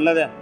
त्यांना द्या.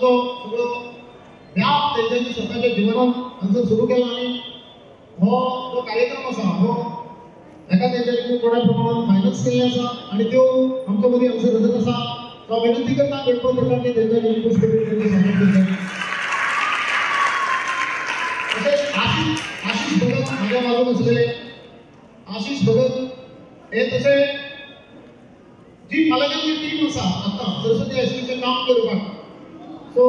जो सगळं व्याप त्यांच्या स्वतःच्या जीवनात हांगसर सुरू केला आणि हो जो कार्यक्रम असा हो. एका तेंच्यांनी खूब थोड्या प्रमाणात फायनान्स केल्ले आसा आणि त्यो आमच्या मदीं हांगसर हजर आसा सो हांव विनंती करता गणपत देवळांनी तेंच्यांनी खुश करून तेंचें स्वागत करता तशेंच आशिष आशिष भगत माझ्या बाजून आसलेले आशिष भगत हे तसे जी पालकांची टीम आसा आतां सरस्वती हायस्कूलचें काम करपाक सो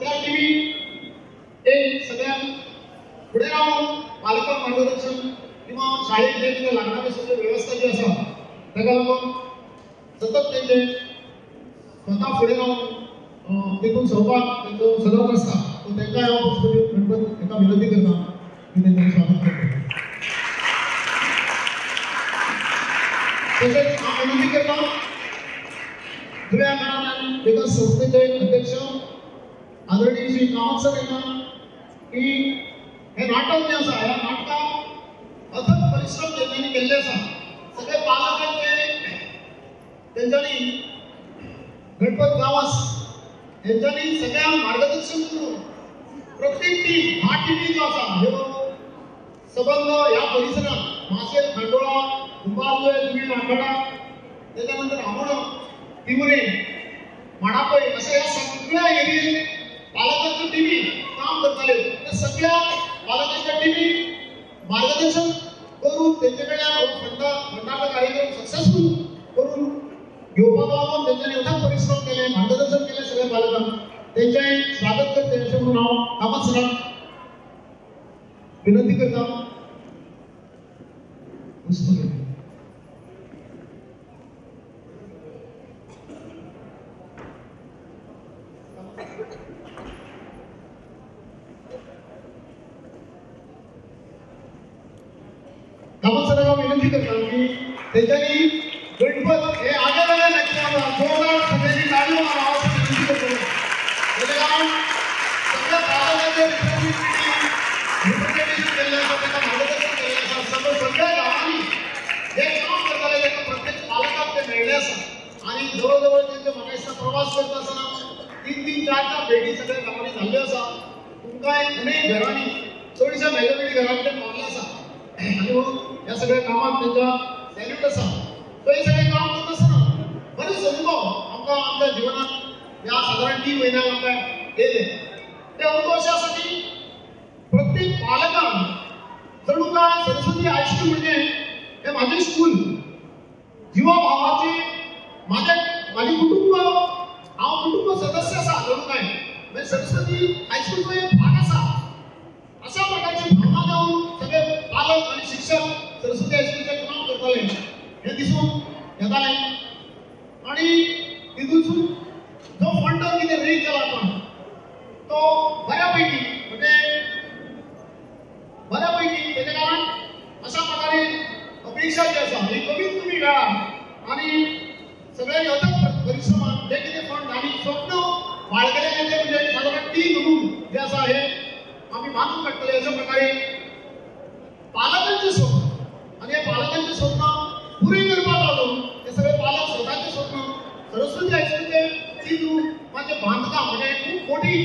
त्या मी एक सगळ्या फुडें रावन पालकांक मार्गदर्शन किंवा शाळेत जे कितें लागणारी सगळी वेवस्था जी आसा ताका लागून सतत त्यांचे स्वता फुडें रावन अं, तितून सहभाग तेंचो सदांच आसता सो तांकां हांव पुष्पजी गणपत विनंती करता की तेंचें स्वागत करता. तसेच हांव विनंती करता जुल्या काळात विकास संस्थेचे अध्यक्ष आदरणीय श्री कामत सर यांना की हे नाटक जे आसा ह्या नाटकात अथक परिश्रम त्यांनी केल्ले आसा सगळे पालकांचे तेंच्यांनी गणपत गावास त्यांच्यानी सगळ्यांक मार्गदर्शन करून प्रत्येक टीम ह्या टिमी ज्यो आसा ह्यो सबंद ह्या परिसरात मासे खंडोळा कुंभारजुळे जुवी वांकडा त्याच्यानंतर आमोणा तिवरे माडापय अशा या सगळ्या एरियेत पालकांच्या टीव्ही काम करत आले त्या सगळ्या पालकांच्या टीव्ही मार्गदर्शन करून त्यांच्याकडे कडल्यान हो कार्यक्रम सक्सेसफुल करून घेवपाक लागून तेंच्यांनी अथक परिश्रम केले मार्गदर्शन केले सगळ्या बालकांना त्यांचे स्वागत करते अशें म्हणून हांव कामात सरांक विनंती करता पुष्प विनंती करता की तेंच्यांनी गणपत हे आगे नक्की आसा जोरदार सगळ्यांनी ताळयो मारा विनंती करतो कारण सगळ्या रिप्रेझेंटेशन आसा ताका मार्गदर्शन केल्लें आसा सगळ्या सगळ्या गांवांनी जे काम करताले प्रत्येक पालकाक ते मेळ्ळें आसा आनी जवळ जवळ तेंचे प्रवास करता आसतना तीन तीन चार चार भेटी सगळ्या गांवांनी झाले आसा तुमकां अनेक घरांनी चडशा मेजॉरिटी घरांकडे पावले आसा या म्हणून ह्या सगळ्या कामात तेंचा सॅल्यूट आसा तो हे सगळें काम करता आसतना बरेच अनुभव आमकां आमच्या जिवनात ह्या सादारण तीन म्हयन्याक आमकां येयले ते अनुभव अशें आसा की प्रत्येक पालकान जणू काय सरस्वती हायस्कूल म्हणजे हे माझे स्कूल जीवा भावाचे माझे माझे कुटुंब हांव कुटुंब सदस्य आसा जणू काय. म्हणजे सरस्वती हायस्कूलचो एक भाग आसा अशा प्रकारची भावना देऊन सगळे पालक आणि शिक्षक सरस्वती हायस्कूलचे काम करताले हे दिसून येताले आणि तिथून जो फंड कितें रेज जाला आपण तो बऱ्यापैकी म्हणजे बऱ्यापैकी त्याच्या कारण अशा प्रकारे अपेक्षा जी आसा ही कमीत कमी वेळा आणि सगळ्यांनी अथक परिश्रमात जे कितें फंड आणि स्वप्न बाळगलेले म्हणजे साधारण तीन म्हणून जे आसा हे आम्ही मान्य करतो अशा प्रकारे पालकांचे स्वप्न. आणि या पालकांचे स्वप्न पुरे निर्माण आणून हे सगळे पालक स्वतःचे स्वप्न. सरस्वती हायस्कूलचे तू माझे बांधकाम म्हणजे खूप मोठी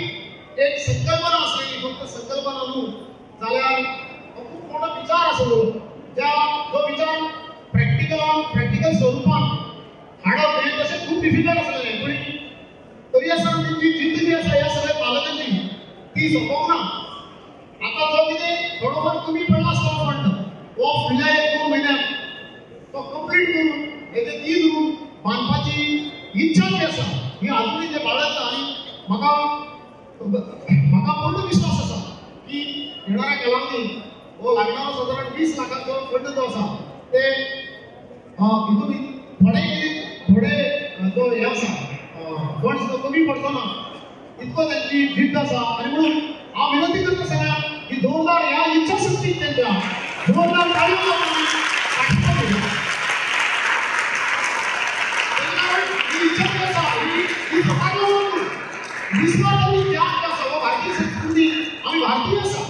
एक संकल्पना असलेली फक्त संकल्पना आणून जाल्यार खूप मोठा विचार असतो. त्या जो विचार प्रॅक्टिकल प्रॅक्टिकल स्वरूपात हाडप हे तसे खूप डिफिकल्ट असलेले पण तरी असं जी जिद्द जी असा या सगळ्या पालकांची ती सोपवना आता जो कितें थोडोफार कमी पडला आसता म्हणटा हो फुडल्या एक दोन महिन्यात. तो कंप्लीट करून हेजे तीन रूम बांदपाची इच्छा जी असा ही अजूनही ते बाळगता आनी म्हाका म्हाका पूर्ण विश्वास आसा की येणाऱ्या कालावधीन हो लागणारो साधारण वीस लाखांचो फंड जो आसा ते अं, हितून थोडे थोडे जो हे आसा फंड जो कमी पडचो ना इतको त्यांची जिद्द आसा आनी म्हणून हांव विनंती करतो सगळ्या की जोरदार ह्या इच्छाशक्ती त्यांच्या जोरदार ताळयो ही भारतीय संस्कृती भारतीय आसा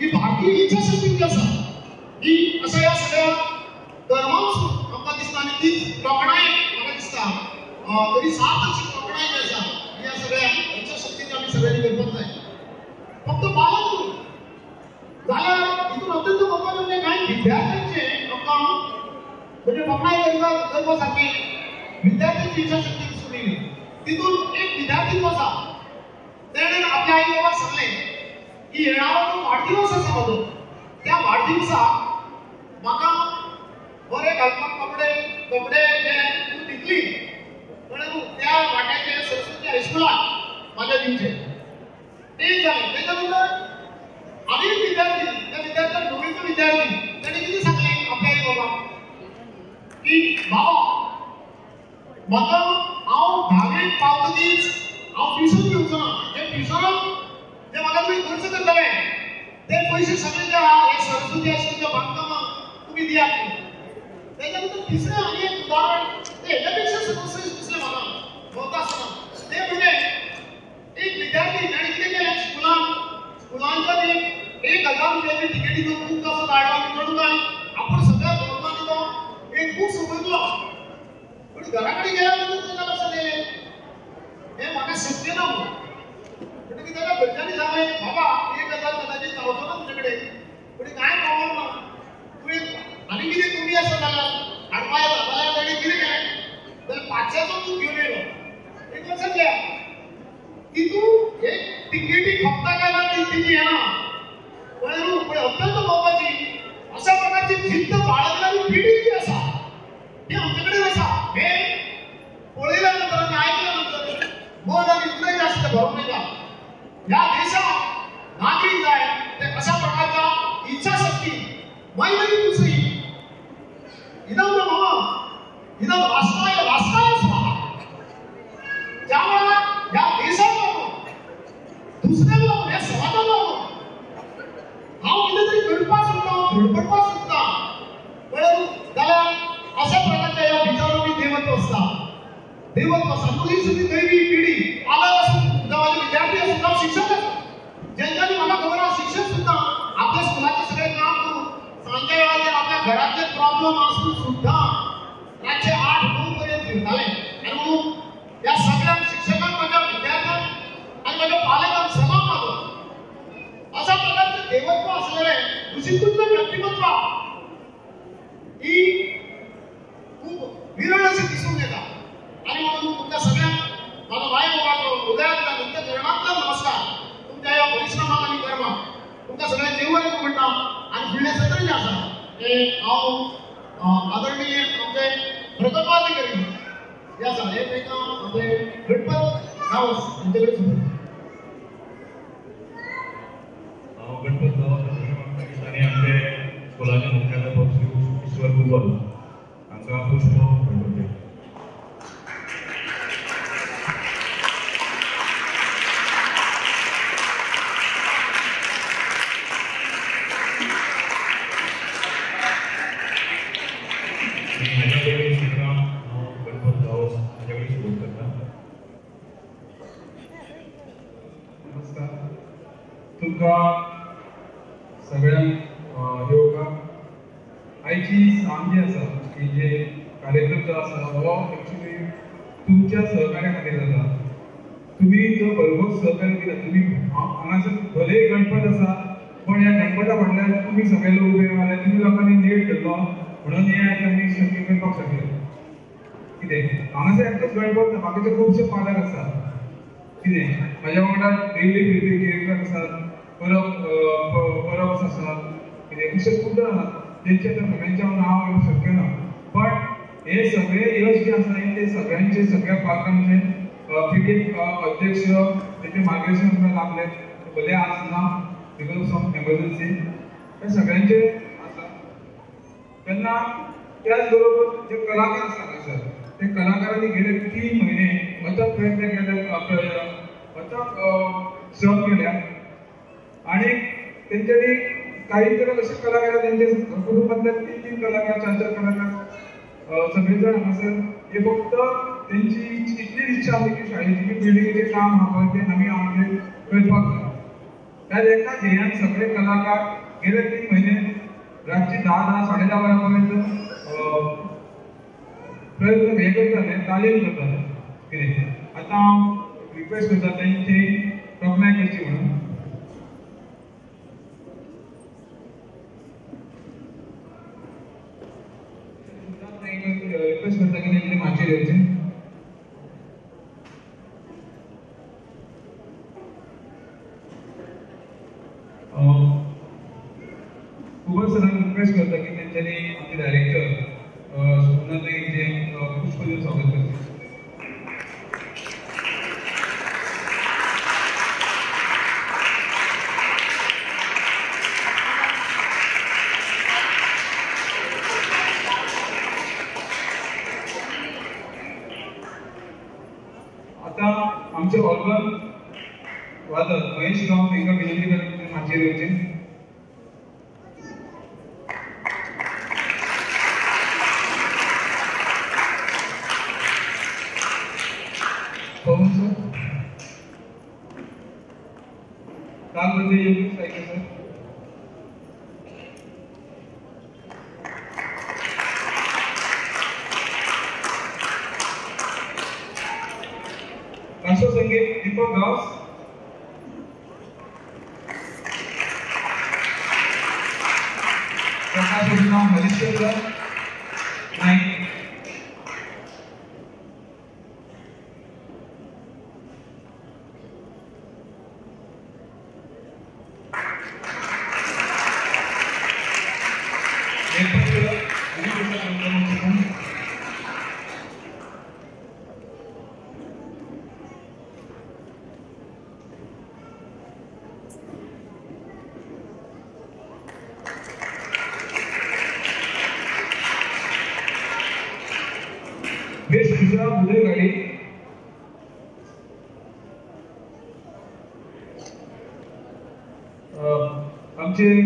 ही भारतीय इच्छा शक्ती आसा ही अशा ह्या सगळ्या धर्मांसून आमकां दिसता आनी ती तोखणाय म्हाका दिसता तरी सात अशी तोखणाय जी आसा ही ह्या सगळ्या इच्छा शक्तीची आमी सगळ्यांनी करपाक जाय फक्त बालक न्हू. इथून अत्यंत मोठा म्हणजे कांय विद्यार्थ्यांचे आमकां म्हणजे तोखणाय करपाक करपा विद्यार्थ्यांची इच्छा शक्ती दिसून येईल. तितून एक विद्यार्थी बसा आसा तेणें आपल्या आई बाबा सांगलें की येणारा जो वाडदिवस आसा म्हाजो त्या वाडदिवसाक म्हाका बरे घालपाक कपडे कपडे जे तू दितली कळ्ळें न्हू त्या वाट्याचेर संस्कृती हायस्कुलाक माझ्या दिवचे ते जालें तेच्या नंतर आनी एक विद्यार्थी त्या विद्यार्थ्याक णवीचो विद्यार्थी तेणें कितें सांगलें? आपल्या आई बाबाक की बाबा म्हाका हांव धावेक दीस हांव ट्युशन घेवचो ना ते ट्युशनाक जे म्हाका तुमी खर्च करतले ते पयशे सगळे जे आहा हे सरस्वती हायस्कुलच्या बांदकामाक तुमी दियात तेच्या नंतर तिसरें आनी एक उदाहरण ते हेच्या पेक्षा समस्या दिसलें म्हाका भोंवता आसतना ते म्हणजे एक विद्यार्थी ताणें कितें केलें स्कुलान स्कुलांच्या एक एक हजार रुपयाची तिकेटीचो बूक कसो काडला तितून काय आपण सगळ्या भोंवतानी तो एक बूक समजलो. पण घरा कडेन गेल्या नंतर ताका लक्षात येयलें हें म्हाका शक्य ना म्हणून म्हणटकीर ताका घरच्यांनी सांगलें बाबा एक हजार कदाचित जावचो ना तुजे कडेन पूण कांय प्रॉब्लम ना? तुवें आनी कितें कमी आसा जाल्यार हाडपा येता जाल्यार ताणें कितें केलें जाल्यार पांचशाचो बूक घेवन येयलो एक लक्षात घ्या. तितून एक तिकेटी खपता काय ना ती तिची येना पण न्हू, पण अत्यंत महत्वाची अशा प्रकारची जिद्द बाळगणारी पिढी जी आसा ती आमचे कडेन आसा हे पळयल्या नंतर आनी आयकल्या नंतर मन आनी हृदय जास्त भरून येता ह्या देशात नागरीक जाय ते अशा प्रकारच्या इच्छा शक्ती मैत्री दुसरी. इदम मम इदम राष्ट्राय दुसऱ्याक लागून ह्या समाजाक हांव कितें तरी घडपाक सोदता धडपडपाक सोदता कळ्ळें न्हू? अशा प्रकारच्या ह्या विचारांनी देवत्व आसता देवत्व आसा मुली सुद्दां दैवी पिढी आला आसूं माझे विद्यार्थी आसूं शिक्षक आसूं जेंच्यांनी म्हाका खबर आहा शिक्षक सुद्दां आपल्या स्कुलाचें सगळें काम करून सांजच्या आपल्या घरातले प्रॉब्लेम असून सुद्दां रातचे आठ णव पर्यंत फिरताले आनी म्हणून ह्या सगळ्या शिक्षकांक माझ्या विद्यार्थ्यांक आनी माझ्या पालकांक सलाम मागो अशा प्रकारचे देवत्व असलेले ऋषिकुंज व्यक्तिमत्व ही खूप विरळ अशी दिसून येता आणि म्हणून तुमच्या सगळ्यांक माझा माय बाबाचो हृदयातला तुमच्या चरणातला नमस्कार तुमच्या या परिश्रमाक आणि कर्माक तुमकां सगळ्यांक देव बरें करूं म्हणटा आनी फुडलें सत्र जें आसा तें हांव अं, आदरणीय आमचे प्रकल्पाधिकारी जे आसा हे तांकां आमचे गणपत गांवस हांचे कडेन सोडटा हांव गणपत गांवांत आनी आमचे स्कुलाचे मुख्याध्यापक श्री ईश्वर गुगल हांकां पुष्प भेटोवचे आणि हाज्या कडेन सुद्दां हांव गणपत गांवस हाज्या कडेन सुरू करता नमस्कार तुमकां सगळ्यांक अ, येवकार आयची सांज जी आसा ही जे कार्यक्रम जो आसा हो एक्चुली तुमच्या सहकार्या खातीर जाता तुम्ही जो भरघोस सहकार्य दिला तुम्ही हांगासर भले गणपत आसा पण ह्या गणपता फाटल्यान तुम्ही सगळे लोक उबे रावले तुम्ही लोकांनी नेट धरलो म्हणून हे आयज आमी शक्य करपाक शकले कितें हांगासर एकटोच गणपत ना बाकीचे खुबशे पालक आसा कितें म्हाज्या वांगडा डेली फिरपी गिरेकर आसात परब परब आसात कितें अशे खूब जाण आसात तेंचे तर सगळ्यांचे हांव नांव घेवंक शक्य ना पण हे सगळे यश जे आसा हे ते सगळ्यांचे सगळ्या पालकांचे क्रिकेट अध्यक्ष ते मार्गदर्शन करायला लागले भले आज ना बिकॉज ऑफ एमर्जन्सी हे सगळ्यांचे आसा तेन्ना त्याच बरोबर जे कलाकार आसा हांगासर ते कलाकारांनी गेले तीन म्हयने अथक प्रयत्न केले अथक श्रम केल्या. आणि तेंच्यांनी काही तर असे कलाकार त्यांचे कुटुंबातल्या तीन तीन कलाकार चार चार कलाकार सगळे हांगासर हे फक्त त्यांची इतली इच्छा होती की शाळेची बिल्डिंगेचे काम आहा ते आम्ही आमचे करपाक जाय त्या एका ध्येयान सगळे कलाकार गेले तीन महिने. रातची दहा दहा साडे दहा वरांपर्यंत प्रयत्न हे करताले तालीम करताले कितें आतां हांव रिक्वेस्ट करता तेंची तोखणाय करची म्हणून रिक्वेस्ट करता की तेंच्यानी माचयेर येवचें खूपच सरांक रिक्वेस्ट करतो की त्यांच्याने आमचे डायरेक्टर सुमनाताईंचे पुष्प दिवन स्वागत करते आता आमचे ऑर्गन वादक महेश राव तांकां विनंती करता. की माचयेर येवचें पवन सर काल बद्दल सर पार्श्वसंगीत दीपक गावस प्रकाश योजना हरिश्चंद्र नाईक नेपथ्य विविध कार्यक्रमांचे वेशभूषा उदय गाडी आमचे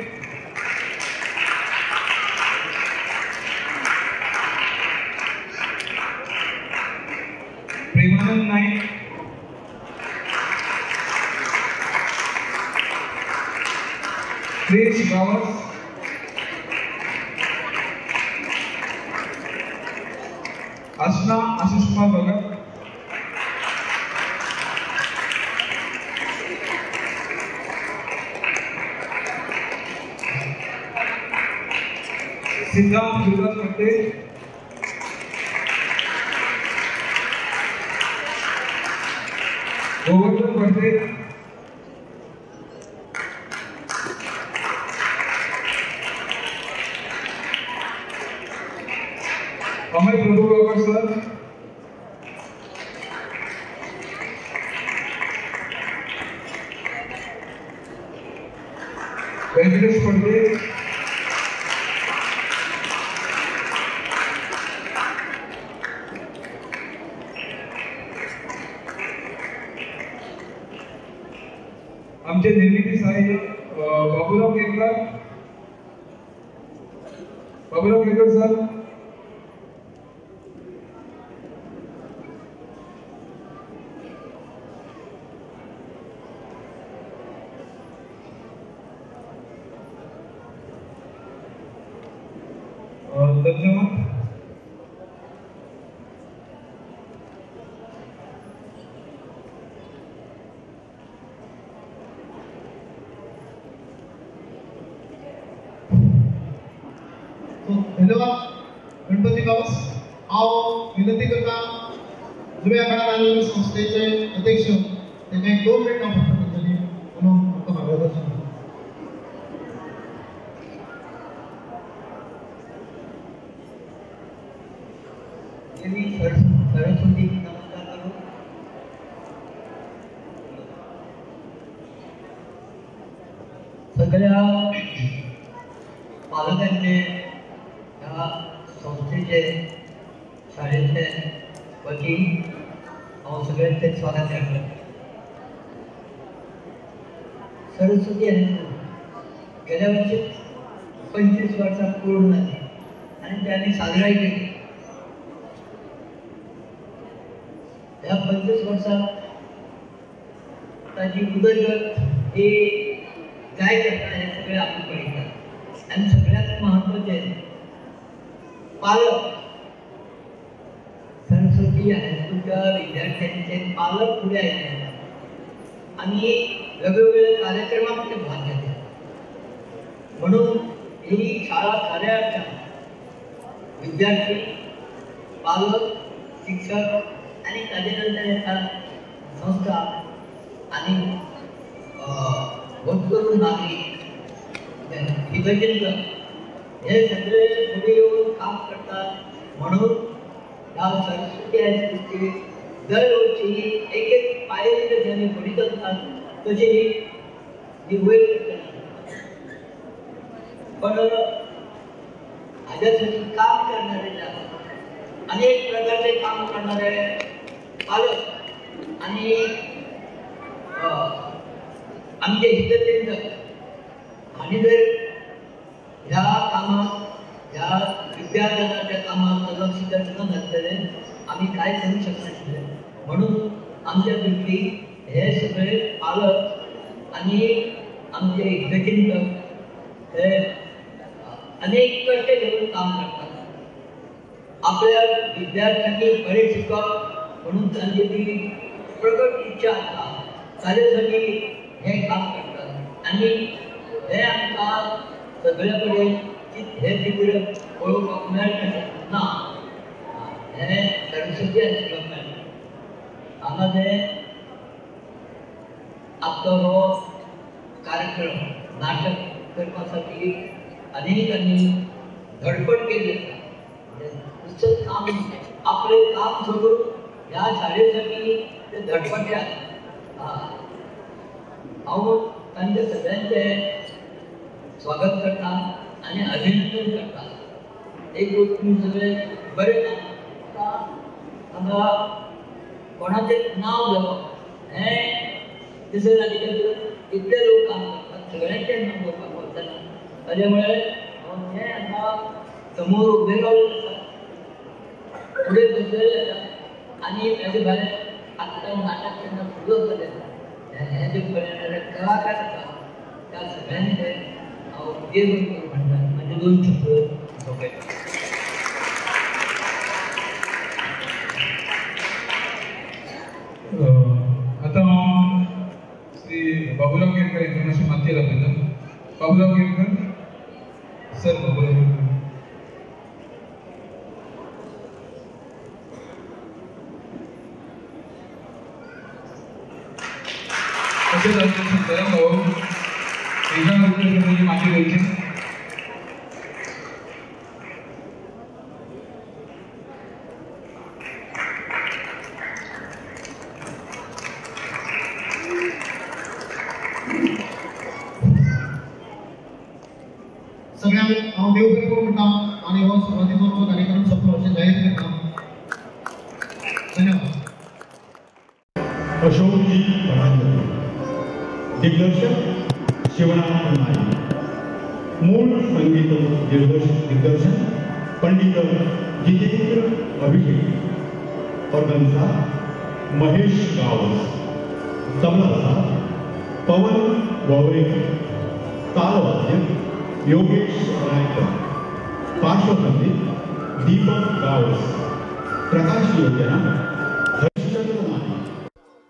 गणपती गावस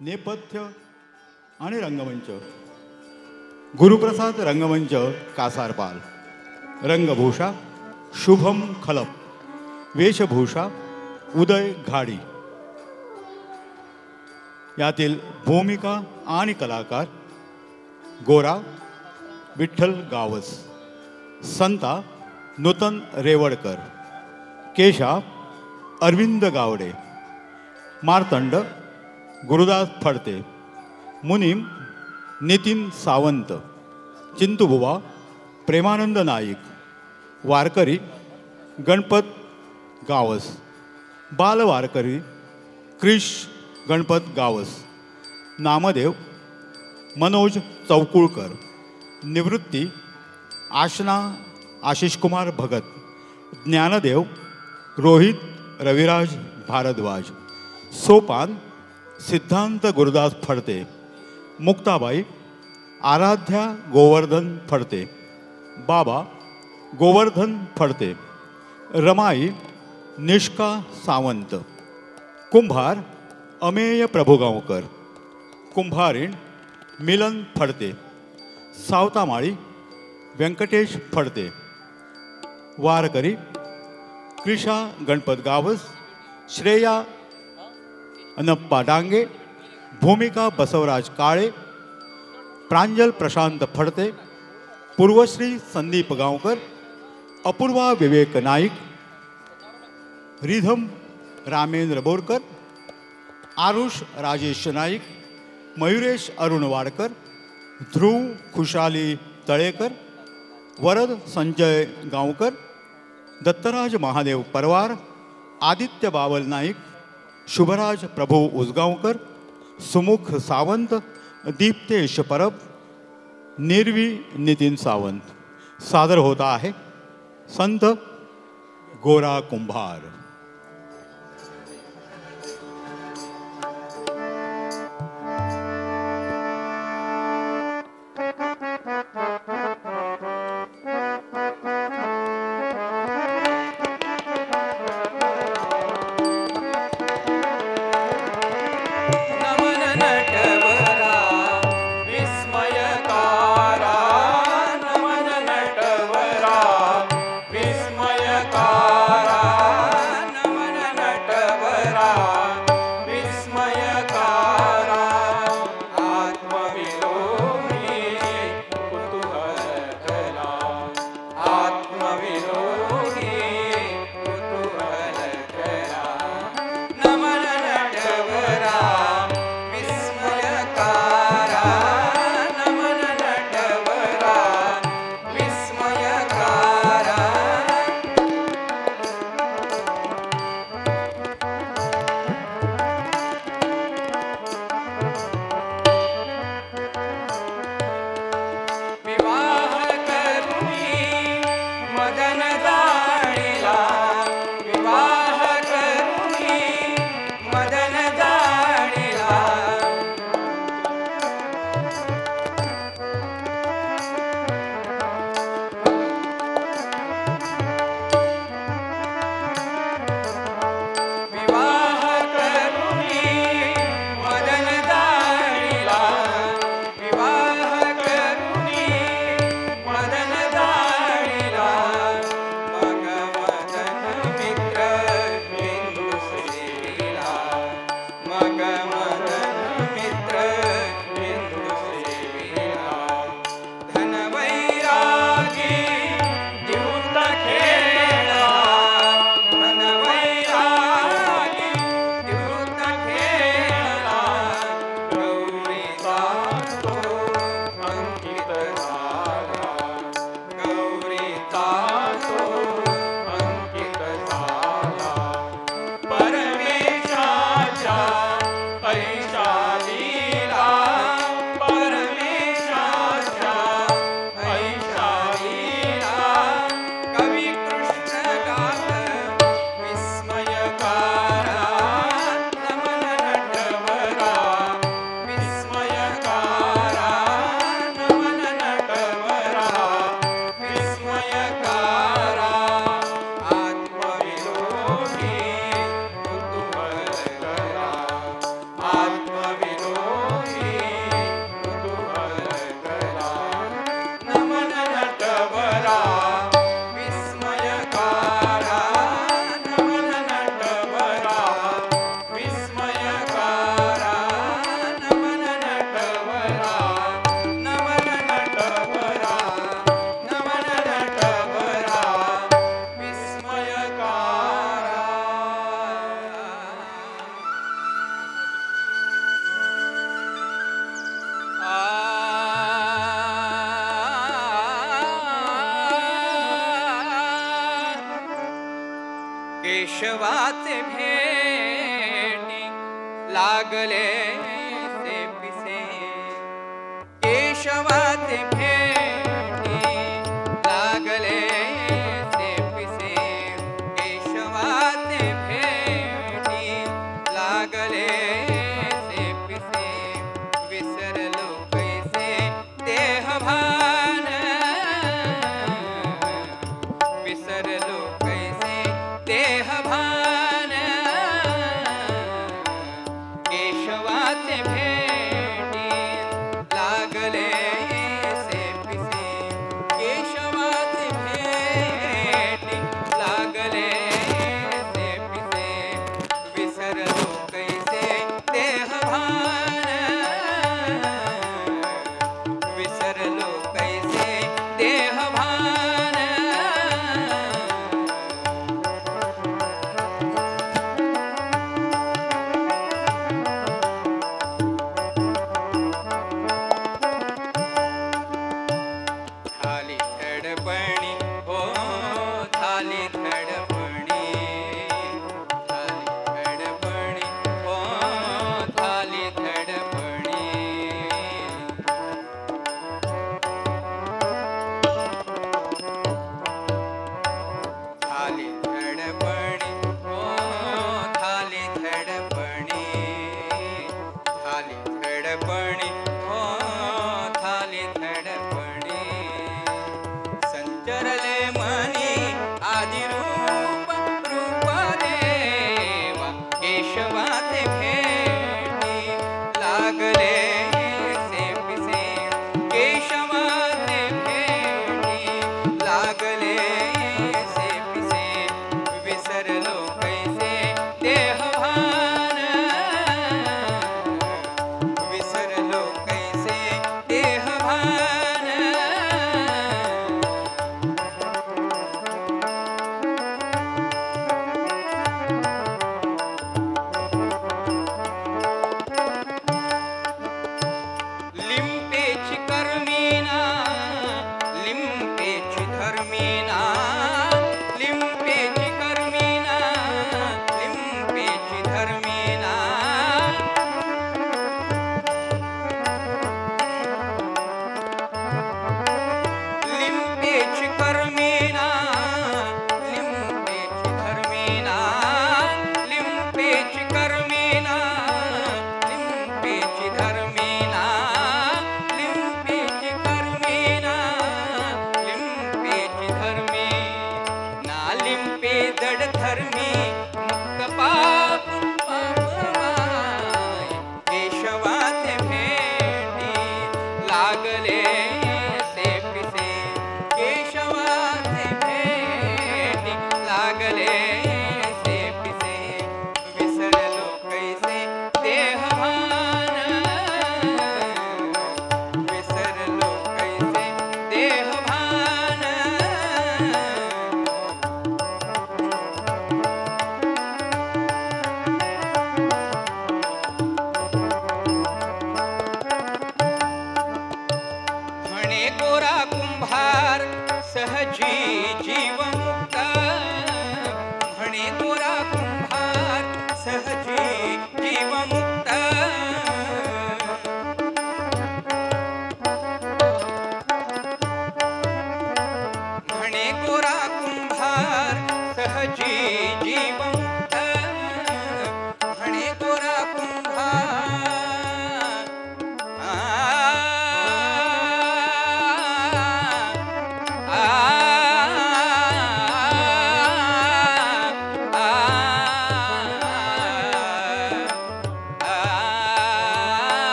नेपथ्य आणि रंगमंच. गुरुप्रसाद रंगमंच कासारपाल. रंगभूषा शुभम खलप. वेशभूषा उदय घाडी. यातील भूमिका आणि कलाकार गोरा विठ्ठल गावस. संता नूतन रेवडकर. केशा अरविंद गावडे. मार्तंड गुरुदास फडते मुनीम नितीन सावंत चिंतुबुवा प्रेमानंद नाईक वारकरी गणपत गावस बालवारकरी क्रिश गणपत गावस नामदेव मनोज चौकुळकर निवृत्ती आशना आशिषकुमार भगत ज्ञानदेव रोहित रविराज भारद्वाज. सोपान सिद्धांत गुरुदास फडते मुक्ताबाई आराध्या गोवर्धन फडते बाबा गोवर्धन फडते रमाई निष्का सावंत कुंभार अमेय प्रभुगावकर कुंभारीण मिलन फडते सावतामाळी व्यंकटेश फडते वारकरी क्रिशा गणपत गावस श्रेया अनप्पा डांगे भूमिका बसवराज काळे प्रांजल प्रशांत फडते पूर्वश्री संदीप गावकर अपूर्वा विवेक नाईक रिधम रामेंद्र बोरकर आरुष राजेश नाईक मयुरेश अरुण वाडकर ध्रुव खुशाली तळेकर वरद संजय गावकर दत्तराज महादेव परवार आदित्य बावल नाईक शुभराज प्रभु उसगावकर सुमुख सावंत, दीप्तेश परब, निर्वी नितिन सावंत। सादर होता है संत गोरा कुंभार।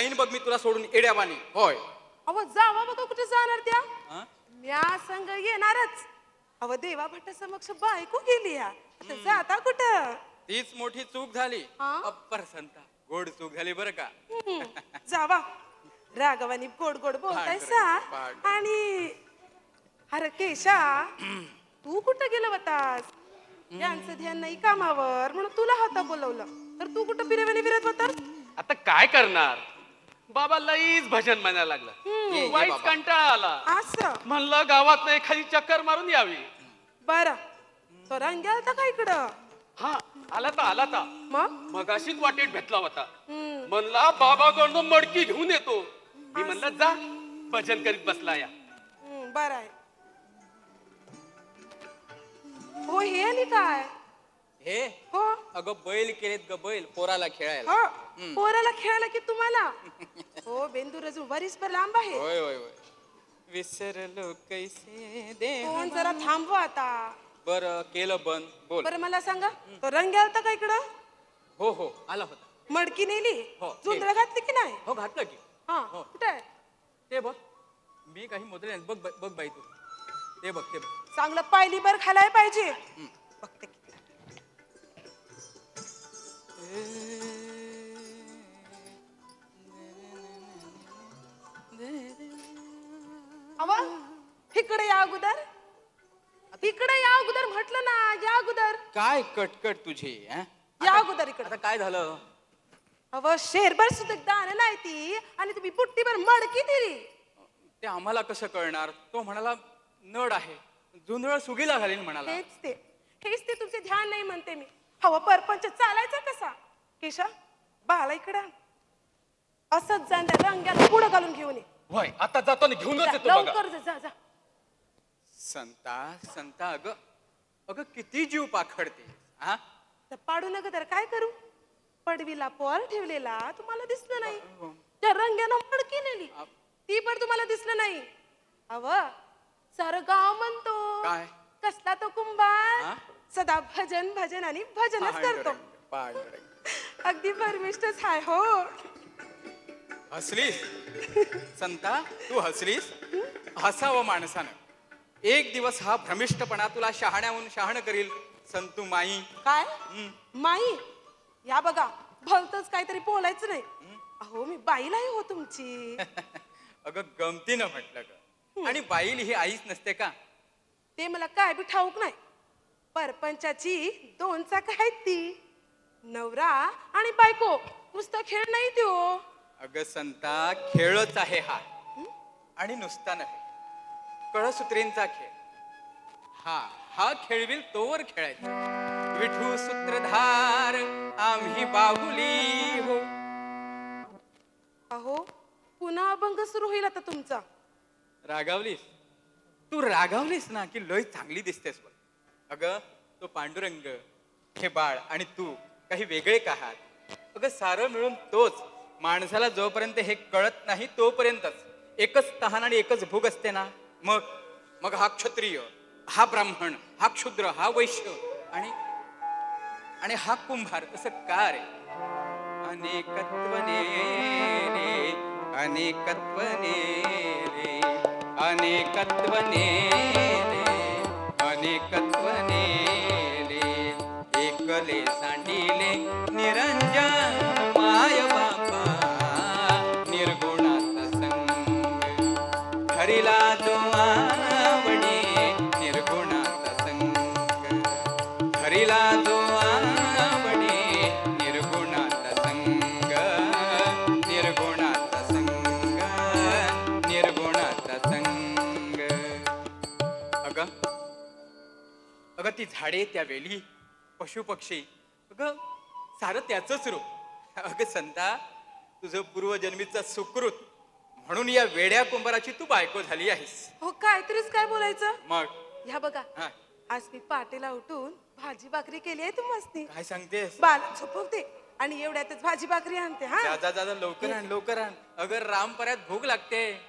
जाईन बघ मी तुला सोडून एड्याबानी होय. अहो जावा बघा कुठे जाणार त्या. हा? म्या संग येणारच. अव देवा भट्ट समक्ष बायको गेली या. आता जाता कुठं? तीच मोठी चूक झाली. हा? अप्पर संता गोड चूक झाली बरं का? हम्म, जावा राघवानी गोड गोड बोलतायसा. आणि अरे केशा तू कुठं गेला होतास यांचं ध्यान नाही कामावर म्हणून तुला हाता बोलवलं. तर तू कुठं पिरेवाने फिरत होतास? आता काय करणार? बाबा लईच भजन म्हणायला लागलं. बाबा. कंटाळा आला. असं? म्हणलं गावात एखादी चक्कर मारून यावी. बर. तो रंग गेलता का इकडं? हा आला तर आला तर मग? मगाशीच वाटेत भेटला होता. म्हणला बाबाकडनं मडकी घेऊन येतो. मी म्हणलं जा भजन करीत बसला या. बरं आहे. हो हे काय? हे? हो. अगं बैल केलेत ग बैल पोराला खेळायला. हो. पोराला खेळायला की तुम्हाला? हो बेंदूर अजून वरीस पर लांब आहे होय होय होय. विसरलो कैसे दे फोन जरा थांबवा आता. बर केलं बंद. बोल. बरं मला सांगा तो रंग गेलता का इकडं? हो हो. आला होता. मडकी नेली? हो, जुंदळ घातली की नाही? हो घातलं की. हा हो. कुठे आहे? ते बघ. मी काही मुद्रे बघ बघ बघ बाई तू. ते बघ ते बघ. चांगलं पायली बर खालाय पाहिजे. बघते किती. अवा इकडे या अगोदर. इकडे या अगोदर म्हटलं ना या अगोदर. काय कटकट तुझी हं? या अगोदर इकडे. आता काय झालं? अव शेरभर सुद्धा दान नाही ती आणि तुम्ही बुट्टीभर मडकी दिली. ते आम्हाला कसं कळणार? तो म्हणाला नड आहे. जुंधळ सुगीला घालीन म्हणाला. हेच ते. हेच ते तुमचे ध्यान नाही म्हणते मी. हवं परपंच चालायचा कसा? केशा बाळा इकडे. आण. असंच जाणत्या रंग्याला पुढं घालून घेऊन ये. होय आता जातो आणि घेऊनच जा, येतो बघा. लवकर जा, जा जा. संता संता अगं अगं किती जीव पाखडते हा? तर पाडू नका तर काय करू? पडवीला पोर ठेवलेला तुम्हाला दिसलं नाही. त्या रंग्यानं मडकी नेली ती पण तुम्हाला दिसलं नाही. अव सारं गाव म्हणतो. काय? कसला तो कुंभार? हा? सदा भजन भजन आणि भजनच करतो. पांडुरंग, पांडुरंग. अगदी परमिष्टच हाय हो. हसलीस संता तू हसलीस? हसावं माणसानं. एक दिवस हा भ्रमिष्टपणा तुला शहाण्याहून शहाण करील संतू माई. काय? माई? या बघा भलतच काहीतरी बोलायचं नाही. अहो मी बाईलाही हो तुमची. अगं गमतीनं म्हटलं ग. आणि बाईल ही आईच नसते का? ते मला काय बी ठाऊक नाही. परपंचाची दोन चाक आहेत ती. नवरा आणि बायको. नुसतं खेळ नाही त्यो. अगं संता खेळच आहे हा. आणि नुसता नव्हे. कळसूत्रींचा खेळ. हा हा खेळविल तोवर खेळायचा. विठू सूत्रधार आम्ही बाहुली हो. अहो पुन्हा अभंग सुरू होईल आता तुमचा. रागावलीस? तू रागावलीस ना की लय चांगली दिसतेस बघ. अगं तो पांडुरंग हे बाळ आणि तू काही वेगळे का आहात? अगं सारं मिळून तोच. माणसाला जोपर्यंत हे कळत नाही तोपर्यंतच. एकच तहान आणि एकच भूक असते ना? मग मग हा क्षत्रिय हा ब्राह्मण हा क्षुद्र हा वैश्य आणि आणि हा कुंभार तसं का रे? अनेकत्वने अनेकत्वने अनेकत्वने अनेकत्वने एकले सांडिले निरंजन. ती झाडे त्या वेली पशु पक्षी अगं सारं त्याचंच रूप. अगं संता तुझं पूर्वजन्मीचा सुकृत म्हणून या वेड्या कुंभाराची तू बायको झाली आहेस. हो काहीतरीच काय बोलायचं? मग? ह्या बघा हा. आज मी पाटेला उठून भाजी भाकरी केली आहे तू मस्ती. काय सांगतेस? बाल झोपवते आणि एवढ्यातच भाजी भाकरी आणते हा. जा जा जा जा, लवकर आण लवकर आण. अगर रामपर्यात भूक लागते.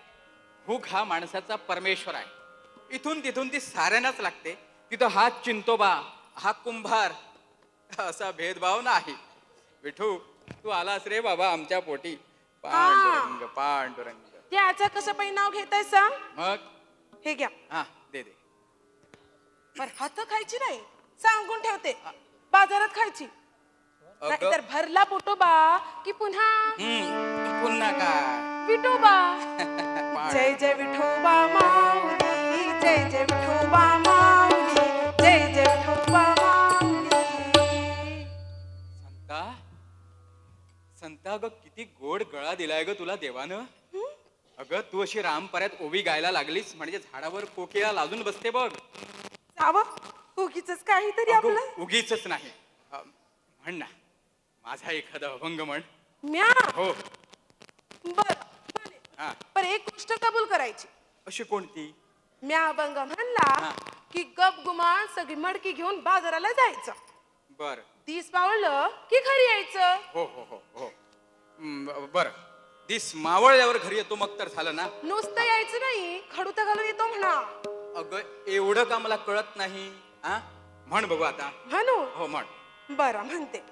भूक हा माणसाचा परमेश्वर आहे. इथून तिथून ती साऱ्यांनाच लागते. तिथं हा चिंतोबा हा कुंभार असा भेदभाव नाही. विठू तू आलास रे बाबा आमच्या पोटी. पांडुरंग पांडुरंग. त्याचं कसं नाव घेताय सांग. मग? हे घ्या. हा दे दे. पर हात खायची नाही. सांगून ठेवते. बाजारात खायची. नाहीतर भरला पोटोबा की पुन्हा. पुन्हा काय? विठोबा. जय जय विठोबा माऊली. जय जय विठोबा माऊली. संता अगं किती गोड गळा दिलाय ग तुला देवानं. अगं तू अशी रामपर्यात ओवी गायला लागलीस म्हणजे झाडावर कोकिळा लाजून बसते बघ. उगीच काहीतरी आपलं. उगीचच नाही. म्हण ना माझा एखादा अभंग म्हण. म्या? हो. बर पण एक गोष्ट कबूल करायची. अशी कोणती? म्या अभंग म्हणला. की गप गुमान सगळी मडकी घेऊन बाजाराला जायचं. बर. तीस पावलं की घरी यायचं? हो हो हो हो. बर. दिस मावळल्यावर घरी येतो मग तर झालं ना? नुसतं यायचं नाही खडूत घालून येतो म्हणा. अगं एवढं का मला कळत नाही हा म्हण बघू आता. म्हणू? हो म्हण. बरं म्हणते.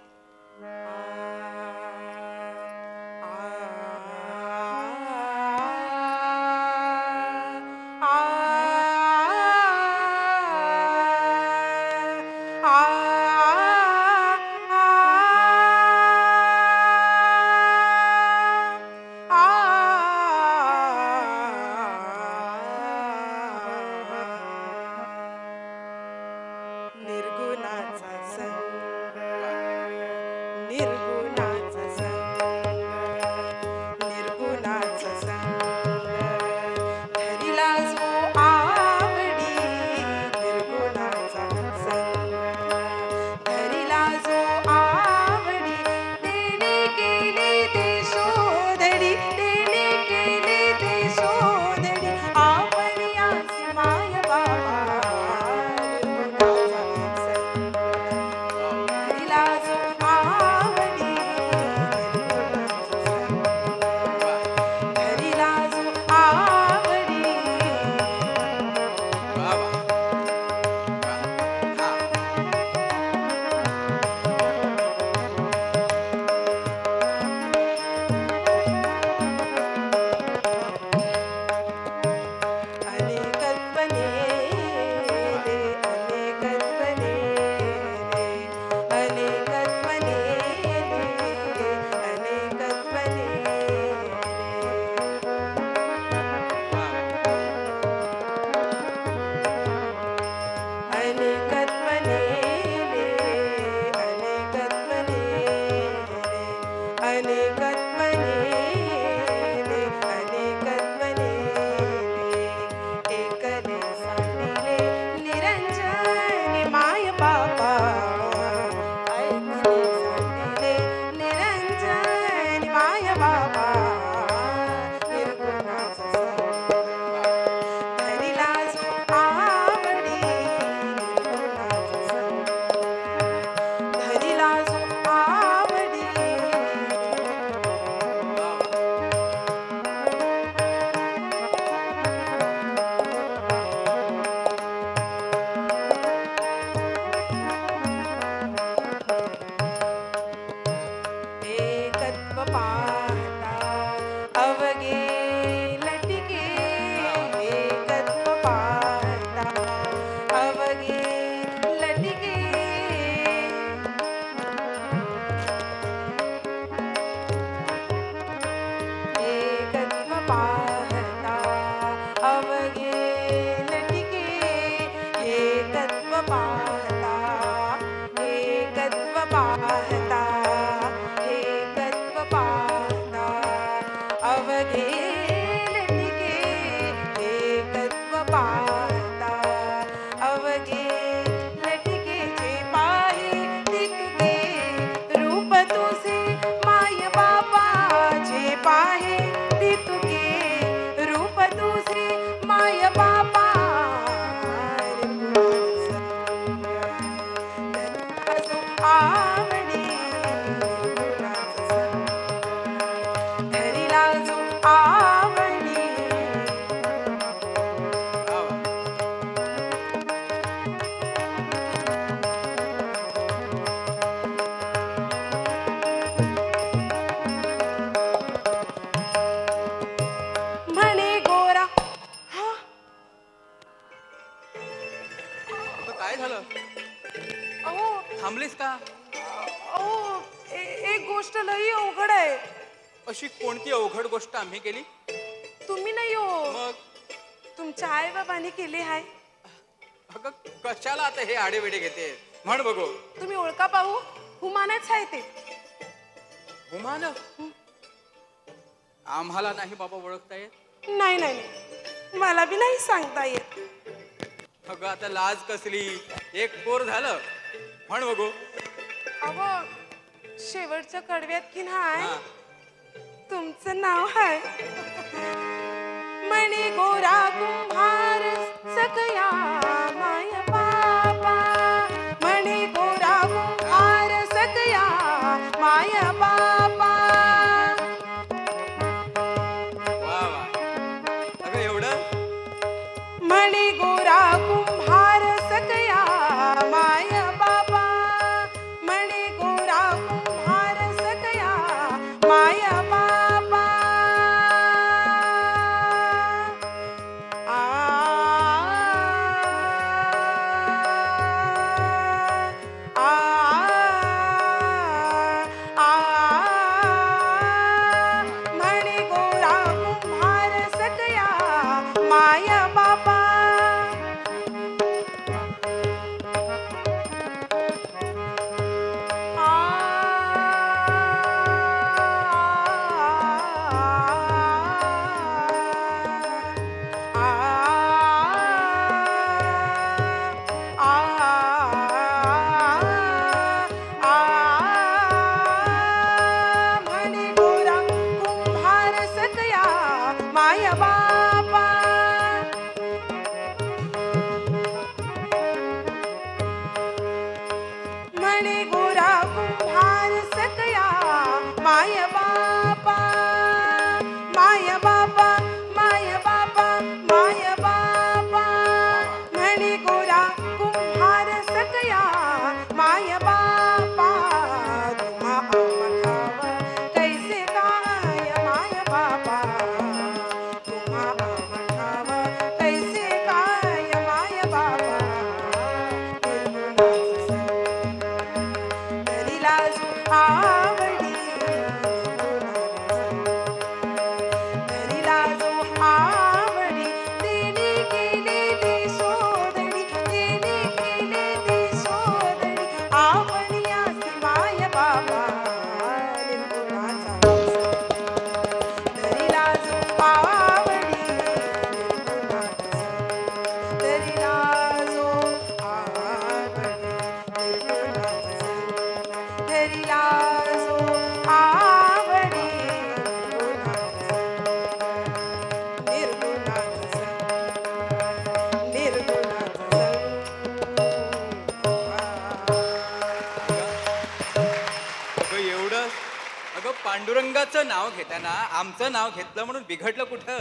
आमचं नाव घेतलं म्हणून बिघडलं कुठं?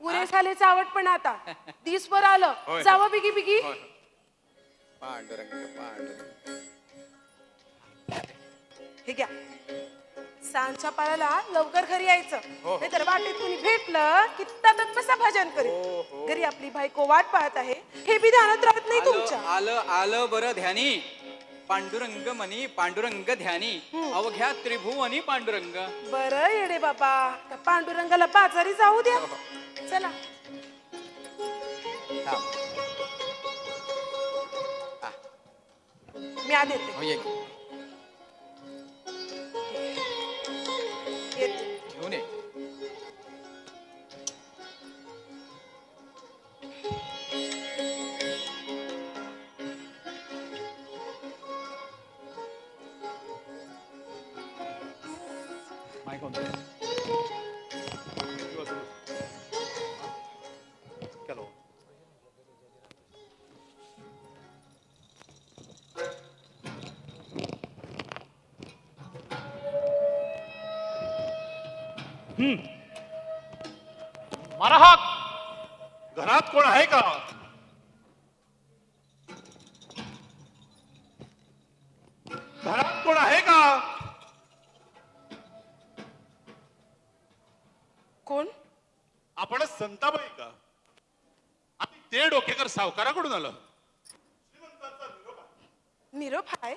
पुरे झाले चावट पण आता. दिसभर आलं. जावं बिगी बिगी पांडुरंग पांडुरंग. हे घ्या. सांच्या पाळाला लवकर घरी यायचं. हो, हो. हे तर वाटेत कुणी भेटलं की तबत कसा भजन करेल हो, घरी आपली बायको वाट पाहत आहे. हे बी ध्यानात राहत नाही तुमच्या. आलं आलं बरं ध्यानी. पांडुरंग मनी पांडुरंग ध्यानी अवघ्या त्रिभुवनी पांडुरंग. बरं येडे बाबा. त्या पांडुरंगाला बाजारी जाऊ द्या. चला. थांब. मी आधी येते. हो, ये. सावकाराकडून आलं निरोप हाय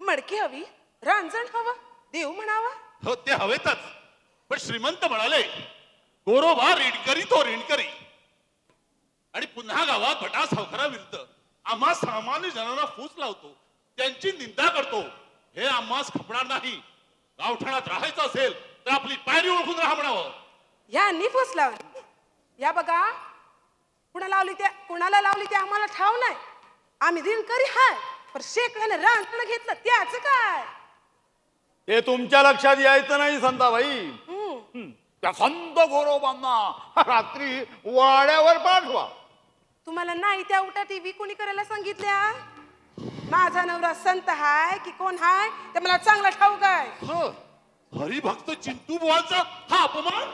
मडकी हवी रांजण हवं देव म्हणावा हो ते हवेतच पण श्रीमंत म्हणाले गोरोबा ऋणकरी तो ऋणकरी आणि पुन्हा गावात भटा सावकाराविरुद्ध आम्हा सामान्य जनांना फूस लावतो त्यांची निंदा करतो हे आम्हास खपणार नाही गावठाणात राहायचं असेल तर आपली पायरी ओळखून राहा म्हणावं ह्यांनी फूस लावली या बघा कुणा लावली त्या कुणाला लावली ते आम्हाला ठाव नाही आम्ही दिनकरी हाय पण शेकड्याने रांजण घेतलं त्याच काय ते तुमच्या लक्षात यायचं नाही संताबाई. हं. त्या संत गोरोबांना रात्री वाड्यावर पाठवा. तुम्हाला नाही त्या उठा टीव्ही कोणी करायला सांगितल्या? माझा नवरा संत हाय की कोण हाय? ते मला चांगला ठाऊक आहे. ह, हरिभक्त चिंटू बुवांचा हा अपमान?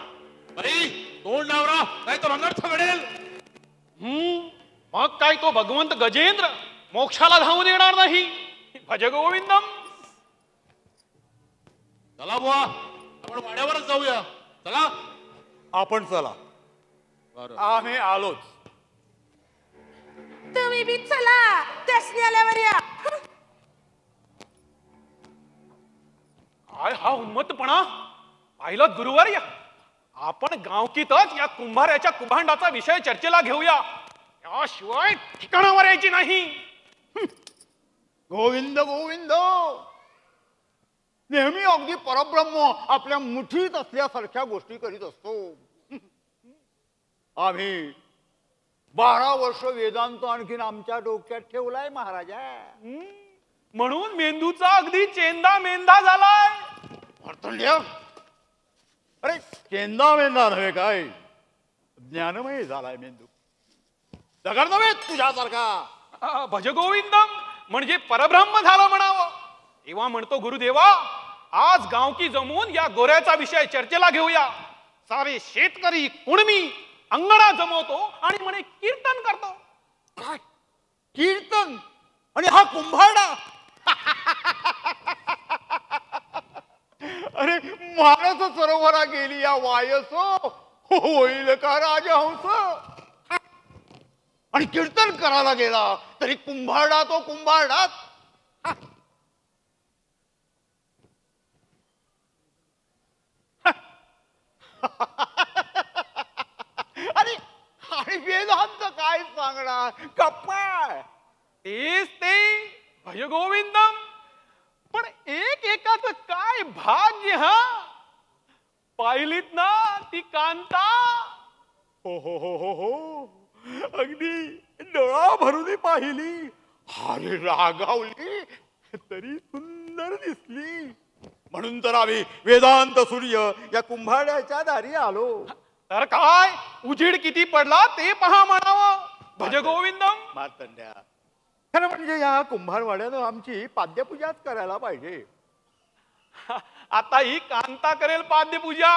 तोंड नावरा नाही तर अनर्थ घडेल हम्म. मग काय तो भगवंत गजेंद्र मोक्षाला धावून येणार नाही? भज गोविंदम चला बुवा आपण वाड्यावरच जाऊया. चला. आपण चला. आम्ही आलोच. तुम्ही बी चला. त्यासनी आल्यावर या. काय हा उन्मत्तपणा? पाहिलं गुरुवार्य आपण गावकीतच या कुंभाराच्या कुभांडाचा विषय चर्चेला घेऊया. याशिवाय ठिकाणावर यायची नाही. गोविंद गोविंद! नेहमी अगदी परब्रह्म आपल्या मुठीत असल्यासारख्या गोष्टी करीत असतो. आम्ही बारा वर्ष वेदांत आणखीन आमच्या डोक्यात ठेवलाय महाराजा. म्हणून मेंदूचा अगदी चेंदा मेंदा झालाय. अरे चेंदा मेंदा नव्हे काय? ज्ञानमय झालाय मेंदू. दगड नव्हे तुझ्यासारखा. आ, भज गोविंदम म्हणजे परब्रह्म झालं म्हणावं. तेव्हा म्हणतो गुरुदेवा आज गावकी जमून या गोऱ्याचा विषय चर्चेला घेऊया. सारे शेतकरी कुणमी अंगणा जमवतो आणि म्हणे कीर्तन करतो. काय? कीर्तन? आणि हा कुंभारडा? अरे मानस सरोवरा गेली या वायस. होईल का राजहंस? आणि कीर्तन करायला गेला तरी कुंभारडा तो कुंभारडाच. अरे आणि वेदांत काय सांगणार? कपाळ. तेच ते भय गोविंदम पण एक एकाच काय भाग्य हा? पाहिलीत ना ती कांता? हो हो हो हो हो. अगदी डोळा भरून पाहिली. अरे रागावली तरी सुंदर दिसली. म्हणून तर आम्ही वेदांत सूर्य या कुंभाड्याच्या दारी आलो. तर काय? उजेड किती पडला ते पहा म्हणावं. भज गोविंदम. मार्तंड्या खरं म्हणजे या कुंभारवाड्यानं आमची पाद्यपूजाच करायला पाहिजे. आता ही कांता करेल पाद्यपूजा.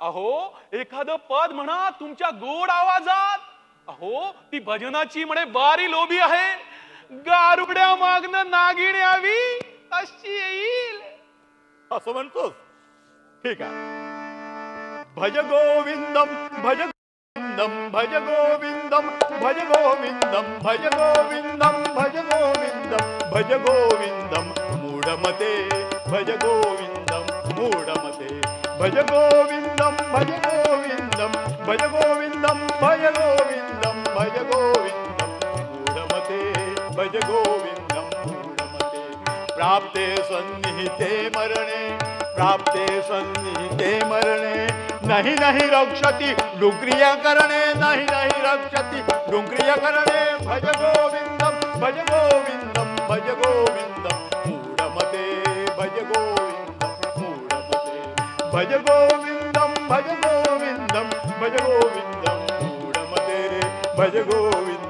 अहो एखादं पद म्हणा तुमच्या गोड आवाजात. अहो ती भजनाची म्हणे बारी लोभी आहे. गारुड्या मागणं नागिण यावी अशी येईल. असं म्हणतोस ठीक आहे भज गोविंदम भज गोविंदम भज गोविंदम भज गोविंदम भज गोविंदम भज गोविंदम भज गोविंदम मूढमते भज गोविंदम मूढमते भज गोविंदम भज गोविंदम भज गोविंदम भज गोविंदम भज गोविंदम मूढमते भज गोविंद प्राप्ते सन्निहिते मरणे, प्राप्ते सन्निहिते मरणे। नाही नाही रक्षति, डुक्रिय करणे, नाही नाही रक्षति, डुक्रिय करणे, भज गोविंदम भज गोविंदम भज गोविंदम। मूढमते भज गोविंदम मूढमते भज गोविंदम भज गोविंदम भज गोविंदम मूढमते भज गोविंदम।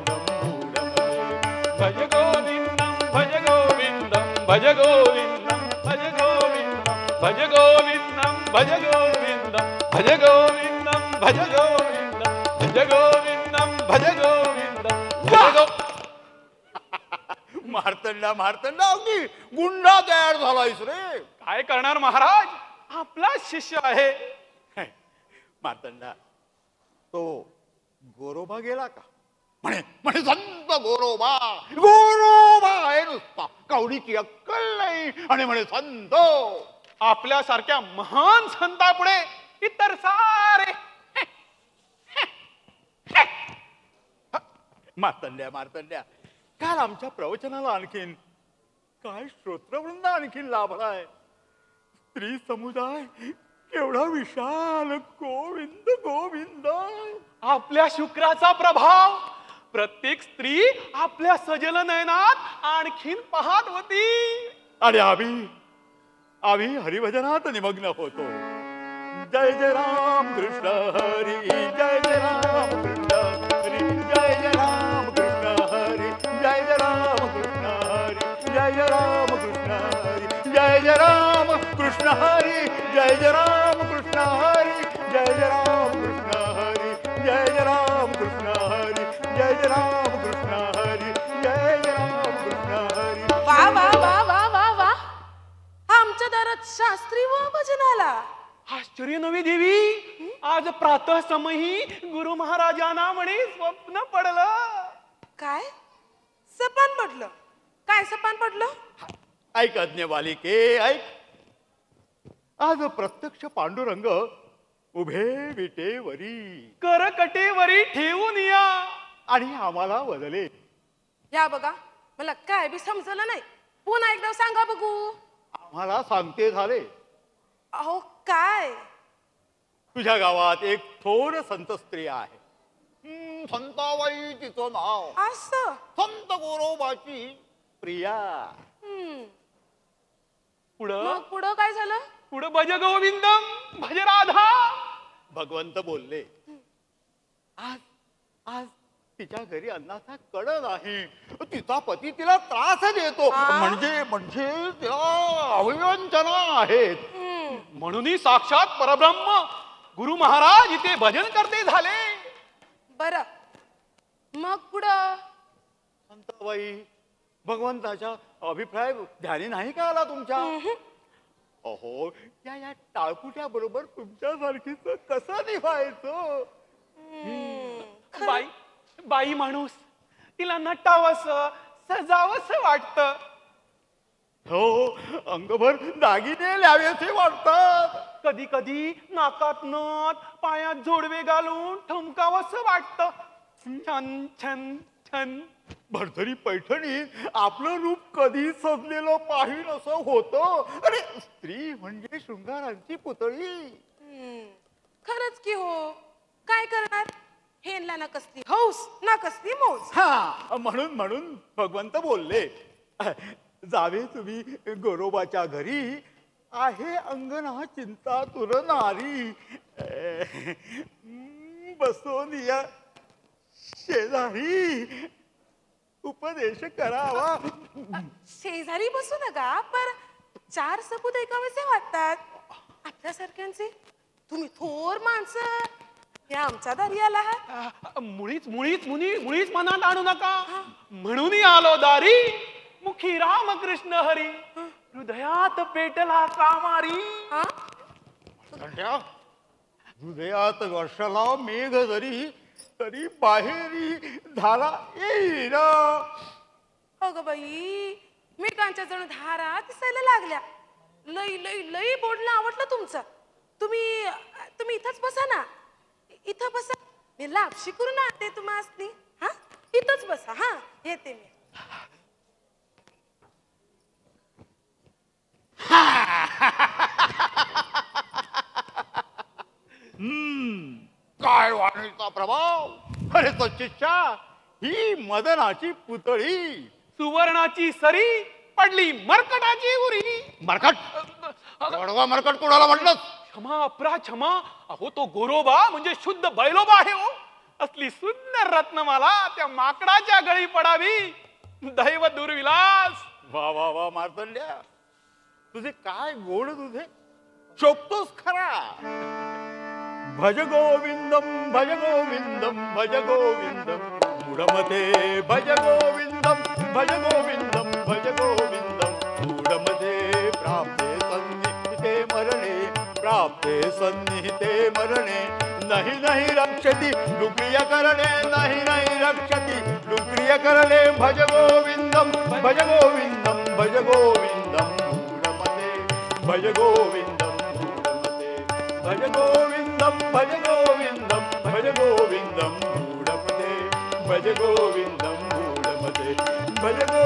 भज गोविंदम भज भज गोविंदम भज गोविंदम भज गोविंदम भज गोविंदम भज गोविंदम भज गोविंदम. भज गो मारतंडा मारतंडा अगदी गुंडा तयार झालायस रे. काय करणार महाराज? आपला शिष्य आहे. मारतंडा तो गोरोबा गेला का? म्हणे म्हणे संत गोरोबा गोरोबा आहे नुसता कवडीची अक्कल नाही आणि म्हणे संत आपल्यासारख्या महान संतापुढे इतर सारे मारतंड्या मारतंड्या काल आमच्या प्रवचनाला आणखीन काय श्रोत्रवृंद आणखीन लाभलाय स्त्री समुदाय केवढा विशाल गोविंद गोविंद आपल्या शुक्राचा प्रभाव प्रत्येक स्त्री आपल्या सजल नयनात आणखीन पाहत होती. आणि आम्ही आम्ही हरिभजनात निमग्न होतो. जय जय राम कृष्ण हरी जय जय राम कृष्ण हरी जय जय राम कृष्ण हरी जय जय राम कृष्ण हरी जय जय राम कृष्ण हरी जय जय राम कृष्ण हरी जय जय राम कृष्ण हरी. शास्त्री व भजनाला. आश्चर्य नवी देवी? आज प्रातः समयी गुरु महाराजांना म्हणे स्वप्न पडलं. काय? सपान पडलं. काय सपान पडलं? ऐक अज्ञ बालिके ऐक. आज प्रत्यक्ष पांडुरंग उभे विटेवरी. करकटेवरी ठेवून या. आणि आम्हाला बदले या बघा मला काय बी समजलं नाही. पुन्हा एकदा सांगा बघू. आम्हाला सांगते झाले. अहो काय? तुझ्या गावात एक थोर संत स्त्री आहे. हम्म, संताबाई तिचं नाव. असं? संत गोरोबाची प्रिया. हम्म. पुढं? मग पुढं काय झालं? पुढं भज गोविंदम भज राधा भगवंत बोलले. आज आज तिच्या घरी अन्नाचा कड नाही. तिचा पती तिला त्रास देतो? म्हणजे म्हणजे तिला अवयवंचना आहेत. म्हणूनही साक्षात परब्रह्म गुरु महाराज इथे भजन करते झाले. बरं. मग पुढं? संताबाई भगवंताच्या अभिप्राय ध्यानी नाही का आला तुमच्या? अहो या या टाळकुट्या बरोबर तुमच्यासारखीच कसं निभायचं. बाई बाई माणूस तिला नटावस सजावस वाटत. हो अंगभर दागिने ल्यावेसे वाटतात. कधी कधी नाकात नथ पायात जोडवे घालून ठमकावस वाटत. छन छन छन. भरतरी पैठणी आपलं रूप कधी सजलेलं पाहिन असं होतं. अरे स्त्री म्हणजे शृंगारांची पुतळी. खरंच की हो. काय करणार? हेनला ना कसली हौस ना कसली मौज. हा. म्हणून म्हणून भगवंत बोलले जावे तुम्ही गोरोबाच्या घरी आहे अंगणा चिंता तुर नारी. बसून या शेजारी. उपदेश करावा. शेजारी बसू नका पर चार सपूत ऐकावेसे वाटतात. आपल्यासारख्यांचे तुम्ही थोर माणसं. हे आमच्या दारी आला आहात मुळीच मुळीच मुनी मुळीच मनात आणू नका. म्हणून आलो दारी. मुखी रामकृष्ण हरी. हृदयात पेटला कामारी. हा? घंट्या. हृदयात वर्षाला मेघ जरी तरी बाहेरी धारा येईल अगं बाई मिठांच्या जणू धारा दिसायला लागल्या. लई लई लई बोलणं आवडलं तुमचं. तुम्ही तुम्ही इथंच बसा ना. इथं बसा. मी लापशी करून आणते तुम्हाला हा? इथंच बसा. हा येते मी. काय वाणीचा प्रभाव? अरे तो शिष्या ही मदनाची पुतळी. सुवर्णाची सरी पडली मरकटाची उरी. मरकट. मरकट? कोणाला म्हटलं क्षमा अपरा क्षमा. अहो तो गोरोबा म्हणजे शुद्ध बैलोबा आहे हो. असली सुंदर रत्नमाला त्या माकडाच्या गळी पडावी. दैव दुर्विलास. वा वा वा मार्तंड्या. तुझे काय गोड तुझे शोभतोस खरा. भज गोविंदम भज गोविंदम भज गोविंदम. मुडमते भज गोविंदम भज गोविंदम भज गोविंदम. आपे सन्निहिते मरणे नाही नाही रक्षती लुक्रिय करणे नाही नाही रक्षति लुक्रिय करणे भज गोविंदम भज गोविंदम भज गोविंदम मूढमते भज गोविंदम मूढमते भज गोविंदम भज गोविंदम भज गोविंदम मूढमते भज गोविंदम मूढमते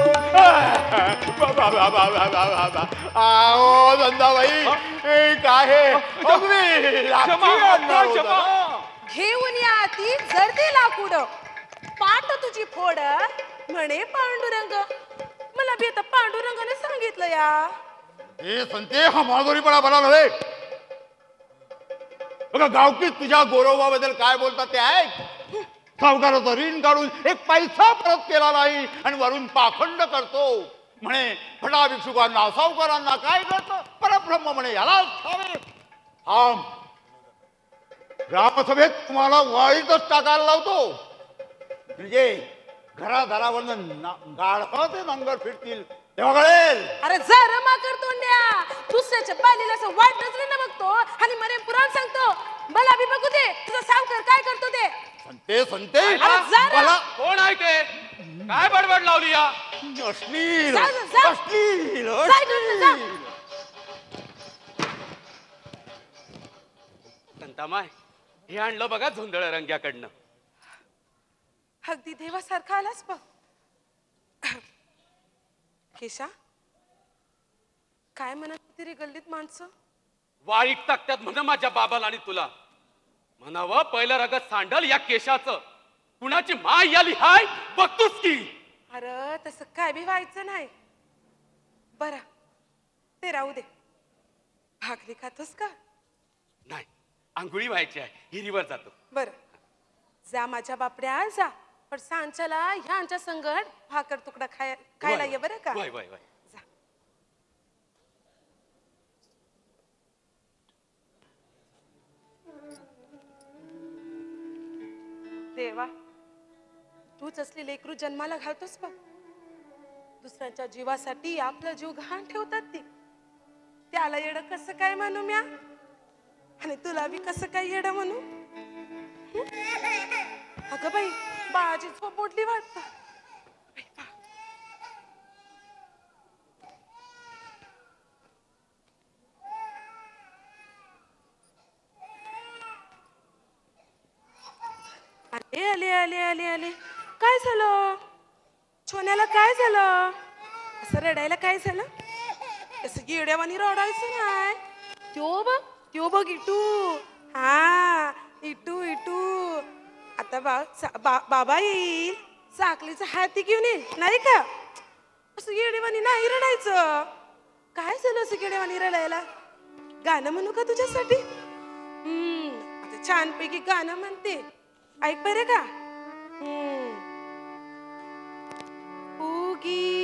आओ धंदाबाई काय घेऊन या ती जर्दी लाकूड. पाठ तुझी फोड. म्हणे पांडुरंग. मला बी आता पांडुरंगाने सांगितलं या. हे संते हा माधुरीपणा बरा नव्हे. बघा गावकीत तुझ्या गौरवाबद्दल काय बोलतात ते ऐक. सावकाराचं ऋण काढून एक पैसा परत केला नाही आणि वरून पाखंड करतो. म्हणे फटा भिक्षुकांना सावकारांना काय करतं? परब्रह्म म्हणे याला थांब. ग्रामसभेत तुम्हाला वाईतच टाकायला लावतो. म्हणजे घरादारावरनं गाढवा ते नांगर फिरतील. तेव्हा कळेल. अरे जरा माकर तोंड्या. दुसऱ्याच्या बालीला असं वाट नजरेनं बघतो. आणि मरे पुराण सांगतो. मला बी बघू दे. तुझा सावकार काय करतो ते? संते संते अरे जरा. मला कोण आहे ते काय बडबड लावली या अश्लील जा, जा, जा. अश्लील जा इकडनं, जा. अश्लील. संतामाय हे आणलं बघा झोंधळ रंग्याकडनं अगदी देवासारखा आलास बघ केशा काय म्हणत होती रे गल्लीत माणसं वाईट टाकत्यात म्हण माझ्या बाबाला आणि तुला म्हणावं पहिलं रगत सांडल या केशाचं. कुणाची माय याली हाय बघतोस की. अरे तसं काय बी व्हायचं नाही. बरं ते राहू दे. भाकरी खातोस का? नाही आंघोळी व्हायची आहे हिरीवर जातो. बर जा माझ्या बापड्या जा. पण सांच्याला ह्यांच्या संगट भाकर तुकडा खाय खायला ये बरं का? वाय वाय वाय देवा तूच असली लेकरू जन्माला घालतोस बघ. दुसऱ्यांच्या जीवासाठी आपला जीव घाण ठेवतात ती. त्याला येड कसं काय म्हणू म्या? आणि तुला बी कसं काय येड म्हणू? अगं बाई बाळाची झोप मोडली वाटतं. आले आले आले आले आले. काय झालं? छोन्याला काय झालं? असं रडायला काय झालं? असं गिड्यावानी रडायचं नाही. त्यो बघ त्यो बघ इटू. हा इटू इटू. आता बा बा- बाबा येईल. चाकलीचं हाती घेऊन येईल नाही का? असं गेडेवानी नाही रडायचं. काय झालं असं गेडेवाणी रडायला? गाणं म्हणू का तुझ्यासाठी? हम्म आता छानपैकी गाणं म्हणते. ऐक बरं का हम्म. उगी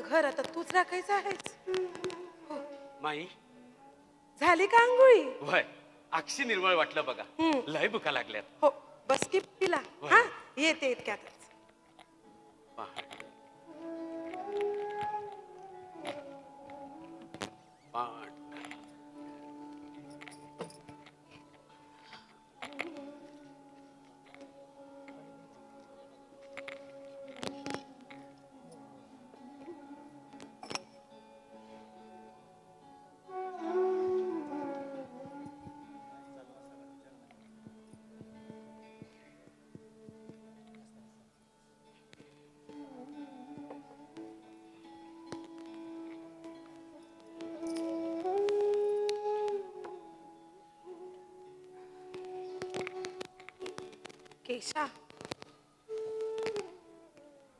आमचं घर आता तूच राखायचं आहेस. हो. माई. झाली का आंघोळी? वय अक्षी निर्मळ वाटलं बघा. लय बुका लागल्यात. हो बस की पिला. हा येते इतक्यात. रेषा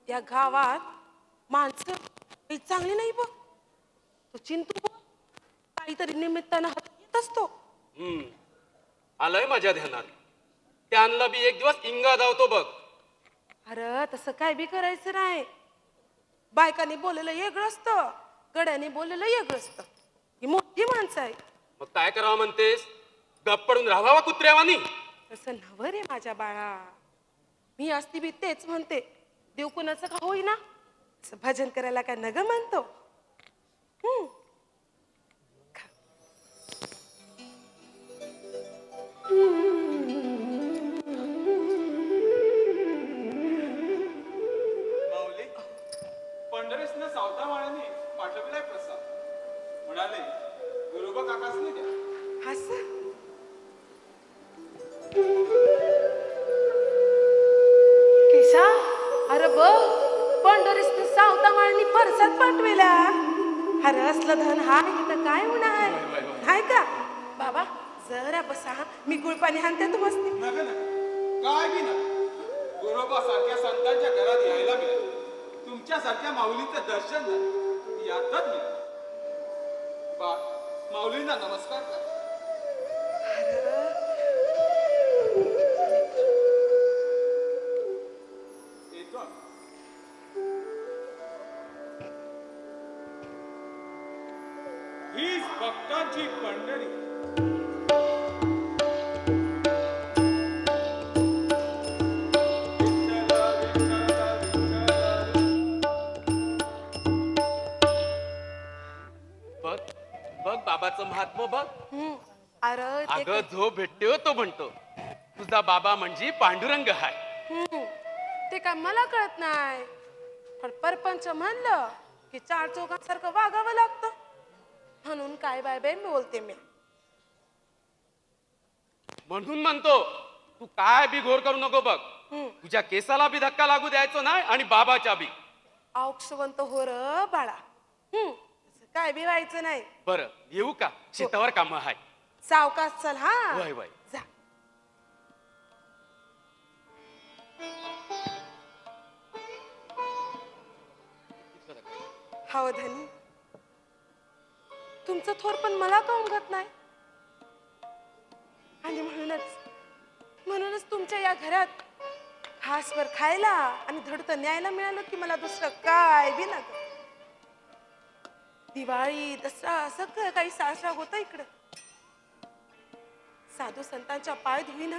या गावात माणसं चांगली नाही बघ. तो चिंतू काहीतरी निमित्तानं हात येत असतो. आलंय माझ्या ध्यानात. त्यांना बी एक दिवस इंगा धावतो बघ. अरे तसं काय बी करायचं नाही. बायकांनी बोललेलं वेगळं असतं. गड्याने बोललेलं वेगळं असतं. ही मोठी माणसं आहे मग काय करावं म्हणतेस? गप पडून राहावा कुत्र्यावानी. तसं नवं रे माझ्या बाळा. मी असती बी तेच म्हणते. देव कुणाचं का होईना? भजन करायला काय नग म्हणतो? पंढरीसनं सावता माळ्याने पाठविलाय प्रसाद. म्हणाले गुरुबा काकासने द्या. असं? केशा अरे बघ पंढरीसने सावता माळणी परसात पाठवेला. अरे असलं धन हाय तर काय होणार? हाय का? बाबा जरा बसा हा. मी गुळपाणी हाणते तू मस्ती. नका नका. काय बी ना गुरुबा सारख्या संतांच्या घरात यायला मिळेल. तुमच्यासारख्या माऊलीचं दर्शन झालं. यातच मिळालं. बा माऊलींना नमस्कार करा. बाबा म्हणजे पांडुरंग हाय. ते काय मला कळत नाही. पण परपंच म्हणलं की चार चौघांसारखं वागावं लागतं. म्हणून काय बाय बाय बोलते मी. म्हणून म्हणतो तू काय बी घोर करू नको बघ. तुझ्या केसाला बी धक्का लागू द्यायचो नाही आणि बाबाच्या बी. औक्षवंत हो र बाळा. काय बी व्हायचं नाही. बरं येऊ का? शेतावर काम हाय. सावकाश चल हा. वय वय. हाव धनी. तुमचं थोर पण मला का उमगत नाही? आणि म्हणूनच म्हणूनच तुमच्या या घरात खासवर खायला आणि धडत न्यायला मिळालं की मला दुसरं काय बी ना दिवाळी दसरा सगळं काही साजरा होता इकडं? साधू संतांच्या पाय धुई ना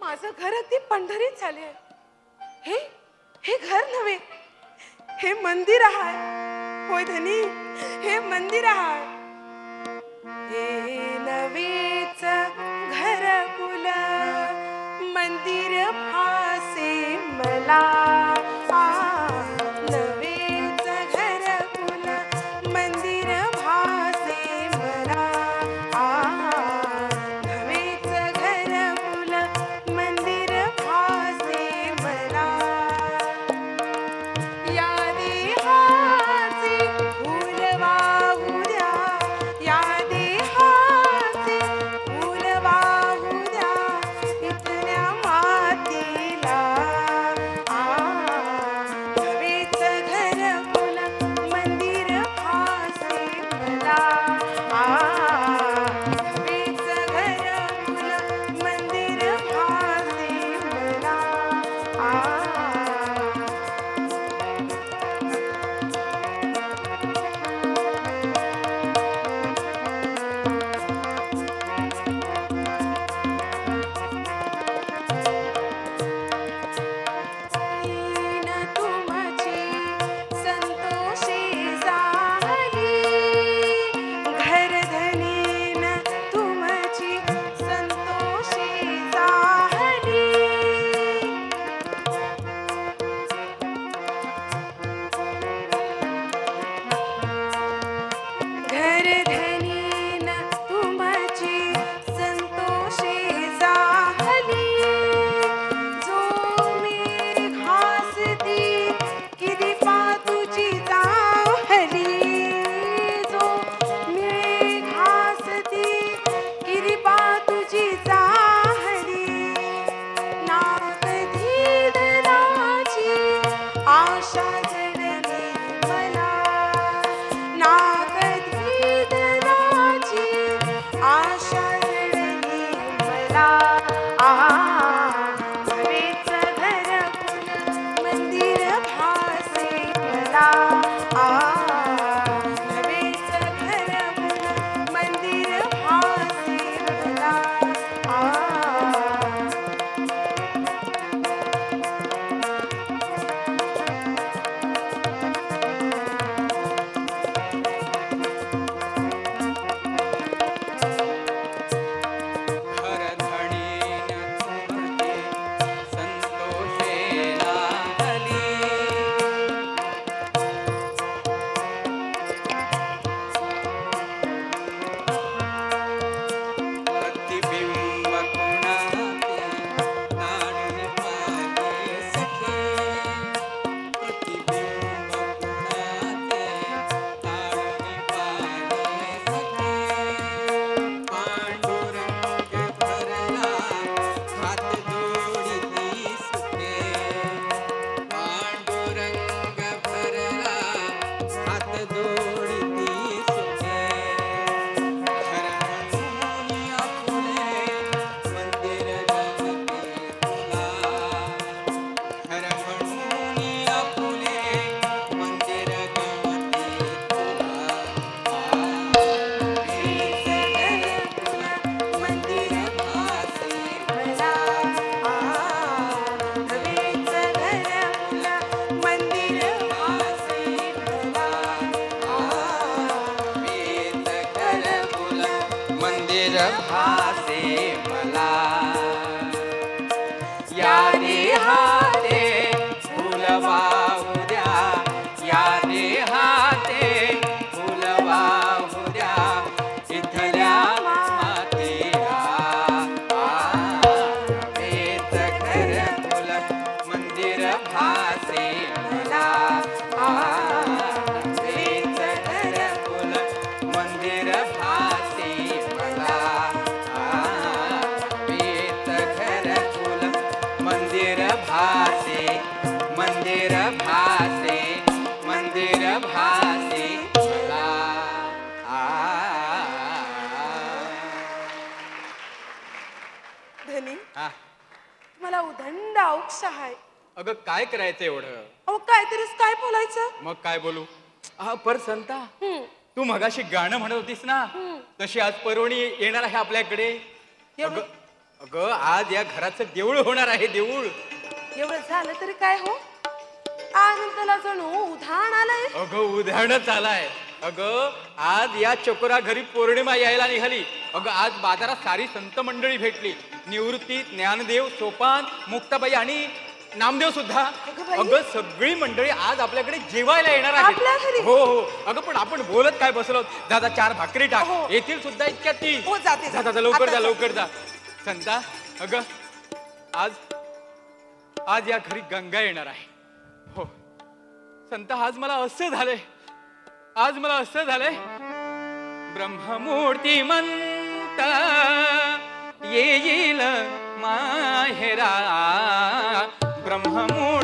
माझं घर अगदी पंढरीत झाले आहे. हे हे घर नव्हे. हे मंदिर आहे. होय धनी हे मंदिर आहे. काय करायचं एवढं? अहो काहीतरीच काय बोलायचं? मग काय बोलू? हा पर संता तू मगाशी गाणं म्हणत होतीस ना. तशी आज पर्वणी येणार आहे आपल्याकडे. अगं अगं आज या घराचं देऊळ होणार आहे देऊळ. एवढं झालं तरी काय हो? आनंदाला जणू उधाण आलंय. अगं उदाहरणच आलाय. अगं आज या चकोरा घरी पौर्णिमा यायला निघाली. अगं आज बाजारात सारी संत मंडळी भेटली. निवृत्ती ज्ञानदेव सोपान मुक्ताबाई आणि नामदेव सुद्धा अगं बाई. अगं सगळी मंडळी आज आपल्याकडे जेवायला येणार आहे आपल्या घरी? हो हो अगं पण आपण बोलत काय बसलो आहोत? दादा चार भाकरी टाक हो. येतील सुद्धा इतक्यात ती हो, जाते, जा, जा, जा, जाते. लवकर जा. लवकर जा संता अगं आज आज या घरी गंगा येणार आहे हो संत आज मला असं झालंय आज मला असं झालंय ब्रह्ममूर्ती मंत येईल माहेरा ब्रह्ममूर्ती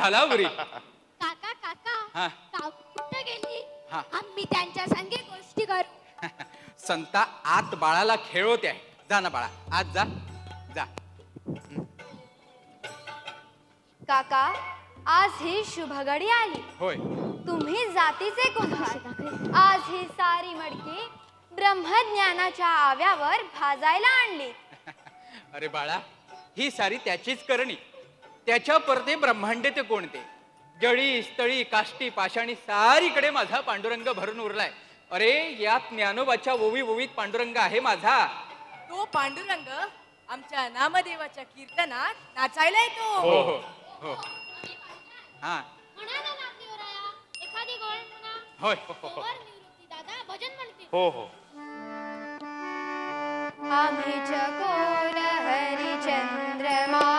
झाला बरी काका काका कुठं गेली? आम्ही त्यांच्या संगे गोष्टी करू. संता आत बाळाला खेळवत. आहे. जा ना बाळा आत जा. जा. काका आज ही शुभ घडी आली. होय. तुम्ही जातीचे कुंभार आज ही सारी मडकी ब्रह्मज्ञानाच्या आव्यावर भाजायला आणली. अरे बाळा ही सारी त्याचीच करणी. त्याच्या परते ब्रह्मांडे ते कोणते? जळी स्थळी काष्टी पाषाणी सारीकडे माझा पांडुरंग भरून उरलाय. अरे या ज्ञानोबाच्या ओवी ओवीत पांडुरंग आहे माझा. तो पांडुरंग आमच्या नामदेवाच्या कीर्तनात नाचायला येतो हो हो, हो. हो हो आम्ही चकोर हरिचंद्रमा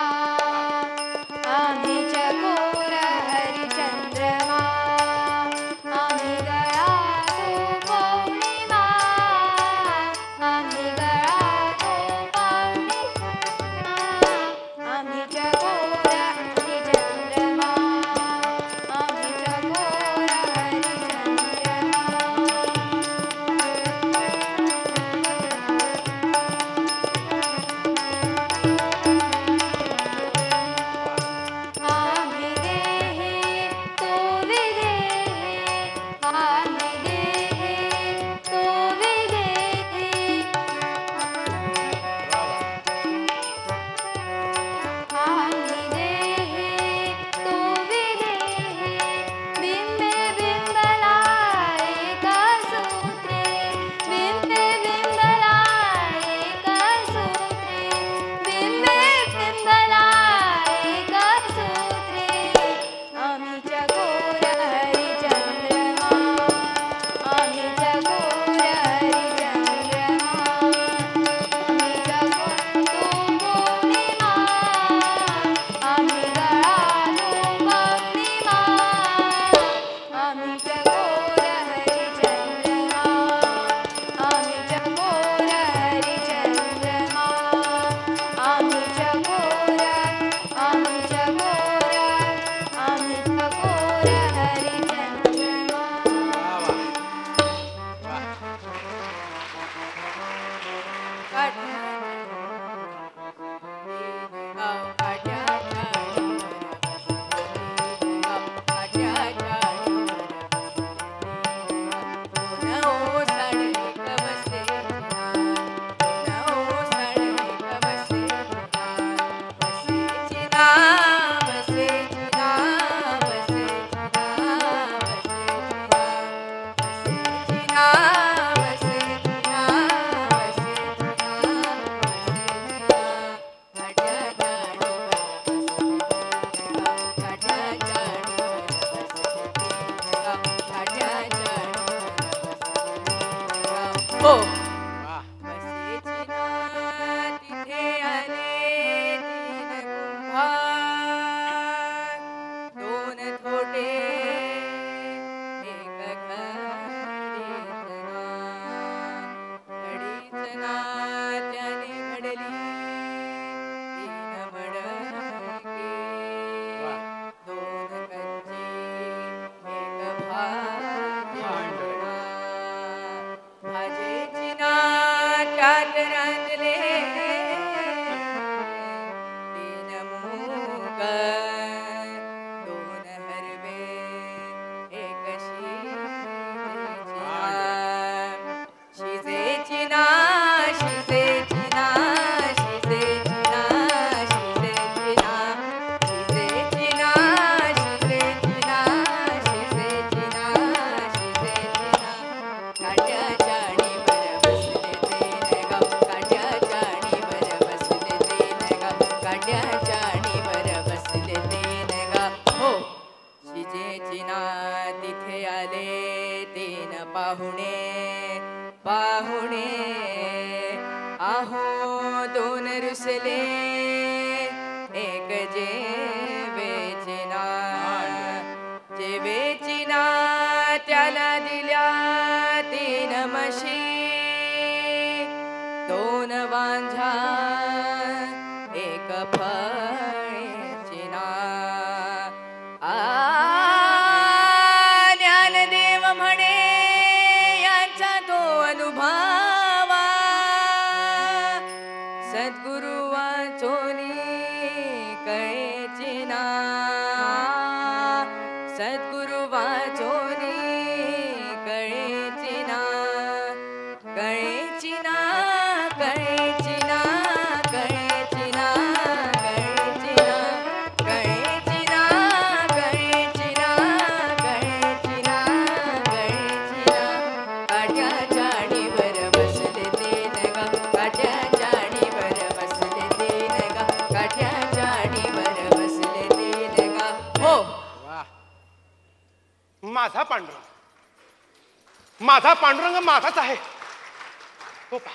माझाच आहे. हो तो पहा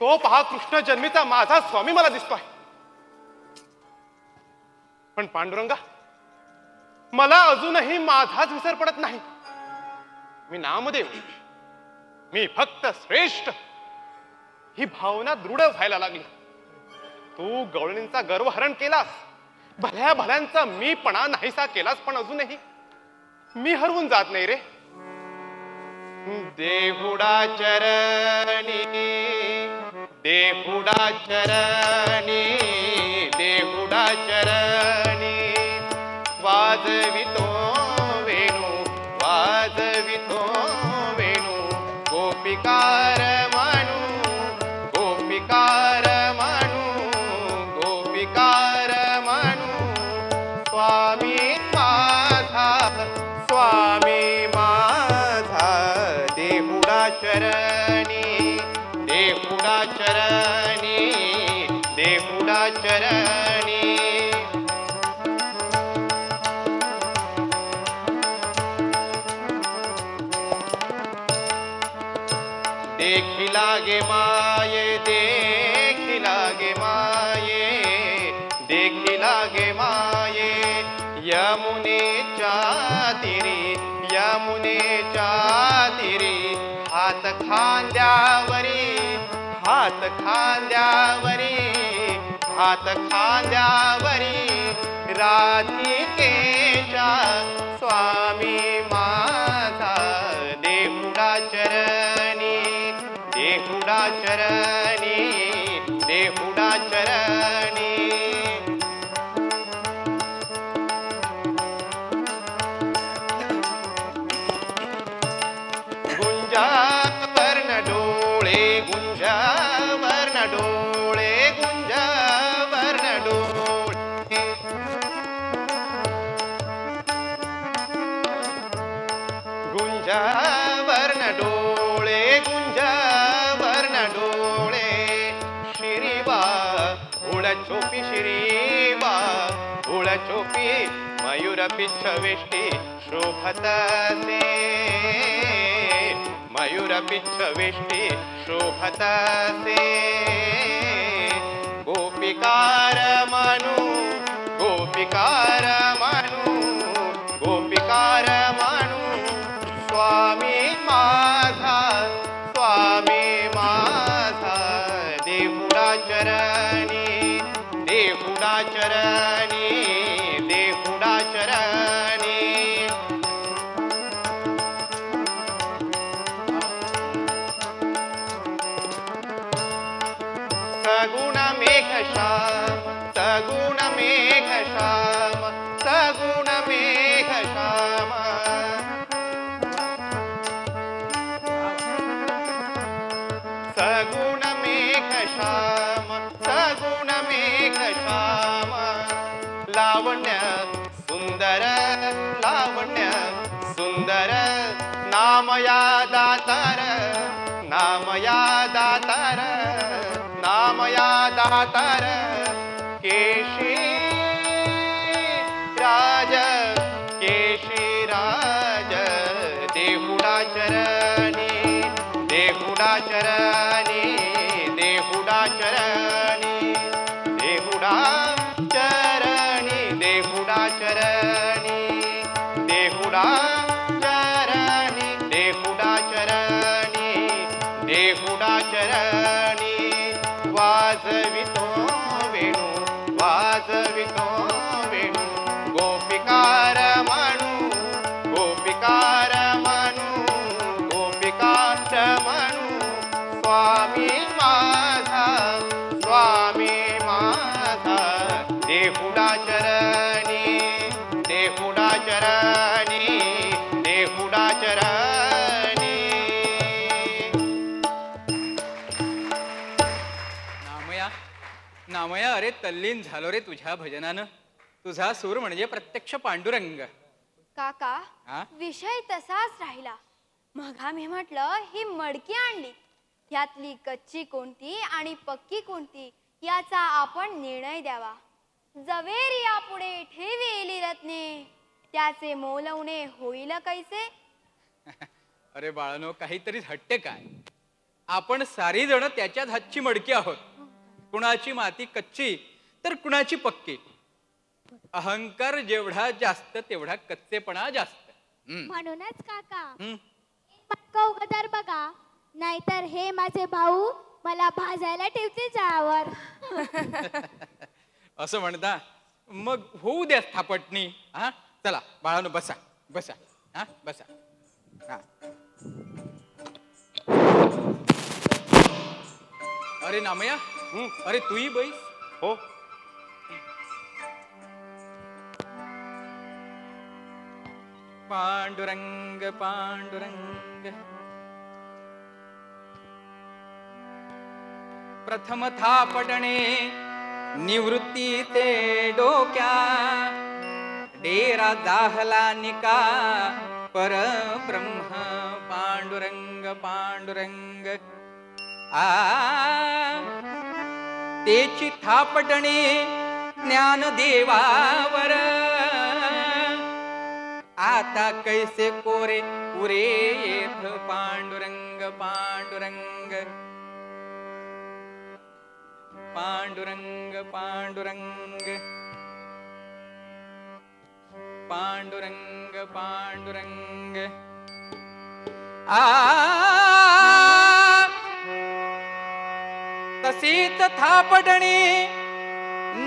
तो पहा कृष्ण जन्मीचा माझा स्वामी मला दिसतोय. पण पांडुरंगा मला अजूनही माझाच विसर पडत नाही. मी नामदेव. मी फक्त श्रेष्ठ. ही भावना दृढ व्हायला लागली. तू गवळणींचा गर्वहरण केलास. भल्या भल्यांचा मी पणा नाहीसा केलास पण अजूनही मी हरवून जात नाही रे. देहुडा चरणी देहुडा चरणी देहुडा चरणी वाजवितो खांद्यावरी हात खांद्यावरी हात खांद्यावरी राधी रूपी मयूरपिच्छवेष्टि शोभतते मयूरपिच्छवेष्टि शोभतते गोपिकारमनु गोपिकारमनु। नामया दातर दातार दातर दातार केशी तल्लीन झालो रे तुझ्या भजनानं. तुझा सूर म्हणजे प्रत्यक्ष पांडुरंग. काका विषय तसाच राहिला. मग आम्ही म्हटलं ही मडकी आणली. ह्यातली कच्ची कोणती आणि पक्की कोणती याचा आपण निर्णय द्यावा. जवेर यापुढे ठेवी रत्ने. त्याचे मोलवणे होईल कैसे? अरे बाळानो काहीतरी हट्टे काय? आपण सारी जण त्याच्याच हातची मडकी आहोत. कुणाची माती कच्ची तर कुणाची पक्की? अहंकार जेवढा जास्त तेवढा कच्चेपणा जास्त. म्हणूनच काका उगदार बघा. नाहीतर हे माझे भाऊ मला भाजायला ठेवते जाळावर असं म्हणता? मग होऊ द्या स्थापटणी. हा? चला बाळानो बसा बसा. हा? बसा. हा. अरे नामया अरे तूही बैस. हो. पांडुरंग पांडुरंग प्रथम थापटणे निवृत्ती ते डोक्या डेरा दाहला निका परब्रह्म पांडुरंग पांडुरंग आ तेची थापटणे ज्ञानदेवावर आता कैसे कोरे पुरे येथ पांडुरंग पांडुरंग। पांडुरंग पांडुरंग। पांडुरंग पांडुरंग। आ तसेच थापडणे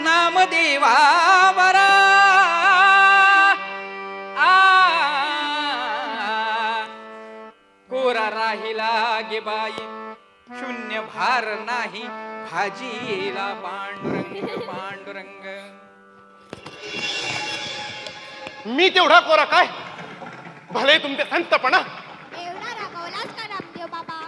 नामदेवावरा। आ कोरा राहिला गे बाई शून्य भार नाही भाजी येला पांडुरंग पांडुरंग. मी तेवढा कोरा काय? भले तुमचे संतपणा. एवढा का रामदेव बाबा?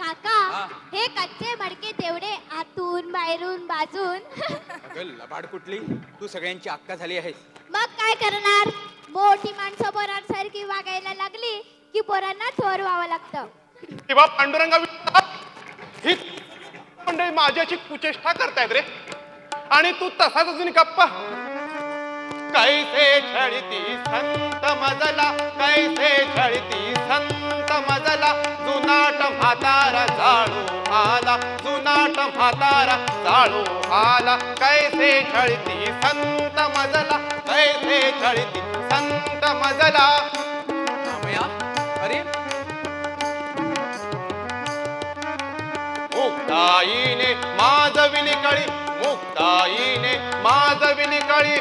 काका हे कच्चे मडके तेवढे आतून बाहेरून बाजून. अगं लबाड कुठली? तू सगळ्यांची अक्का झाली आहेस. मग काय करणार? मोठी माणसं पोरांसारखी वागायला लागली की पोरांना थोर व्हावं लागतं. किंवा पांडुरंगा ही मंडळी माझ्याची कुचेष्टा करतायत रे. आणि तू तसाच अजून गप्पा. कैसे छळती संत मजला कैसे छळती संत मजला जुनाट म्हातारा जाळू आला जुनाट म्हातारा जाळू आला. कैसे छळती संत मजला कैसे छळती मजला अरे. मुक्ताईने माजविली कळी मुक्ताईने माजविली कळी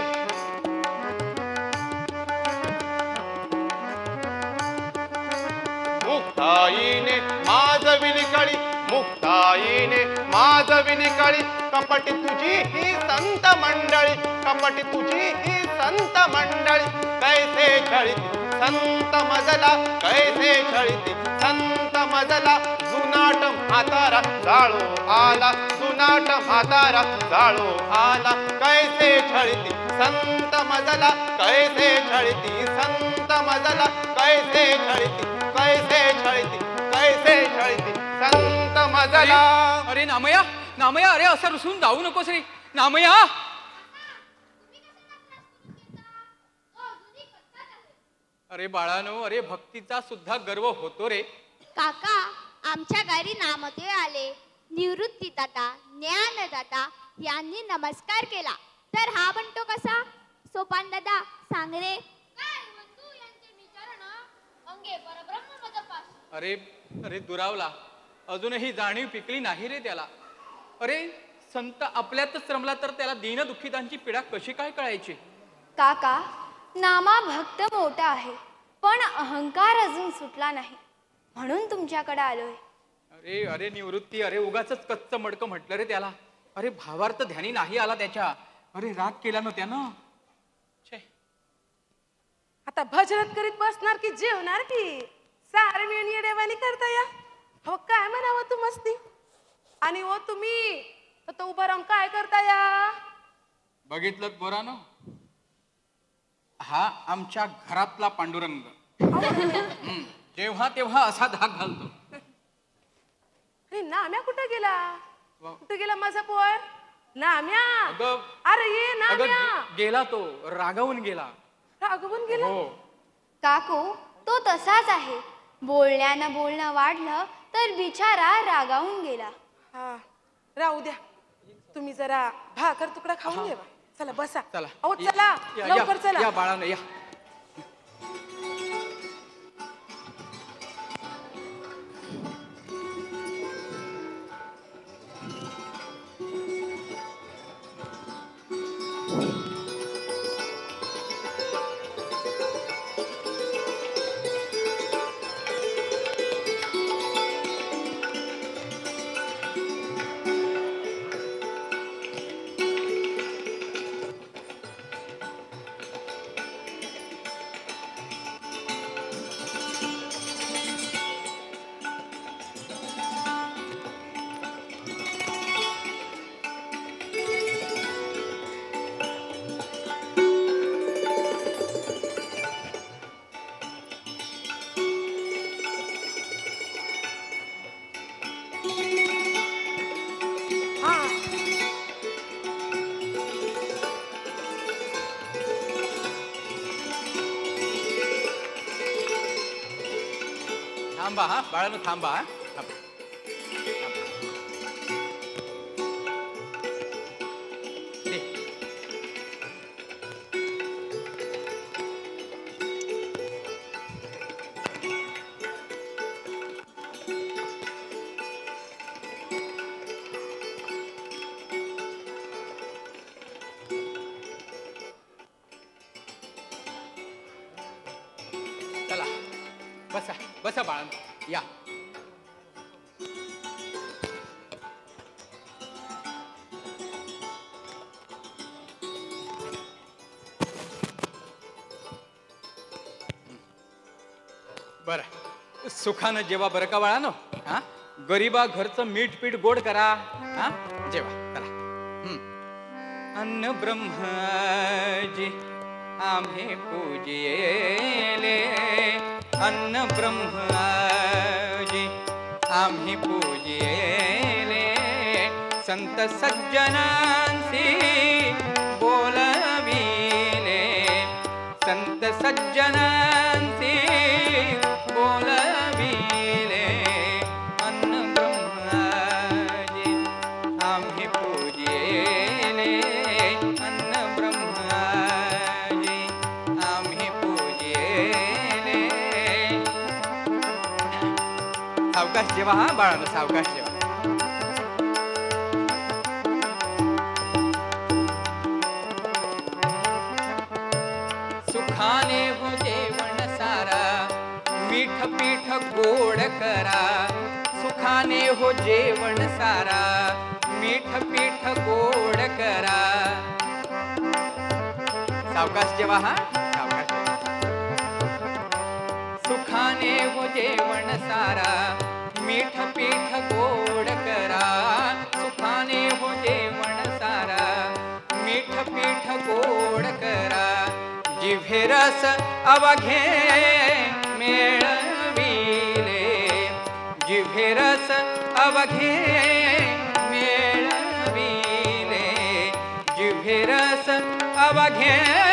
मुक्ताईने माधविनी कळी कपटी तुझी ही संत मंडळी कपटी तुझी ही संत मंडळी. कैसे छळीती? संत मजला कैसे छळीती? संत मजला जुनाट म्हातारा जाळो आला. जुनाट म्हातारा जाळो आला. कैसे छळीती? संत मजला कैसे छळीती? संत मजला कैसे छळीती? कैसे छळीती? कैसे छळीती? संत मजला. अरे नामया नामया अरे असं रुसून जाऊ नकोस रे. नामया. अरे बाळानो अरे भक्तीचा सुद्धा गर्व होतो रे. काका आमच्या घरी नामदेव आले. निवृत्ती दाता ज्ञानदाता यांनी नमस्कार केला. तर हा म्हणतो कसा? सोपान दादा सांग रे. अरे अरे दुरावला. अजूनही जाणीव पिकली नाही रे त्याला. अरे संत आपल्यातच रमला तर त्याला दीनदुःखितांची पीडा कशी काय कळायची? काका नामा भक्त मोठा आहे पण अहंकार अजून सुटला नाही. म्हणून तुमच्याकडे आलोय. अरे अरे निवृत्ती अरे उगाच कच्च मडकं म्हटलं रे त्याला. अरे भावार्थ ध्यानी नाही आला त्याच्या. अरे राग केला ना त्यानं. आता भजनात करीत बसणार की जेवणार की? सारे मिळून येडेवानी करता या हो काय म्हणावं तू मस्ती? आणि हो तुम्ही? तर उभं राहून काय करता या? बघितलं पोरानो? हा आमच्या घरातला पांडुरंग. हम्म, जेव्हा तेव्हा असा धाक घालतो. अरे नाम्या कुठं गेला? कुठं गेला माझा पोर? नाम्या? अगं अरे ये अगं नाम्या. गे- गेला तो रागावून गेला. रागवून गेला? हो. काकू तो तसाच आहे. बोलण्यानं बोलणं वाढलं तर बिचारा रागावून गेला. हा राहू द्या. तुम्ही जरा भाकर तुकडा खाऊन घ्या चला बसा. चला. अहो या- चला. या- लवकर या- चला. या बाळानं या. हा सुखानं जेवा बरं का बाळानो? हा? गरीबा घरचं मीठ पीठ गोड करा. हा? जेवा करा अन्न ब्रह्माजी आम्ही पूजिले. अन्न ब्रह्माजी आम्ही पूजिले. संत सज्जनांशी बोलविले. संत सज्जनांशी जेव्हा हा बाळानं सावकाश जेवा सुखाने हो जेवण सारा मीठ पीठ गोड करा. सुखाने हो जेवण सारा मीठ पीठ गोड करा. सावकाश जेवा हा सावकाश सुखाने हो जेवण सारा करा सुखाने हो जेवण सारा. मीठ पीठ गोड करा. जिभे रस अवघे मेळविले. जिभे रस अवघे मेळविले. जिभे रस अवघे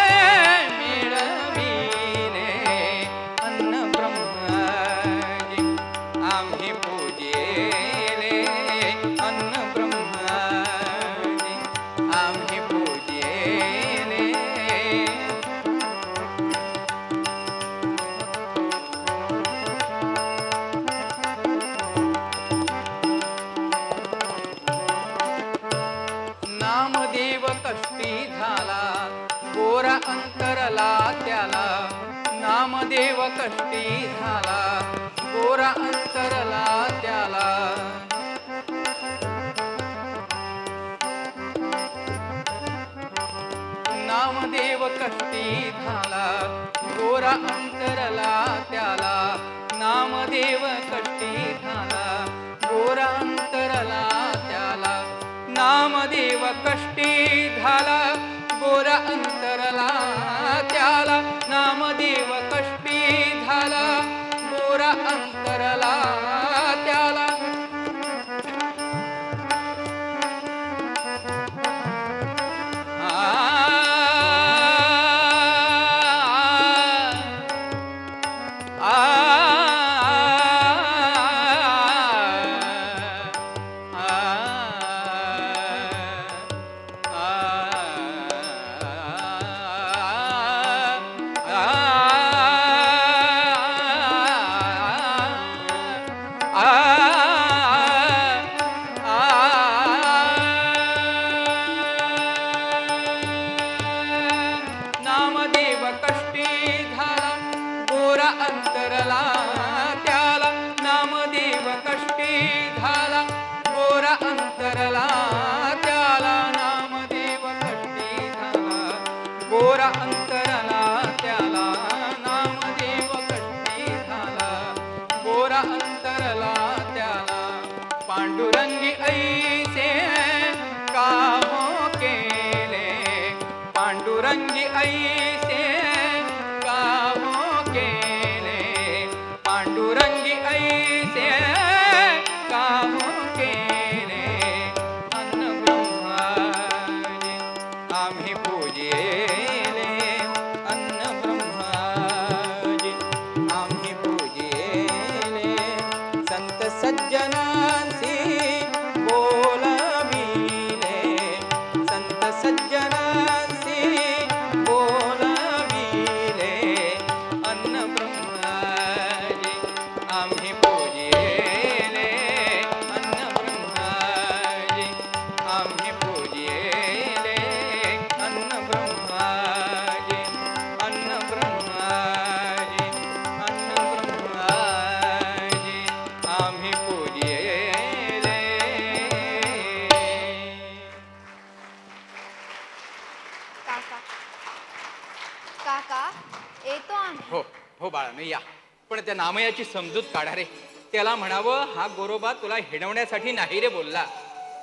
समजूत काढा रे. त्याला म्हणावं हा गोरोबा तुला हिणवण्यासाठी नाही रे बोलला.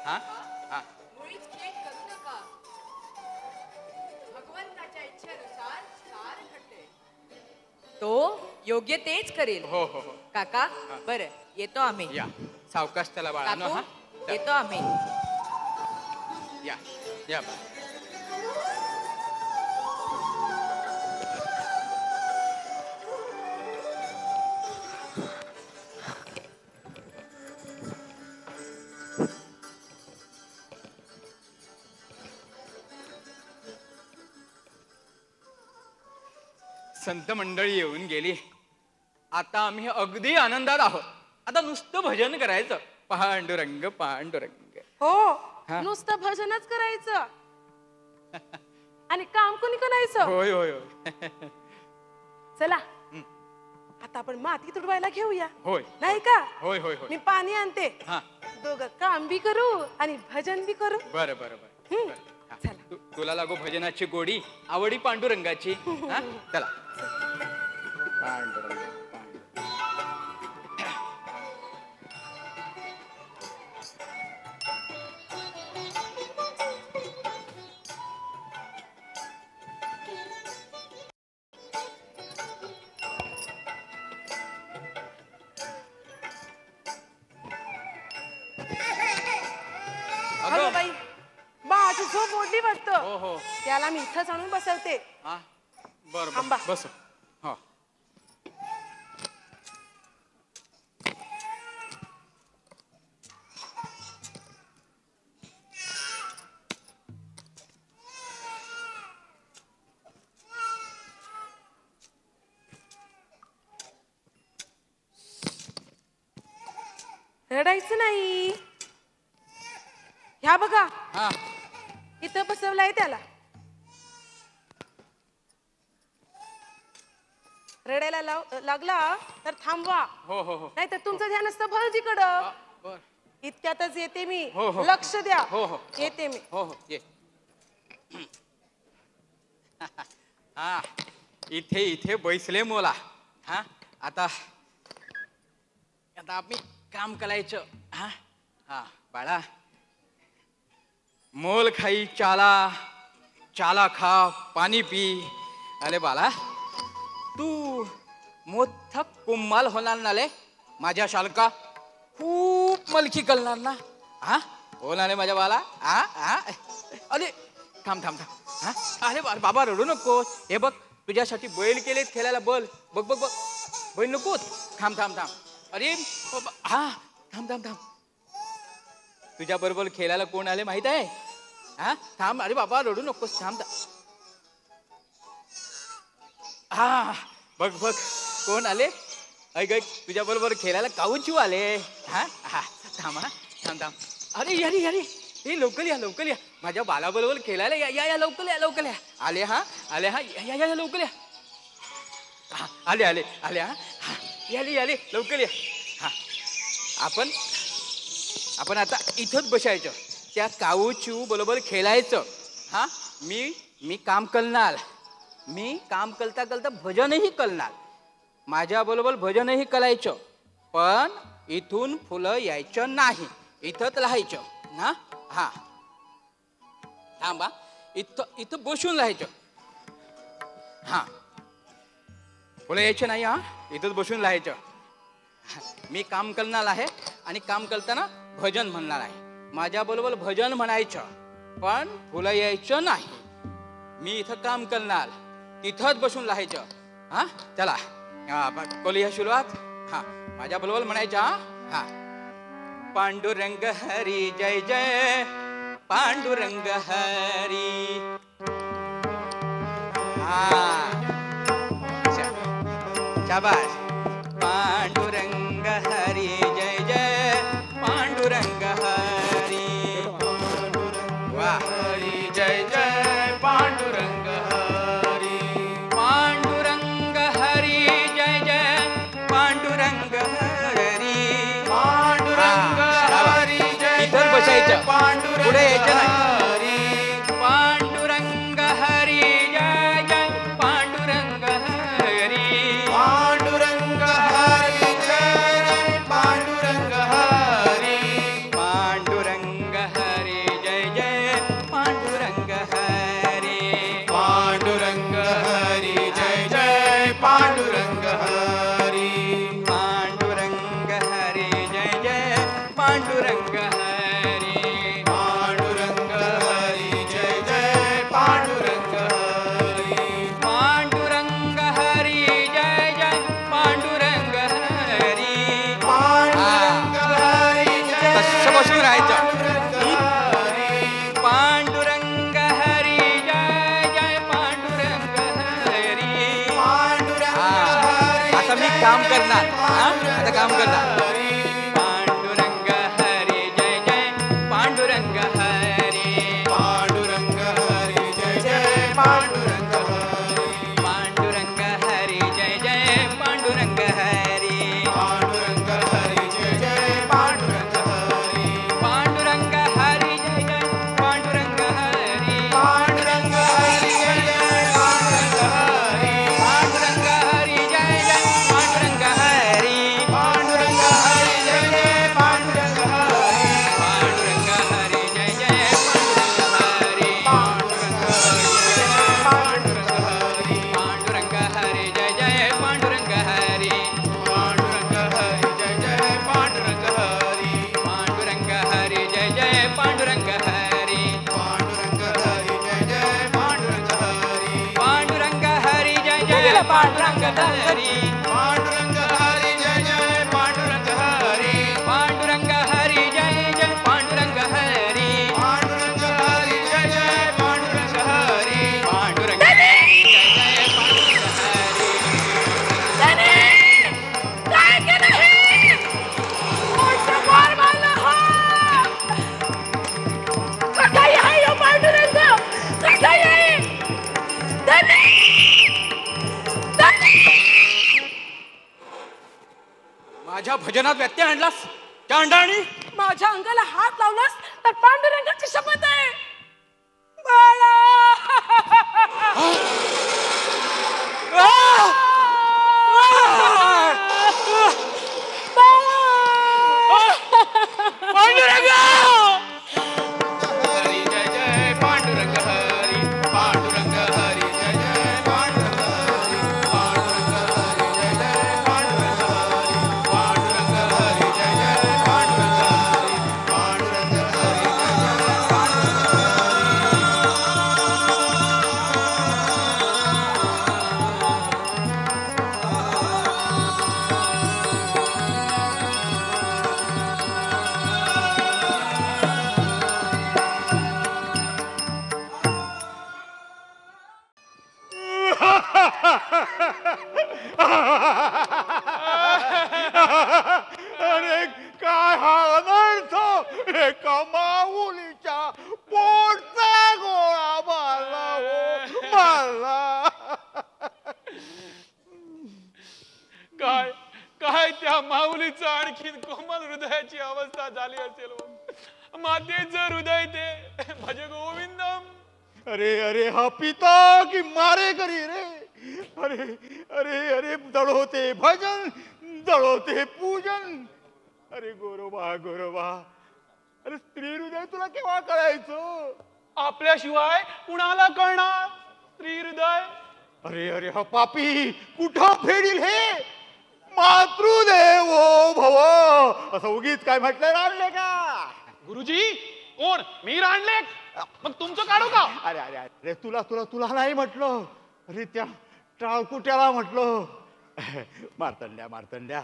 हा? हा. तो योग्य तेच करेल. हो हो हो. काका बरं येतो आम्ही. या. सावकाश त्याला हा. काकू येतो आम्ही. या. या बाळा मंडळी येऊन गेली. आता आम्ही अगदी आनंदात आहोत. आता नुसतं भजन करायचं. पांडुरंग पांडुरंग. हो. नुसतं भजनच करायचं. आणि काम कोणी करायचं? होय होय चला. आता आपण माती तुडवायला घेऊया. होय. नाही का? होय होय होय. मी पाणी आणते. हा. दोघं काम बी करू आणि भजन बी करू. बरं बरं तुला लागो भजनाची गोडी आवडी पांडुरंगाची. चला. पांडुरंग बाई बाळाची झोप मोडली वाटतं. हो हो. त्याला मी इथंच आणून बसवते. हा? बरं थांबा. बस हा रडायचं नाही. ह्या बघा. हा. इथं बसवलाय त्याला. रडायला लाव- लागला तर थांबवा. हो हो हो. नाही तर तुमचं ध्यान असतं भाऊजीकडं बर. इतक्यातच येते मी. हो, हो. लक्ष द्या. हो, हो. येते मी. हो हो. ये. हा. इथे इथे बैसले मोला. हा. आता आता आम्ही काम करायचं. हा? हा बाळा. मोल खाई चाला चाला खा पाणी पी. अरे बाळा तू मोठा कुंभाल होणार ना रे? माझ्या शालका खूप मलकी करणार ना? हा? होणार माझ्या बाला हा? हा? अरे थांब थांब थांब. हा? अरे बा- बाबा रडू नको हे बघ तुझ्यासाठी बैल केलेत खेळायला बल. बघ बघ बघ. बैल नकोत थांब थांब थांब. अरे बाबा, हा थांब थांब थांब. तुझ्या बरोबर खेळायला कोण आले माहीत आहे? हा? थांब अरे बाबा रडू नकोस थांब थांब. हा बघ बघ कोण आले? ऐक ऐक तुझ्या बरोबर खेळायला काऊचू आले? हा? हा थांब हा थांब थांब. अरे अरे अरे हे लवकर या लवकर या. माझ्या बालाबरोबर खेळायला या या या लवकर या लवकर या. आले हा? आले हा? या या या लवकर या. हा आले आले आले हा? हा याले याले लवकर या. हां. आपण आपण आता इथंच बसायचं. त्या काऊ चिऊ बरोबर खेळायचं. हां? मी मी काम करणार. मी काम करता करता भजनही करणार. माझ्याबरोबर भजनही करायचं. पण इथून फुलं यायचं नाही. इथंच राहायचं. ना हां. थांबा. इथं इथं बसून राहायचं. हां. फुलं यायचं नाही हां? इथंच बसून राहायचं. मी काम करणार आहे आणि काम करताना भजन म्हणणार आहे. माझ्याबरोबर भजन म्हणायचं पण फुलं यायचं नाही. मी इथं काम करणार तिथंच बसून राहायचं. हा? चला. हा, ब- करूया सुरुवात. हा माझ्याबरोबर म्हणायचं हा? हा. पांडुरंग हरी जय जय. पांडुरंग हरी. हा. शाबास. पाण्डुरङ्गहरि त्या व्यत्यय आणलास? त्या आणि अरे गोरोबा गोरोबा. अरे स्त्री हृदय तुला केव्हा कळायचं? आपल्याशिवाय कुणाला कळणार? स्त्री हृदय? अरे अरे हा पापी कुठं फेडील हे? मातृदेवो भव. असं उगीच काय म्हटलं आणले का गुरुजी कोण? मी राणले मग तुमचं काढू का? अरे अरे अरे तुला तुला तुला नाही म्हटलं. अरे त्या टाळकुट्याला म्हटलं. मारतंड्या मारतंड्या.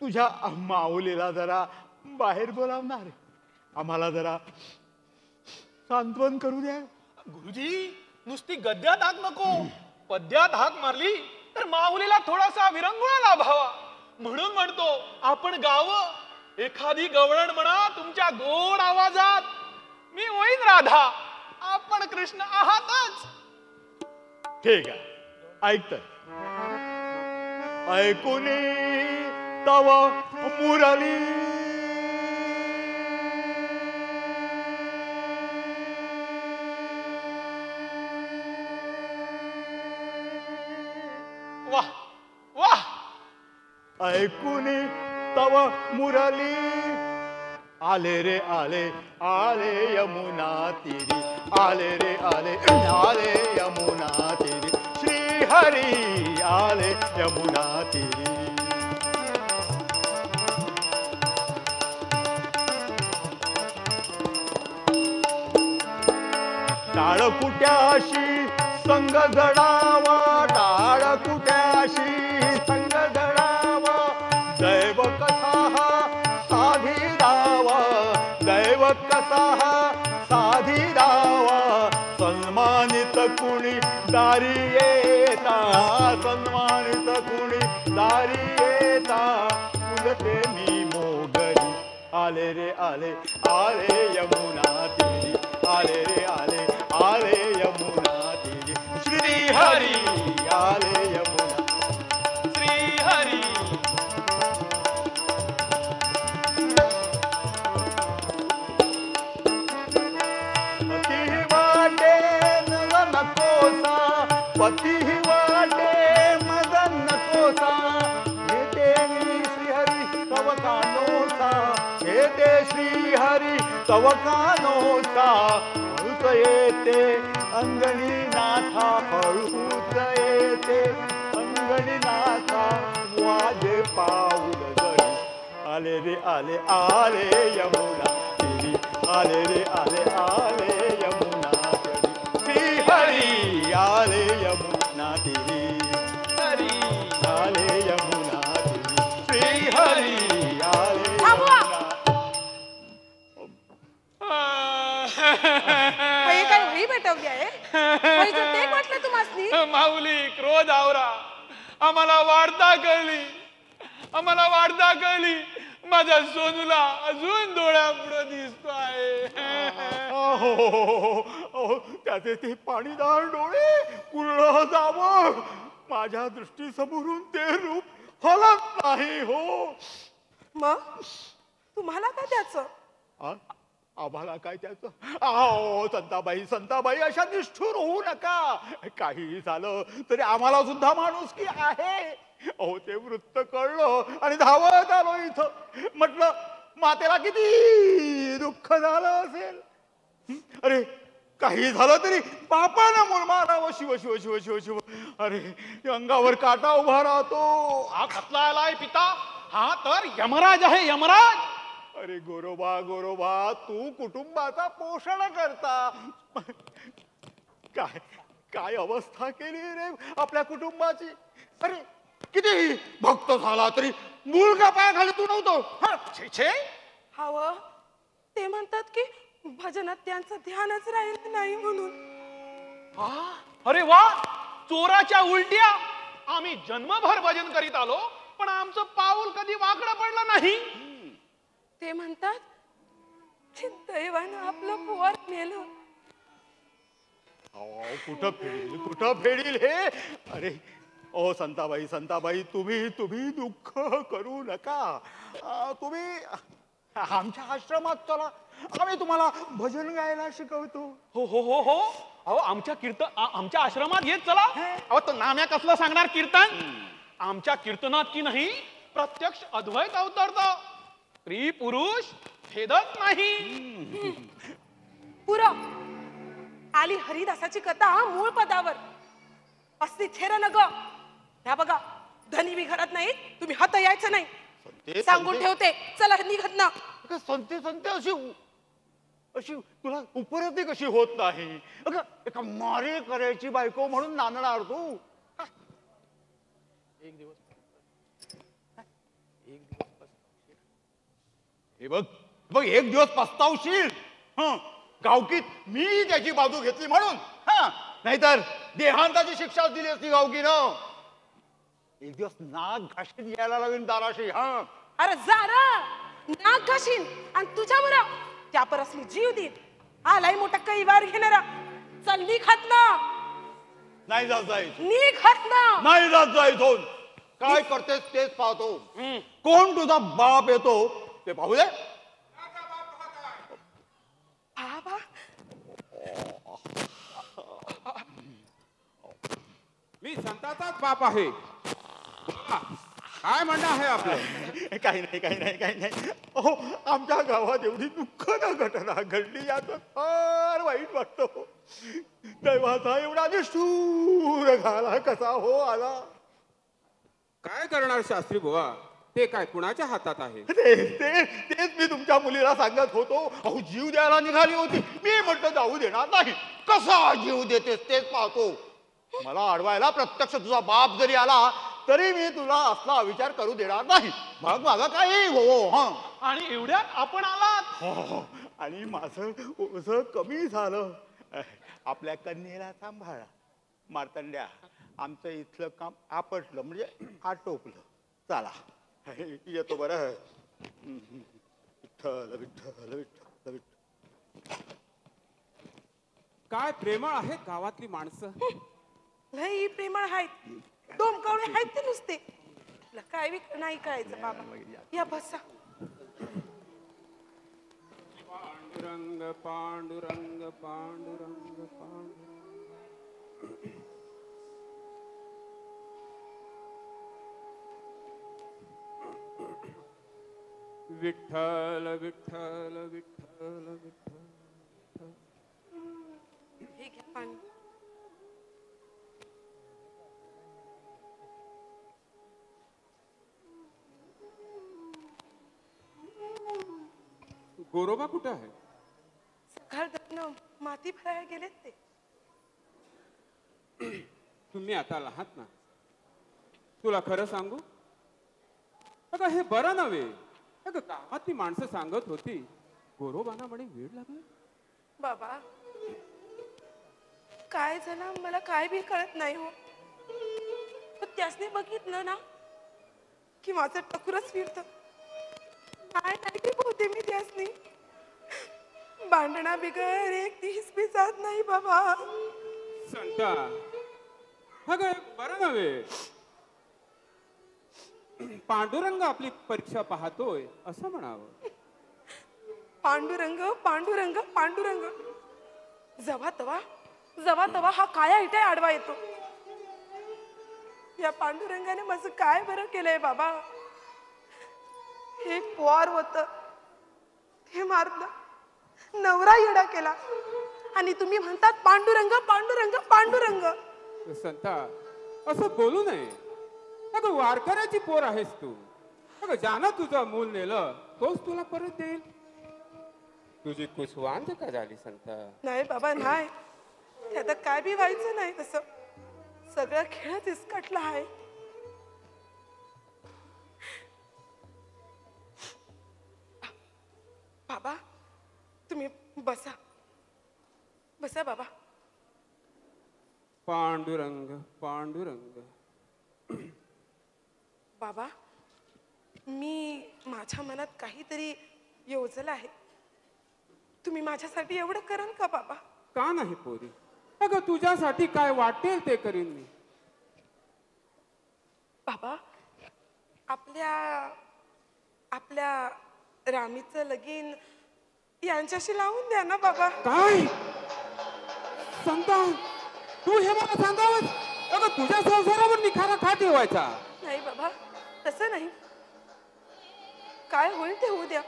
तुझ्या माऊलीला जरा बाहेर बोलावणार आम्हाला जरा सांत्वन करू द्या. गुरुजी नुसती गद्यात हाक नको. पद्यात हाक मारली तर माऊलीला थोडासा विरंगुळा लाभावा म्हणून म्हणतो आपण गावं एखादी गवळण म्हणा तुमच्या गोड आवाजात. मी होईन राधा. आपण कृष्ण आहातच. ठीक आहे. ऐकत ऐकून तव मुरली वाह वाह तव मुरली आले रे आले आले यमुना तिरी आले रे आले आले यमुना तिरी श्री हरी आले यमुना तिरी टाळ कुट्याशी संग जडावा टाळ कुट्याशी संग जडावा दैव कसा हा साधी रावा दैव कसा हा साधी रावा. सन्मानित कुणी दारी येता सन्मानित कुणी दारी येता. फुलते मी मोगरी. आले रे आले आले यमुना तिरी. आले रे आले आले यमुना तिरी श्री हरी आले यमुना. श्री हरी पती वाटे नग नकोसा पती वाटे मग नकोसा येते मी श्रीहरी तव कानोसा येते श्रीहरी तव कानोसा येते. अंगणी नाथा हळूच येते. अंगणी नाथा वाजे पाऊल जरी. आले रे आले आले यमुना तिरी. आले रे आले आले यमुना तिरी. श्री हरी आले यमुना तिरी. हरी आले यमुना तिरी. श्री हरी आले हे वही भेटवली आहे. म्हटलं माऊली क्रोध आवरा. आम्हाला वार्ता कळली. आम्हाला वार्ता कळली. माझ्या सोनूला अजून डोळ्यापुढं दिसतो आहे. अहो, त्याचे ते पाणीदार डोळे पूर्ण जावं. माझ्या दृष्टीसमोरून ते रूप हलत नाही हो. मग? तुम्हाला काय त्याचं आ? आम्हाला काय त्याचं? आहो संताबाई संताबाई अशा निष्ठुर होऊ नका. काही झालं तरी आम्हाला सुद्धा माणूस की आहे. अहो ते वृत्त कळलं आणि धावत आलो इथं. म्हटलं मातेला किती दुःख झालं असेल. अरे काही झालं तरी बापानं मूल मारावं. शिव शिव शिव शिव शिव. अरे अंगावर काटा उभा राहतो. हा कसला आलाय पिता. हा तर यमराज आहे यमराज. अरे गोरोबा गोरोबा तू कुटुंबाचा पोषण करता. काय काय अवस्था केली रे आपल्या कुटुंबाची? अरे किती भक्त झाला तरी मुलगा पायाखाली तू नव्हतो? हं, छे छे. हवं ते म्हणतात की भजनात त्यांचं ध्यानच राहिलं नाही म्हणून. अरे वा चोराच्या उलट्या. आम्ही जन्मभर भजन करीत आलो पण आमचं पाऊल कधी वाकडं पडलं नाही. ते म्हणतात की दैवानं आपलं पोर नेलं. अहो, कुठं फेडील कुठं फेडील हे? अरे ओ संताबाई संताबाई तुम्ही तुम्ही दुःख करू नका. अं, तुम्ही आमच्या आश्रमात चला. आम्ही तुम्हाला भजन गायला शिकवतो. हो हो हो हो. अहो आमच्या कीर्तन आ- आमच्या आश्रमात येत चला. अहो तो नाम्या कसलं सांगणार कीर्तन? आमच्या कीर्तनात की नाही प्रत्यक्ष अद्वैत अवतरत. स्त्री पुरुष भेदत नाही. पुरं. आली हरिदासाची कथा मूळ पदावर. असली थेर न ग ह्या बघा धनी बी घरात नाही तुम्ही हात यायचं नाही. सांगून ठेवते चला निघत ना. संते संते अशी अशी तुला उपरती कशी होत नाही? अगं एका मारे करायची बायको म्हणून नांदणार तू. एक दिवस. हे बघ बघ एक दिवस पस्तावशील. हं गावकीत मी त्याची बाजू घेतली म्हणून. हा नाहीतर देहांताची शिक्षा दिली असती गावकीनं. एक दिवस नाक घाशीत यायला लागेल दाराशी हा. अरे जा र नाक घाशीन आणि तुझ्या बरं त्या परस मी जीव देईन. आलाय मोठा कैवार घेणारा. चल निघत ना नाही जात जायचं. निघत ना नाही जात जा इथून काय करतेस तेच पाहतो. कोण तुझा बाप येतो? ते पाहू दे बाबा मी संताचाच बाप आहे. बोला, काय म्हणणं आहे आपलं? काही नाही काही नाही काही नाही. अहो आमच्या गावात एवढी दुःखद घटना घडली याचं फार वाईट वाटतं. दैवाचा एवढा निष्ठूर घाला कसा हो आला. काय करणार शास्त्री बुवा? ते काय कुणाच्या हातात आहे? ते ते तेच मी तुमच्या मुलीला सांगत होतो. अहो जीव द्यायला निघाली होती. मी म्हटलं जाऊ देणार नाही. कसा जीव देतेस तेच पाहतो. मला अडवायला प्रत्यक्ष तुझा बाप जरी आला तरी मी तुला असला विचार करू देणार नाही. मग माझा काही हो हा. आणि एवढ्यात आपण आलात? हो, हो. आणि माझं ओझ कमी झालं. आपल्या कन्येला सांभाळा. मार्तंड्या आमचं इथलं काम आपटलं. म्हणजे आटोपलं. चला. येतो बरं विठ्ठल विठ्ठल विठ्ठल विठ्ठल। काय प्रेमळ आहेत गावातली माणसं? लई प्रेमळ आहेत. डोमकावळे आहेत ते नुसते. काय बी नाही कळायचं बाबा. या बसा. पांडुरंग पांडुरंग पांडुरंग पांडुरंग. विठ्ठल विठ्ठल विठ्ठल विठ्ठल. गोरोबा कुठं आहे? सकाळ माती भरायला गेलेत ते. तुम्ही आता लहात ना. तुला खरं सांगू? अगं हे बरं नव्हे. अगं गावातली माणसं सांगत होती गोरोबाना म्हणे वेळ लागला. बाबा काय झालं? मला काय बी कळत नाही हो. पण त्यासने बघितलं ना की माझं टकुरच फिरत. काय नाही की बोलते मी त्यासनी. भांडणा बिगर एक दिवस बी जात नाही बाबा. संता अगं बरं नव्हे पांडुरंग आपली परीक्षा पाहतोय असं म्हणावं. पांडुरंग पांडुरंग पांडुरंग. जवा तवा जवा तवा हा काया इथे आडवा येतो. या पांडुरंगाने माझं काय बरं केलंय बाबा? हे पोर होत. ते मारलं. नवरा येडा केला. आणि तुम्ही म्हणतात पांडुरंग पांडुरंग पांडुरंग. संता असं बोलू नये. अगं वारकऱ्याची पोर आहेस तू. अगं ज्यानं तुझं मूल नेलं तोच तुला परत देईल. तुझी कुसवांत का झाली संता? नाही बाबा नाही. ते आता काय बी व्हायचं नाही तसं. सगळं खेळच इसकटला आहे. बाबा तुम्ही बसा. बसा बाबा. पांडुरंग पांडुरंग. बाबा मी माझ्या मनात काहीतरी योजलं आहे. तुम्ही माझ्यासाठी एवढं कराल का बाबा? का नाही पोरी? अगं तुझ्यासाठी काय वाटेल ते करीन मी. बाबा आपल्या आपल्या रामीचं लगीन यांच्याशी लावून द्या ना बाबा. काय? संता तू हे मला सांगावं अगं तुझ्या संसारावर निखारा का ठेवायचा? नाही बाबा तसं नाही. काय होईल ते होऊ द्या.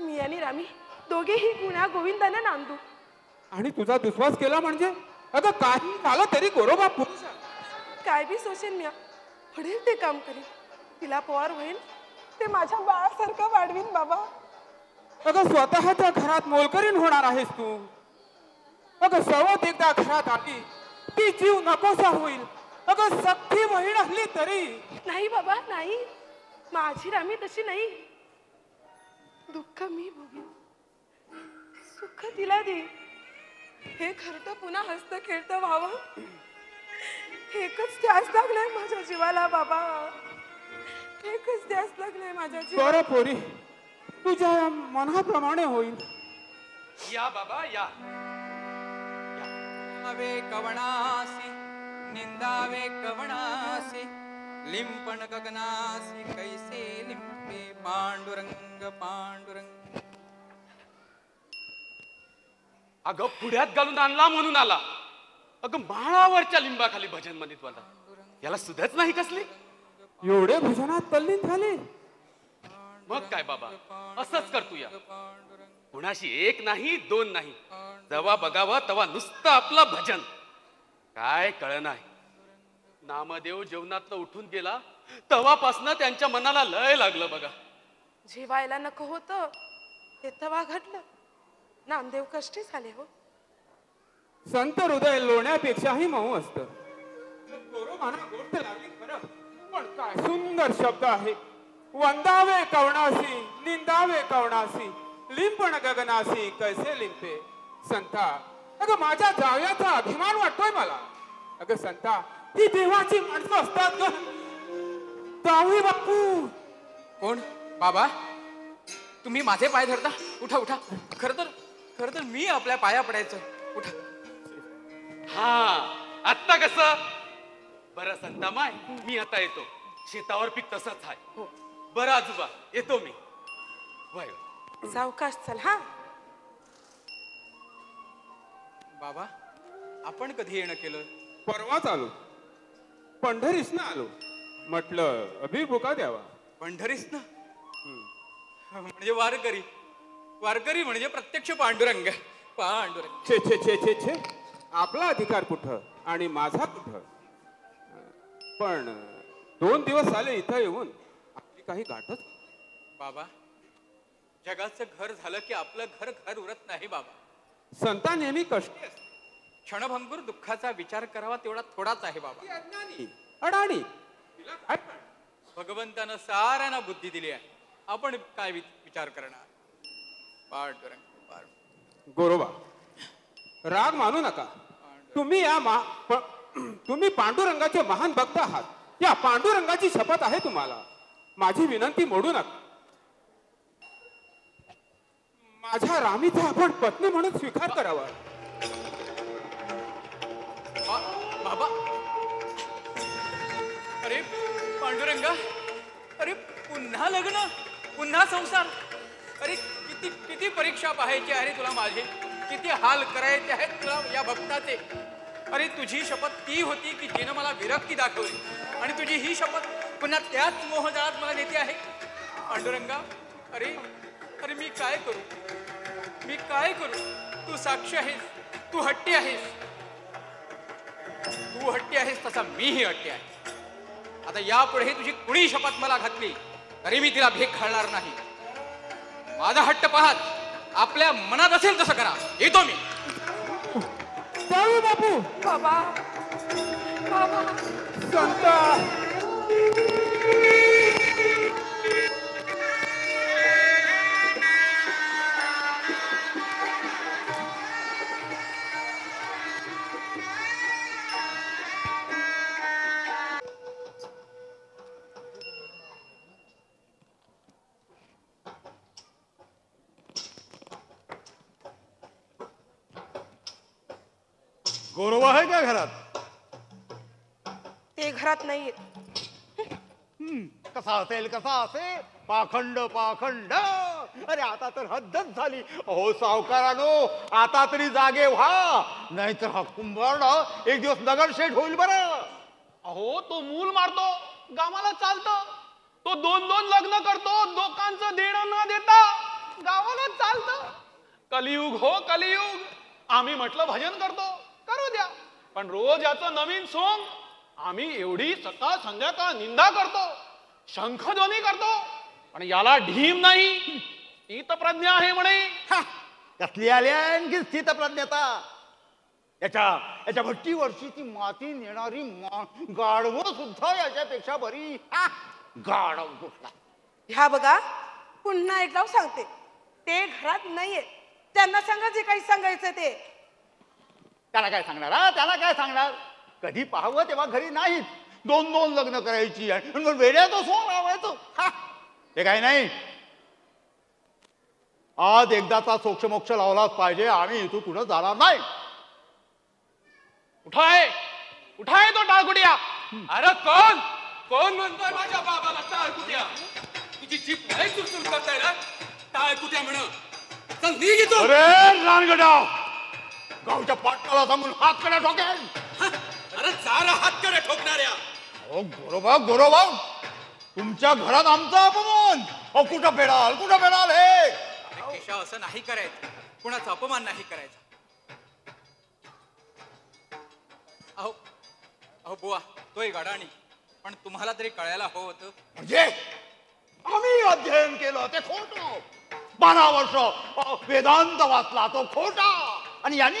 मी आणि रामी दोघेही गुण्या गोविंदाने नांदू. आणि तुझा दुश्वास केला म्हणजे? अगं काही झालं तरी गोरोबा पुरुष आहे. काय बी सोचेन मी पडेल ते काम करीन. तिला पोर होईल ते माझ्या बाळासारखं वाढवीन बाबा. अगं स्वतःच्या घरात मोलकरीण होणार आहेस तू. अगं सवत एकदा घरात आली ती जीव नकोसा होईल. अगं सख्खी बहीण असली तरी. नाही बाबा नाही. माझी रामी तशी नाही. दुःख मी भोगीन. सुख तिला दे. हे खरं पुन्हा हस्त खेळत व्हावं. एकच ध्यास लागलाय माझ्या जीवाला बाबा. एकच ध्यास लागलाय माझ्या बरं जीवाला पोरी. तुझ्या या मनाप्रमाणे होईल या बाबा या. वे कवणासी निंदावे कवणासी लिंपण गगनासी कैसे लिंपे पांडुरंग पांडुरंग. अगं पुढ्यात घालून आणला म्हणून आला. अगं माळावरच्या लिंबाखाली भजन म्हणित मला याला सुधच नाही कसली? एवढे भजनात तल्लीन झाले. मग काय बाबा? असंच करतो या. कुणाशी एक नाही दोन नाही. जेव्हा बघावं तेव्हा नुसतं आपलं भजन. काय कळ नाही नामदेव जेवणातनं उठून गेला तेव्हापासनं त्यांच्या मनाला लय लागलं बघा. जेवायला नको होतं ते तवा घडलं. नामदेव कष्टी झाले हो. संत हृदय लोण्यापेक्षाही मऊ असत. पण काय सुंदर शब्द आहे. वंदावे कवणासी निंदावे कवणासी लिंपण गगनासी कैसे लिंपे? संता अगं माझ्या जावयाचा अभिमान वाटतोय मला. अगं संता ही देवाची माणसं असतात ग. जावई बापू. कोण? बाबा? तुम्ही माझे पाय धरता? उठा उठा. खर तर खर तर मी आपल्या पाया पडायचं. उठा. हा आत्ता कस? बरं संता माय मी आता येतो. शेतावर पीक तसंच आहे बरं आजोबा येतो मी. वय वय. सावकाश चल हा. बाबा आपण कधी येणं केलं? परवाच आलो. पंढरीस ना आलो. म्हटलं अभिमुखा द्यावा. पंढरीस ना म्हणजे वारकरी. वारकरी म्हणजे प्रत्यक्ष पांडुरंग. पांडुरंग. छे छे छे छे छे. आपला अधिकार कुठं? आणि माझा कुठं? पण दोन दिवस झाले इथं येऊन. आपली काही गाठच. बाबा जगाचं घर झालं की आपलं घर घर उरत नाही बाबा. संता नेहमी कष्टी असतात. क्षणभंगूर दुःखाचा विचार करावा तेवढा थोडाच आहे बाबा. अडाणी. भगवंतानं साऱ्यांना बुद्धी दिली आहे. आपण काय वि- विचार करणार? पांडुरंग पांडुरंग. गोरोबा राग मानू नका. तुम्ही या मा प- तुम्ही पांडुरंगाचे महान भक्त आहात. या पांडुरंगाची शपथ आहे तुम्हाला. माझी विनंती मोडू नका. माझ्या रामीचा आपण पत्नी म्हणून स्वीकार करावा. बाबा. अरे पांडुरंगा. अरे पुन्हा लग्न पुन्हा संसार. अरे किती किती परीक्षा पाहायची आहे तुला माझे? किती हाल करायचे आहेत तुला या भक्ताचे? अरे तुझी शपथ ती होती की जिनं मला विरक्ती दाखवली. आणि तुझी ही शपथ पुन्हा त्याच मोहजाळात मला देते आहे. पांडुरंगा अरे अरे मी काय करू? मी काय करू? तू साक्ष आहेस तू हट्टी आहेस. तू हट्टी आहेस तसा मीही हट्टी आहे. आता यापुढे तुझी कुणी शपथ मला घातली तरी मी तिला भेग घालणार नाही. माझा हट्ट पाहत आपल्या मनात असेल तसं करा. येतो मी. बापू. बाबा. बाबा. संता ते घरात नाहीये. हम्म, कसा असेल कसा असेल? पाखंड पाखंड. अरे आता तर हद्दच झाली. अहो सावकारानो आता तरी जागे व्हा. नाहीतर हा कुंभारड एक दिवस दगडशेठ होईल बरं. अहो तो मूल मारतो गावाला चालतं. तो दोन दोन लग्न करतो लोकांचं देणं न देता गावाला चालतं. कलियुग हो कलियुग. आम्ही म्हटलं भजन करतो. करू द्या. पण रोज याचं नवीन सोंग आम्ही एवढी सकाळ संध्याकाळ निंदा करतो शंखध्वनी करतो पण याला ढीम नाही ती तर प्रज्ञा आहे म्हणे. कसली आली आणखी स्थित प्रज्ञता याच्या याच्या भट्टीवरची ती माती नेणारी गाढव सुद्धा याच्यापेक्षा बरी. हा, गाढव कुठला ह्या बघा पुन्हा एकदा सांगते ते घरात नाहीये. त्यांना सांगा जे काही सांगायचं ते. त्याला काय सांगणार हा? त्याला काय सांगणार? कधी पाहावं तेव्हा घरी नाहीत. दोन दोन लग्न करायची आणि मग तो सोंग लावायचो. हा, ते काही नाही? आज एकदाचा सोक्षमोक्ष लावलाच पाहिजे आम्ही इथून पुढे जाणार नाही. उठाय. उठाय तो टाळकुटिया अरे कोण? कोण म्हणतोय माझ्या बाबाला टाळकुटिया तुझी जीप नाही चुरचुर करताय ना? टाळकुटिया म्हण चल निघ इथून. अरे रानगडाव. गावच्या पाटलाला सांगून हात कडे ठोकेन अरे चारा हात कडे ठोकणाऱ्या. अहो गोरोबा गोरोबा. तुमच्या घरात आमचा अपमान. अहो कुठं फेडाल कुठं फेडाल हे? अरे केशा असं नाही करायचं. कुणाचा अपमान नाही करायचा. अहो अहो बुवा तोय गडाणी. पण तुम्हाला तरी कळायला हवं होतं. म्हणजे आम्ही अध्ययन केलं ते खोट. बारा वर्ष अ, वेदांत वाचला तो खोटा. आणि यांनी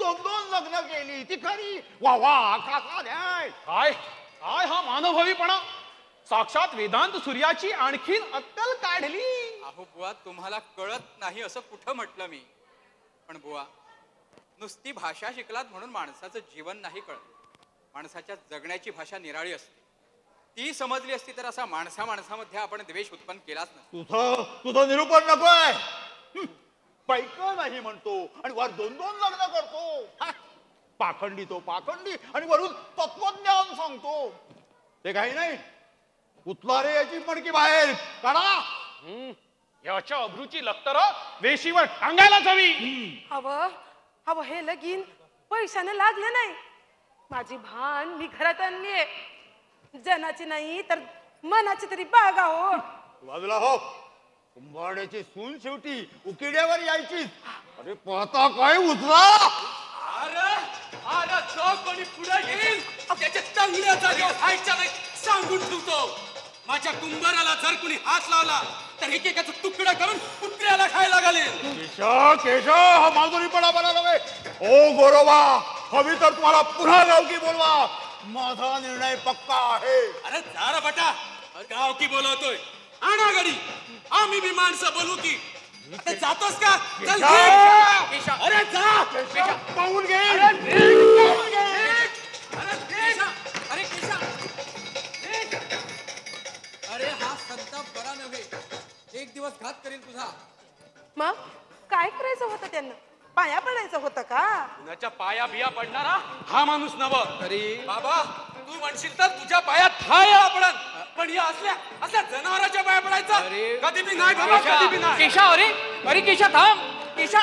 दोन दोन लग्न केली. ती खरी. वा वा काका न्याय. काय? काय हा मानवभावीपणा? साक्षात वेदांत सूर्याची आणखीन अक्कल काढली. अहो बुवा तुम्हाला कळत नाही असं कुठं म्हटलं मी. पण बुवा नुसती भाषा शिकलात म्हणून माणसाचं जीवन नाही कळत. माणसाच्या जगण्याची भाषा निराळी असते. ती समजली असती तर असा माणसा माणसामध्ये आपण द्वेष उत्पन्न केलाच नसता. तुझं तुझं निरूपण नकोय. बायका नाही म्हणतो. आणि वर दोन दोन लग्न करतो. हा, पाखंडी तो पाखंडी आणि वरून तत्वज्ञान सांगतो. ते काही नाही. उतला रे याची मणकी बाहेर. काढा. हम्म, याच्या अब्रूची लक्तर वेशीवर टांगायलाच हवी. हवं हवं हे लगीन पैशाने लागलं नाही. माझी भान मी घरात आणलीये. जनाची नाही तर मनाची तरी बागा हो बाजूला हो. कुंभारड्याची सून शेवटी उकिड्यावर यायची अरे पाहता काय उचला अरे अरे जो कोणी पुढे येईल. त्याच्या चांगल्या जागेवर व्हायच्या नाही सांगून ठेवतो. माझ्या कुंभाराला जर कोणी हात लावला तर एकेकाचा तुकडा करून कुत्र्याला खायला घालेल. केशव केशव हा माधुरीपणा बना नव्हे. ओ गोरोबा हवी तर तुम्हाला पुन्हा गावकी बोलवा. माझा निर्णय पक्का आहे. अरे जा बटा. गाव की बोलवतोय. आणा गाडी आम्ही बी माणसं बोलू की आता जातोस का? चल! निघ. अरे जा. पाहून घे. अरे केशा अरे केशा अरे हा संताप बरा नव्हे. एक दिवस घात करेल तुझा. मग? काय करायचं होतं त्यांना? पाया पडायचं होतं का? कुणाच्या पाया बिया पडणारा? हा माणूस नव. तरी बाबा तू म्हणशील तर तुझ्या पायात ठाय पडन पण या असल्या असल्या जनावरांच्या पाया पडायचं? कधी बी नाही बाबा कधी बी नाही. केशा अरे अरे केशा थांब. केशा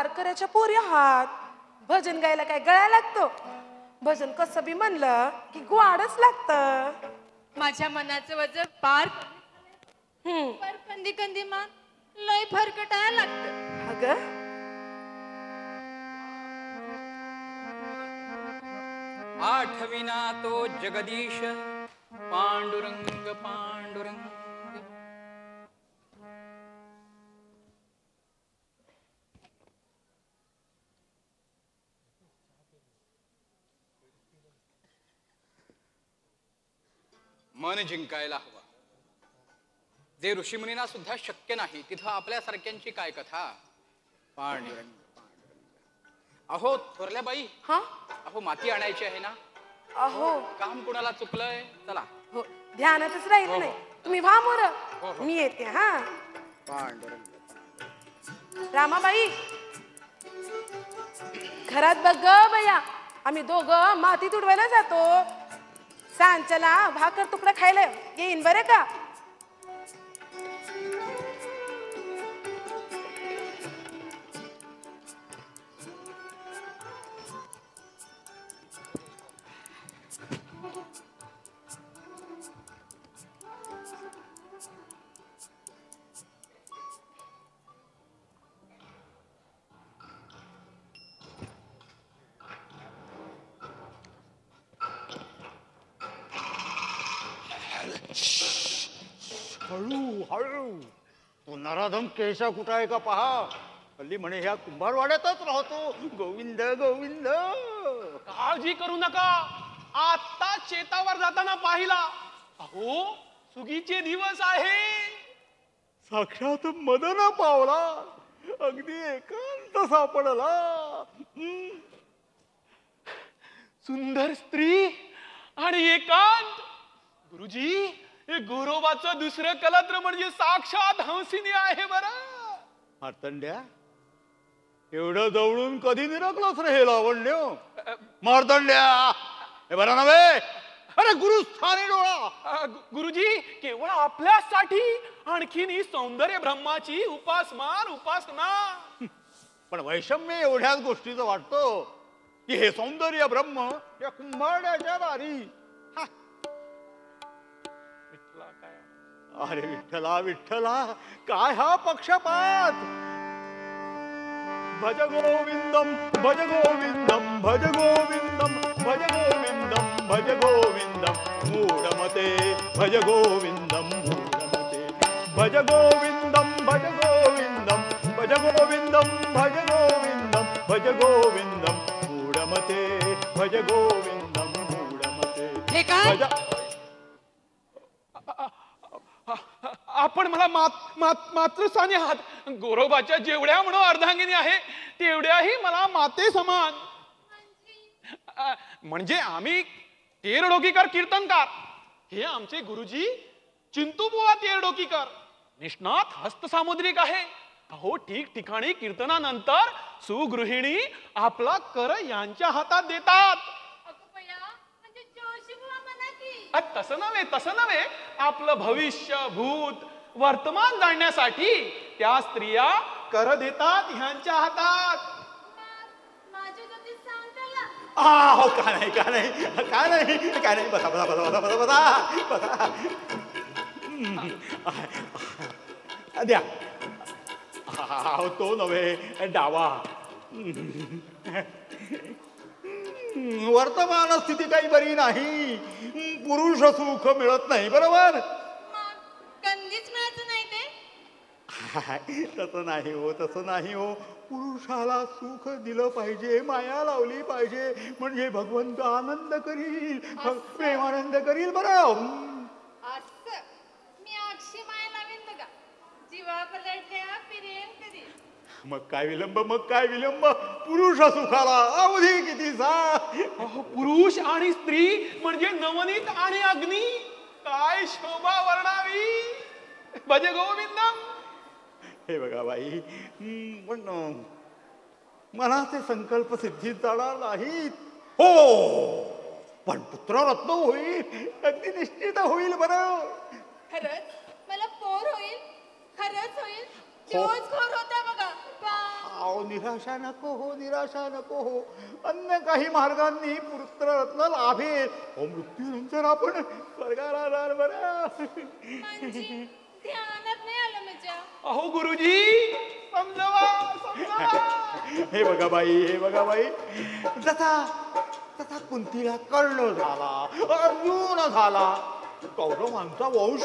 वारकऱ्याच्या पोरी आहात. भजन गायला काय गळा लागतो? भजन कसं बी म्हणलं की गोडच लागत. माझ्या मनाचं वजन पार पर कंदी कंदी मान लय फरकटायला लागतं. अगं. आठविना तो जगदीश पांडुरंग पांडुरंग. मन जिंकायला हवा. जे ऋषीमुनींना सुद्धा शक्य नाही तिथं आपल्यासारख्यांची काय कथा? पांडुरंग अहो थोरल्या बाई. हा? अहो माती आणायची आहे ना? अहो. काम कुणाला चुकलंय? चला. हो ध्यानातच राहिलं हो, नाही. हो. तुम्ही व्हा मोर. हो, हो. मी येते हा. पांडुरंग. रामाबाई. घरात बघ ग बया आम्ही दोघं माती तुडवायला जातो. सांचला भाकर तुकडा खायला येईन बरं का? केशा कुठं आहे का पहा? हल्ली म्हणे ह्या कुंभारवाड्यातच राहतो. गोविंद गोविंद. काळजी करू नका. आता शेतावर जाताना पाहिला. अहो सुगीचे दिवस आहे. साक्षात मदन पावला. अगदी एकांत सापडला. सुंदर स्त्री आणि एकांत. गुरुजी हे गोरोबाचं दुसरं कलत्र म्हणजे साक्षात हंसिनी आहे बरं. मार्तंड्या एवढं जवळून कधी निरकलंच रे हे लावण्य? मार्तंड्या हे बरं नव्हे? अरे गुरुस्थानी डोळा. गुरुजी केवळ आपल्यासाठी आणखीन ही सौंदर्य ब्रह्माची उपासमान उपासना. पण वैषम्य एवढ्याच गोष्टीचं वाटतं की हे सौंदर्य ब्रह्म या कुंभारड्याच्या दारी अरे विठ्ठला विठ्ठला काय हा पक्षपात? भज गोविंदम भज गोविंदम भज गोविंदम भज गोविंदम भज गोविंदम मूढमते भज गोविंदम मूढमते। भज गोविंदम भज गोविंदम भज गोविंदम भज गोविंदम भज गोविंदम मूढमते। भज गोविंदम मूढमते? भज आपण मला मात मात मातृस्थानी आहात. गोरोबाच्या जेवढ्या म्हणून अर्धांगिनी आहे तेवढ्याही मला माते समान. अ, म्हणजे आम्ही तेरडोकीकर कीर्तनकार. हे आमचे गुरुजी चिंतूबुवा तेरडोकीकर. निष्णात हस्तसामुद्रिक आहे. अहो ठिकठिकाणी कीर्तनानंतर सुगृहिणी आपला कर यांच्या हातात देतात. अ, तसं नव्हे तसं नव्हे. आपलं भविष्य भूत वर्तमान जाणण्यासाठी त्या स्त्रिया कर देतात ह्यांच्या हातात. हो का नाही का नाही का नाही काय नाही बसा बसा बसा बसा बसा बसा. द्या. हा तो नव्हे डावा. वर्तमान स्थिती काही बरी नाही. पुरुष सुख मिळत नाही बरोबर? ते तसं नाही हो तसं नाही हो. पुरुषाला सुख दिलं पाहिजे माया लावली पाहिजे. म्हणजे भगवंत आनंद करील प्रेमानंद करील बरं. असं. मी अक्षी माया लावीन बघा. जीवा पलटल्या फिरेन कधी? मग काय विलंब मग काय विलंब? पुरुष सुखाला अवधी किती सा? अहो, पुरुष आणि स्त्री म्हणजे नवनीत आणि अग्नी. काय शोभा वर्णावी? भजे गोविंदम. हे बघा बाई. पण अं, मनाचे संकल्प सिद्धीत जाणार नाहीत. हो पण पुत्ररत्न होईल. अगदी निश्चित होईल बरं. खरंच? मला पोर होईल? खरंच होईल? हो. निराशा नको हो निराशा नको हो. अन्य काही मार्गांनी पुत्ररत्न लाभेल. हो मृत्यूनंतर आपण स्वर्गाला जाणार बरं. ध्यानात नाही आलं माझ्या अहो गुरुजी समजावा समजावा. हे बघा बाई हे बघा बाई. जसा तसा कुंतीला कर्ण झाला अर्जुन झाला. कौरवांचा वंश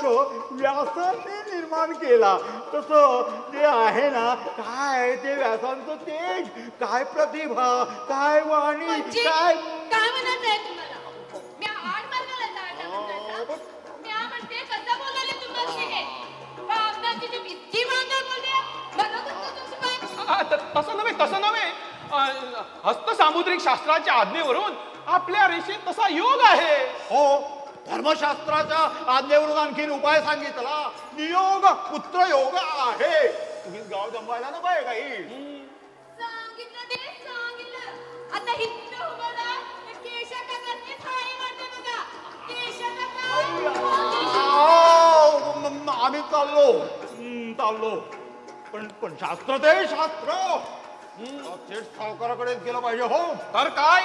व्यासाने निर्माण केला. तसं जे आहे ना काय ते व्यासांचं तेज काय प्रतिभा काय वाणी म्हणजे काय काय म्हणायचं आहे तुम्हाला? तसं नव्हे तसं नव्हे. हस्तसामुद्रिक शास्त्राच्या आज्ञेवरून आपल्या रेषेत तसा योग आहे. हो धर्मशास्त्राच्या आज्ञेवरून आणखीन उपाय सांगितला. नियोग पुत्र योग आहे. तुम्ही गाव जमवायला नको आहे काही. आम्ही चाललो. चाललो. पण पण शास्त्र ते शास्त्र! थेट सावकाराकडेच गेलं पाहिजे हो. तर काय?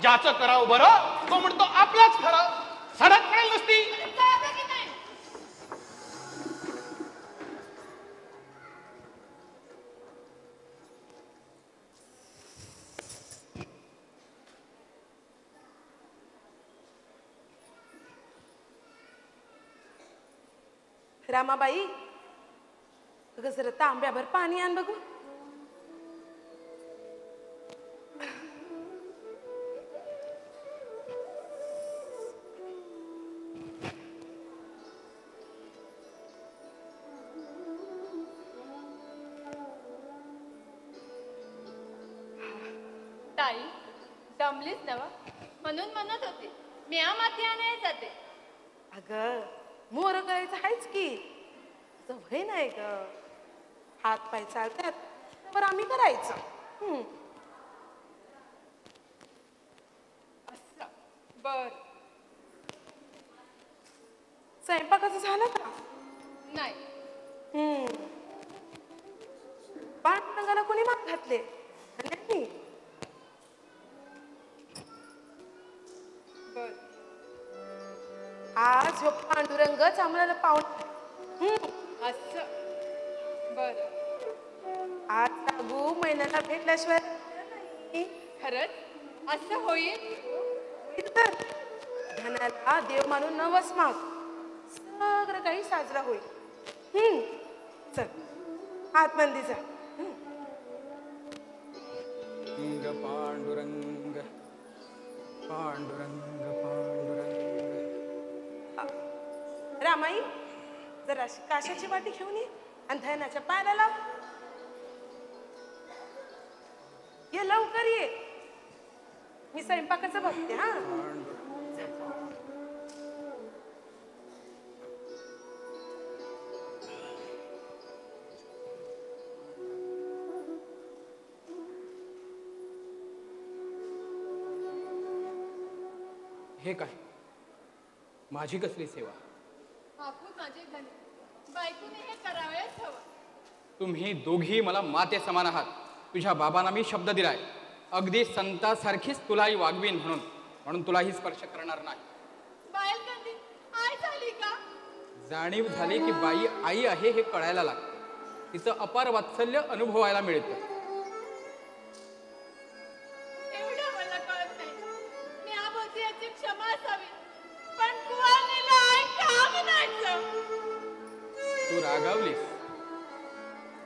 ज्याचं करावं बरं तो म्हणतो आपलाच खरं. सडक पडेल नुसती. रामाबाई अगं जरा तांब्याभर पाणी आण बघू. ताई दमलीच नवा म्हणून म्हणत होते मी आ माती आणायला जाते. अगं मोर करायचं आहेच की. वय नाही ग हात पाय चालतात पण आम्ही करायचं. हम्म. बर. देव मानून नवस माग. सगळं काही साजरा होईल. हम्म. चल. आतमंदीचा रंग पांडुरंग. पांडुरंग पांडुरंग. रामाई जरा काशाची वाटी घेऊन ये आणि धनाच्या पायाला लाव ये लवकर ये. मी स्वयंपाकाचं बघते हे. माझी कसली सेवा? हे तुम्ही दोघी मला माते समान आहात. तुझ्या बाबांना मी शब्द दिलाय. अगदी संतासारखीच तुलाही वागवीन म्हणून. म्हणून तुलाही स्पर्श करणार नाही. जाणीव झाली की बाई आई आहे हे कळायला लागतं. तिचं अपार वात्सल्य अनुभवायला मिळतं.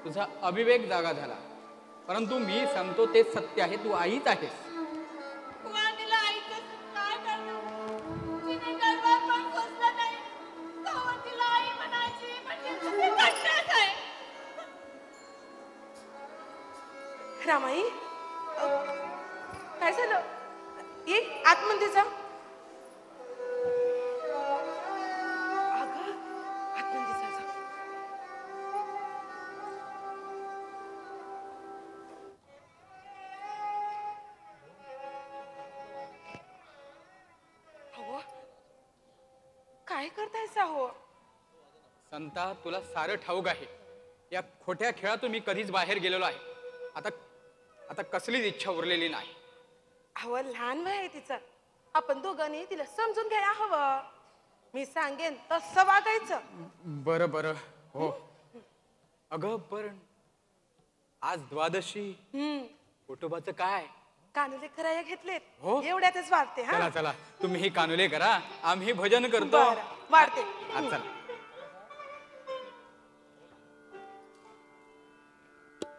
तुझा अभिवेक जागा झाला. परंतु मी सांगतो ते सत्य आहे तू आईच आहेस. साहो संता तुला सारं ठाऊक आहे. या खोट्या खेळातून मी कधीच बाहेर गेलेलो आहे. आता आता कसलीच इच्छा उरलेली नाही. अहो लहान वय आहे तिचं. आपण दोघांनी तिला समजून घ्यायला हवं. मी सांगेन तसं वागायचं. बरं बरं. हो. अगं पण आज द्वादशी. हम्म. कुटुंबाचं काय? कानुले खराया घेतलेत. हो? एवढ्यातच वाढते हा. चला चला. तुम्ही ही कानुले करा. आम्ही भजन करतो. बरं, वाढते. हा, चला.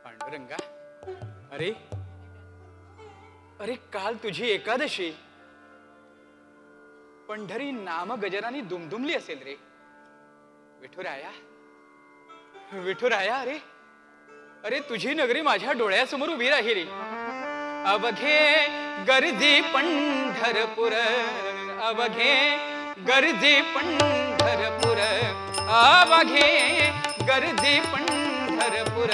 पांडुरंगा अरे अरे काल तुझी एकादशी. पंढरी नाम गजरानी दुमदुमली असेल रे. विठुराया विठुराया अरे. अरे तुझी नगरी माझ्या डोळ्यासमोर उभी राहिली. अवघे गर्दी पंढरपुर अवघे गर्दी पंढरपुर अवघे गर्दी पंढरपुर।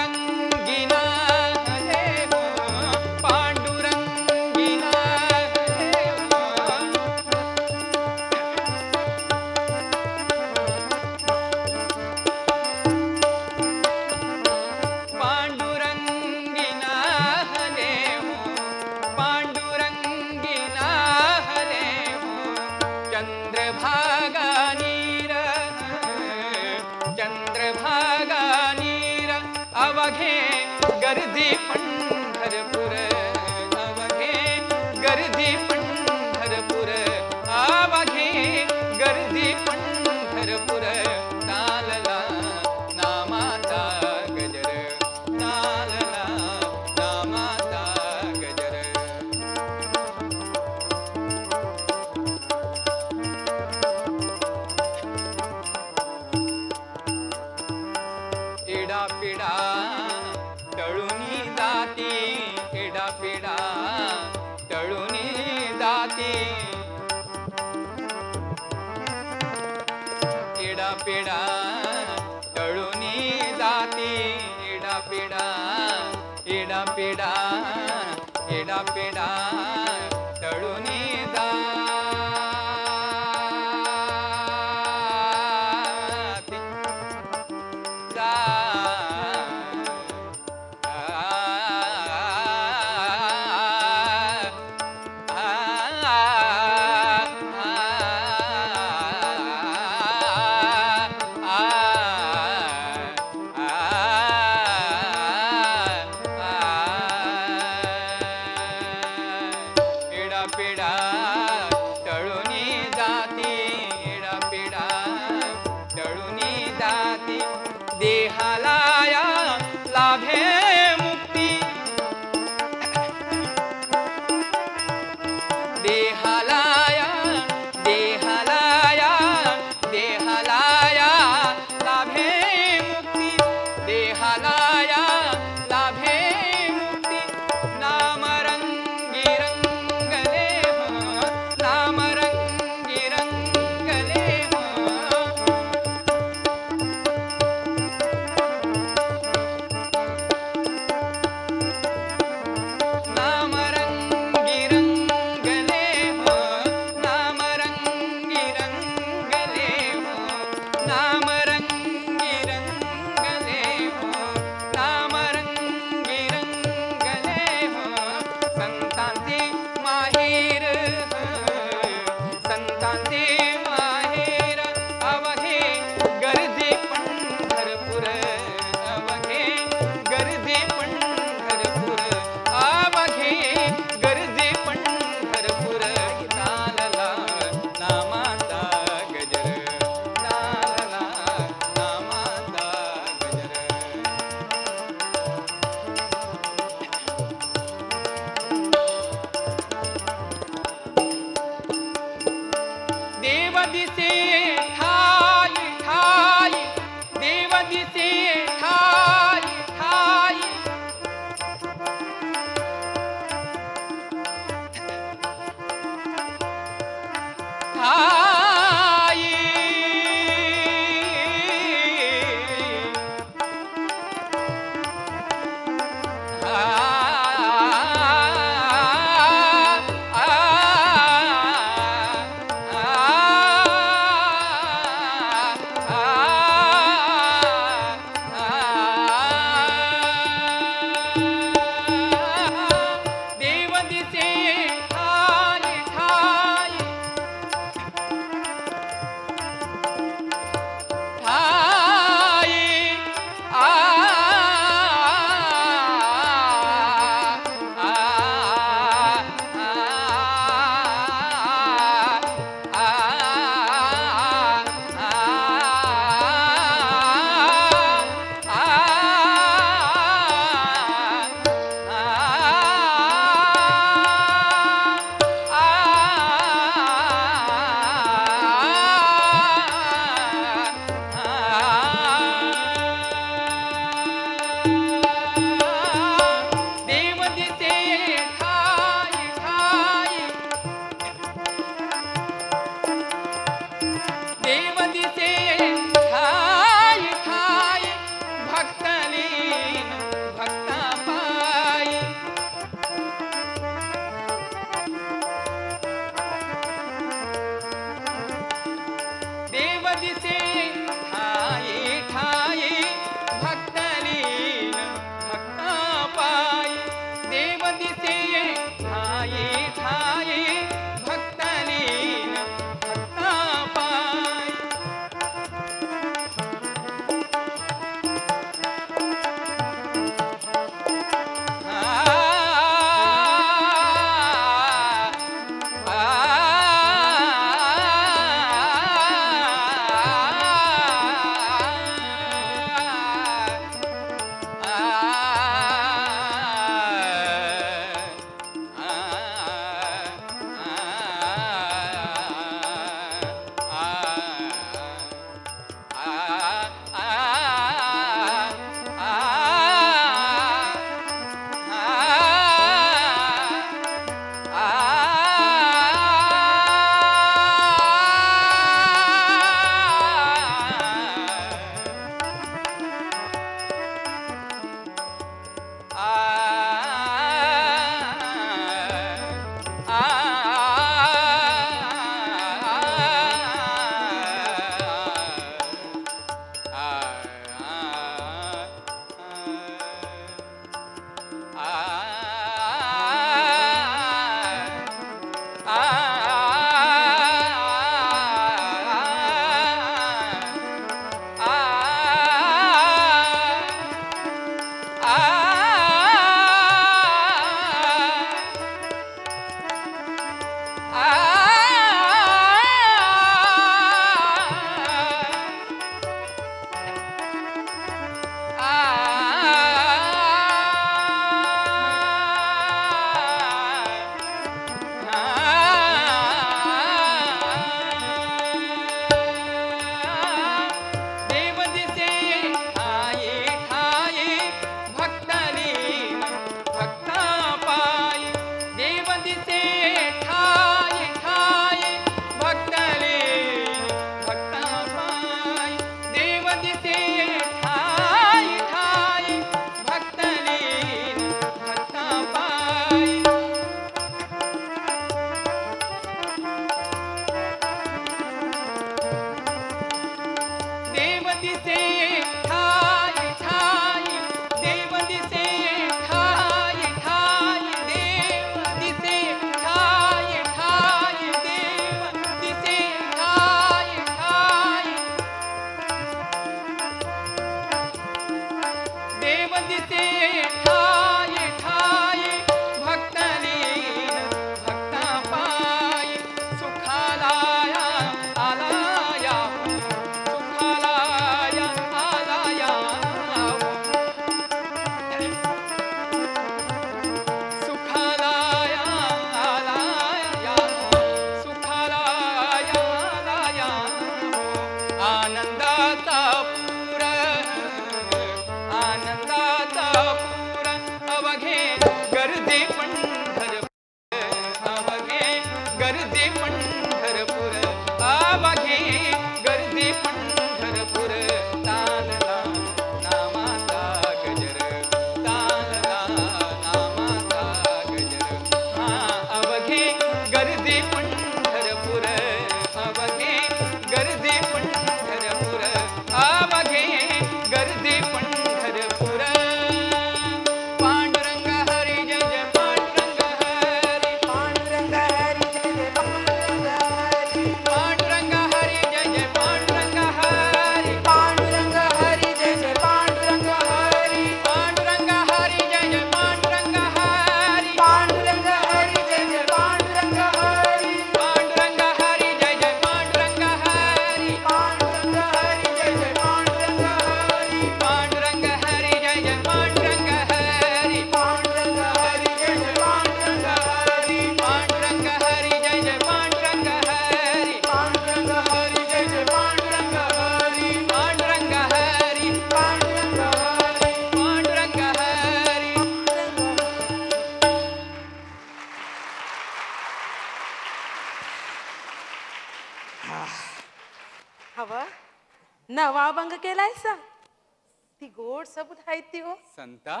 संता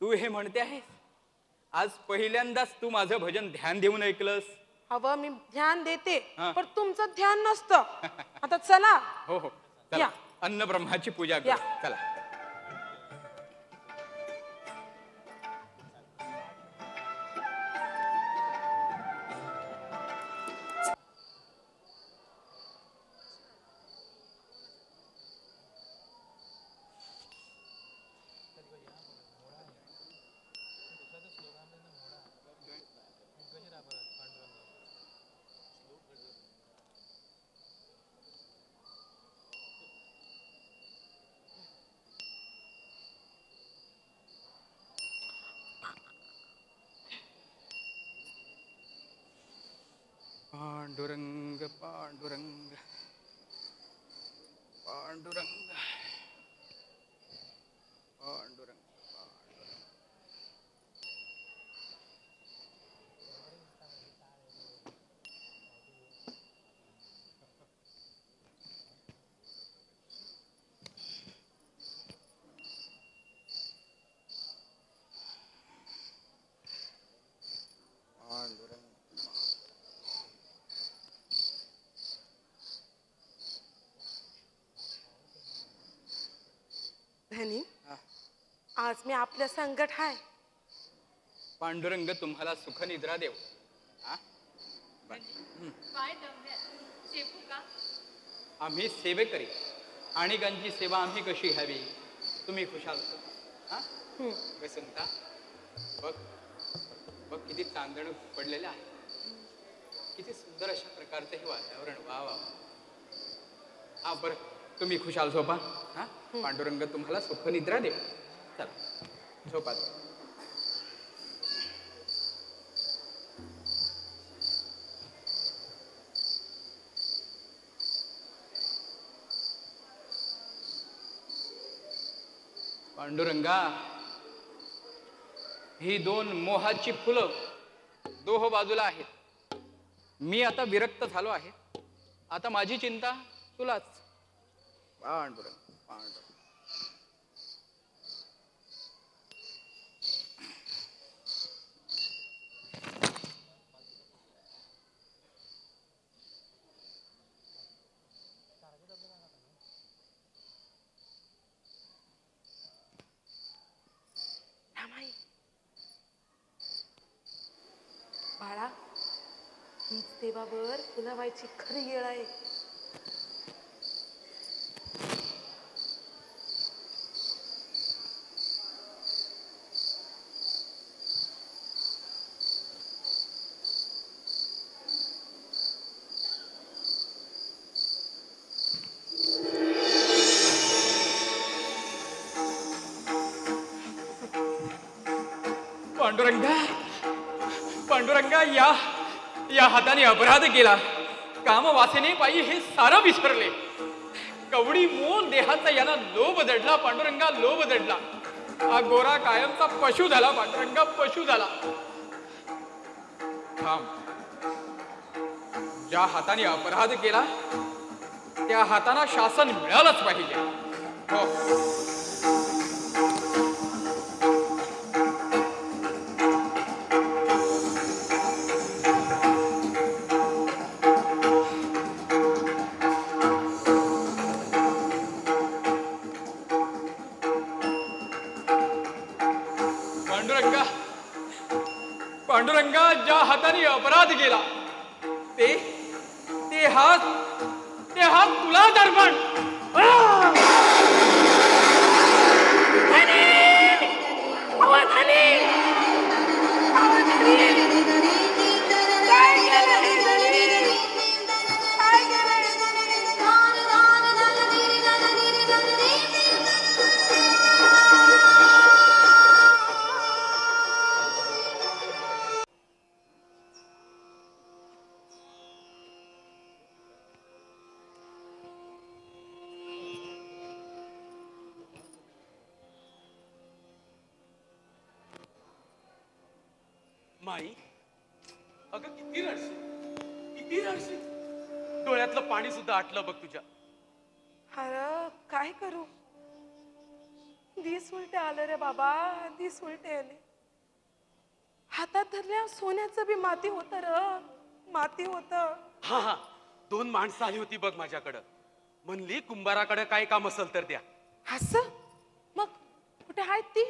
तू हे म्हणते आहेस? आज पहिल्यांदाच तू माझं भजन ध्यान देऊन ऐकलंस. हवं मी ध्यान देते पण तुमचं ध्यान नसतं. आता चला. हो हो. चला. अन्न ब्रह्माची पूजा कर. चला. धनी आज मी आपल्या संकट हाय. पांडुरंग तुम्हाला सुख निद्रा देव. आम्ही सेवे करी आणि गांची सेवा आम्ही कशी हवी तुम्ही खुशाल. वसंता बघ बघ किती तांदण पडलेले आहे किती सुंदर अशा प्रकारचं हे वातावरण. वा वा हा बरं. तुम्ही खुशाल सोपा पांडुरंग तुम्हाला सुखनिद्रा देव चला झोपा पांडुरंगा ही दोन मोहाची फुलं दोह बाजूला आहेत. मी आता विरक्त झालो आहे. आता माझी चिंता तुलाच. पांडुरंग. बाळा हीच देवावर फुलावायची खरी येळ आहे. या हाताने अपराध केला. काम वासेने पायी हे सारं विसरले. कवडी मोल देहाचा याला लोभ दडला पांडुरंगा लोभ दडला. हा गोरा कायमचा पशु झाला पांडुरंगा पशु झाला. थांब. ज्या हाताने अपराध केला त्या हाताना शासन मिळालंच पाहिजे. हो. माई? अगं किती रडशी किती रडशी डोळ्यातलं पाणी सुद्धा आटलं बघ तुझ्या. अरे काय करू? दिस उलटे आलं रे बाबा दिस उलटे आले हातात धरल्या सोन्याचं बी माती होत र. माती होत. हा हा. दोन माणसं आली होती बघ माझ्याकडं. म्हणली कुंभाराकडे काय काम असेल तर द्या. हस मग कुठे आहेत ती?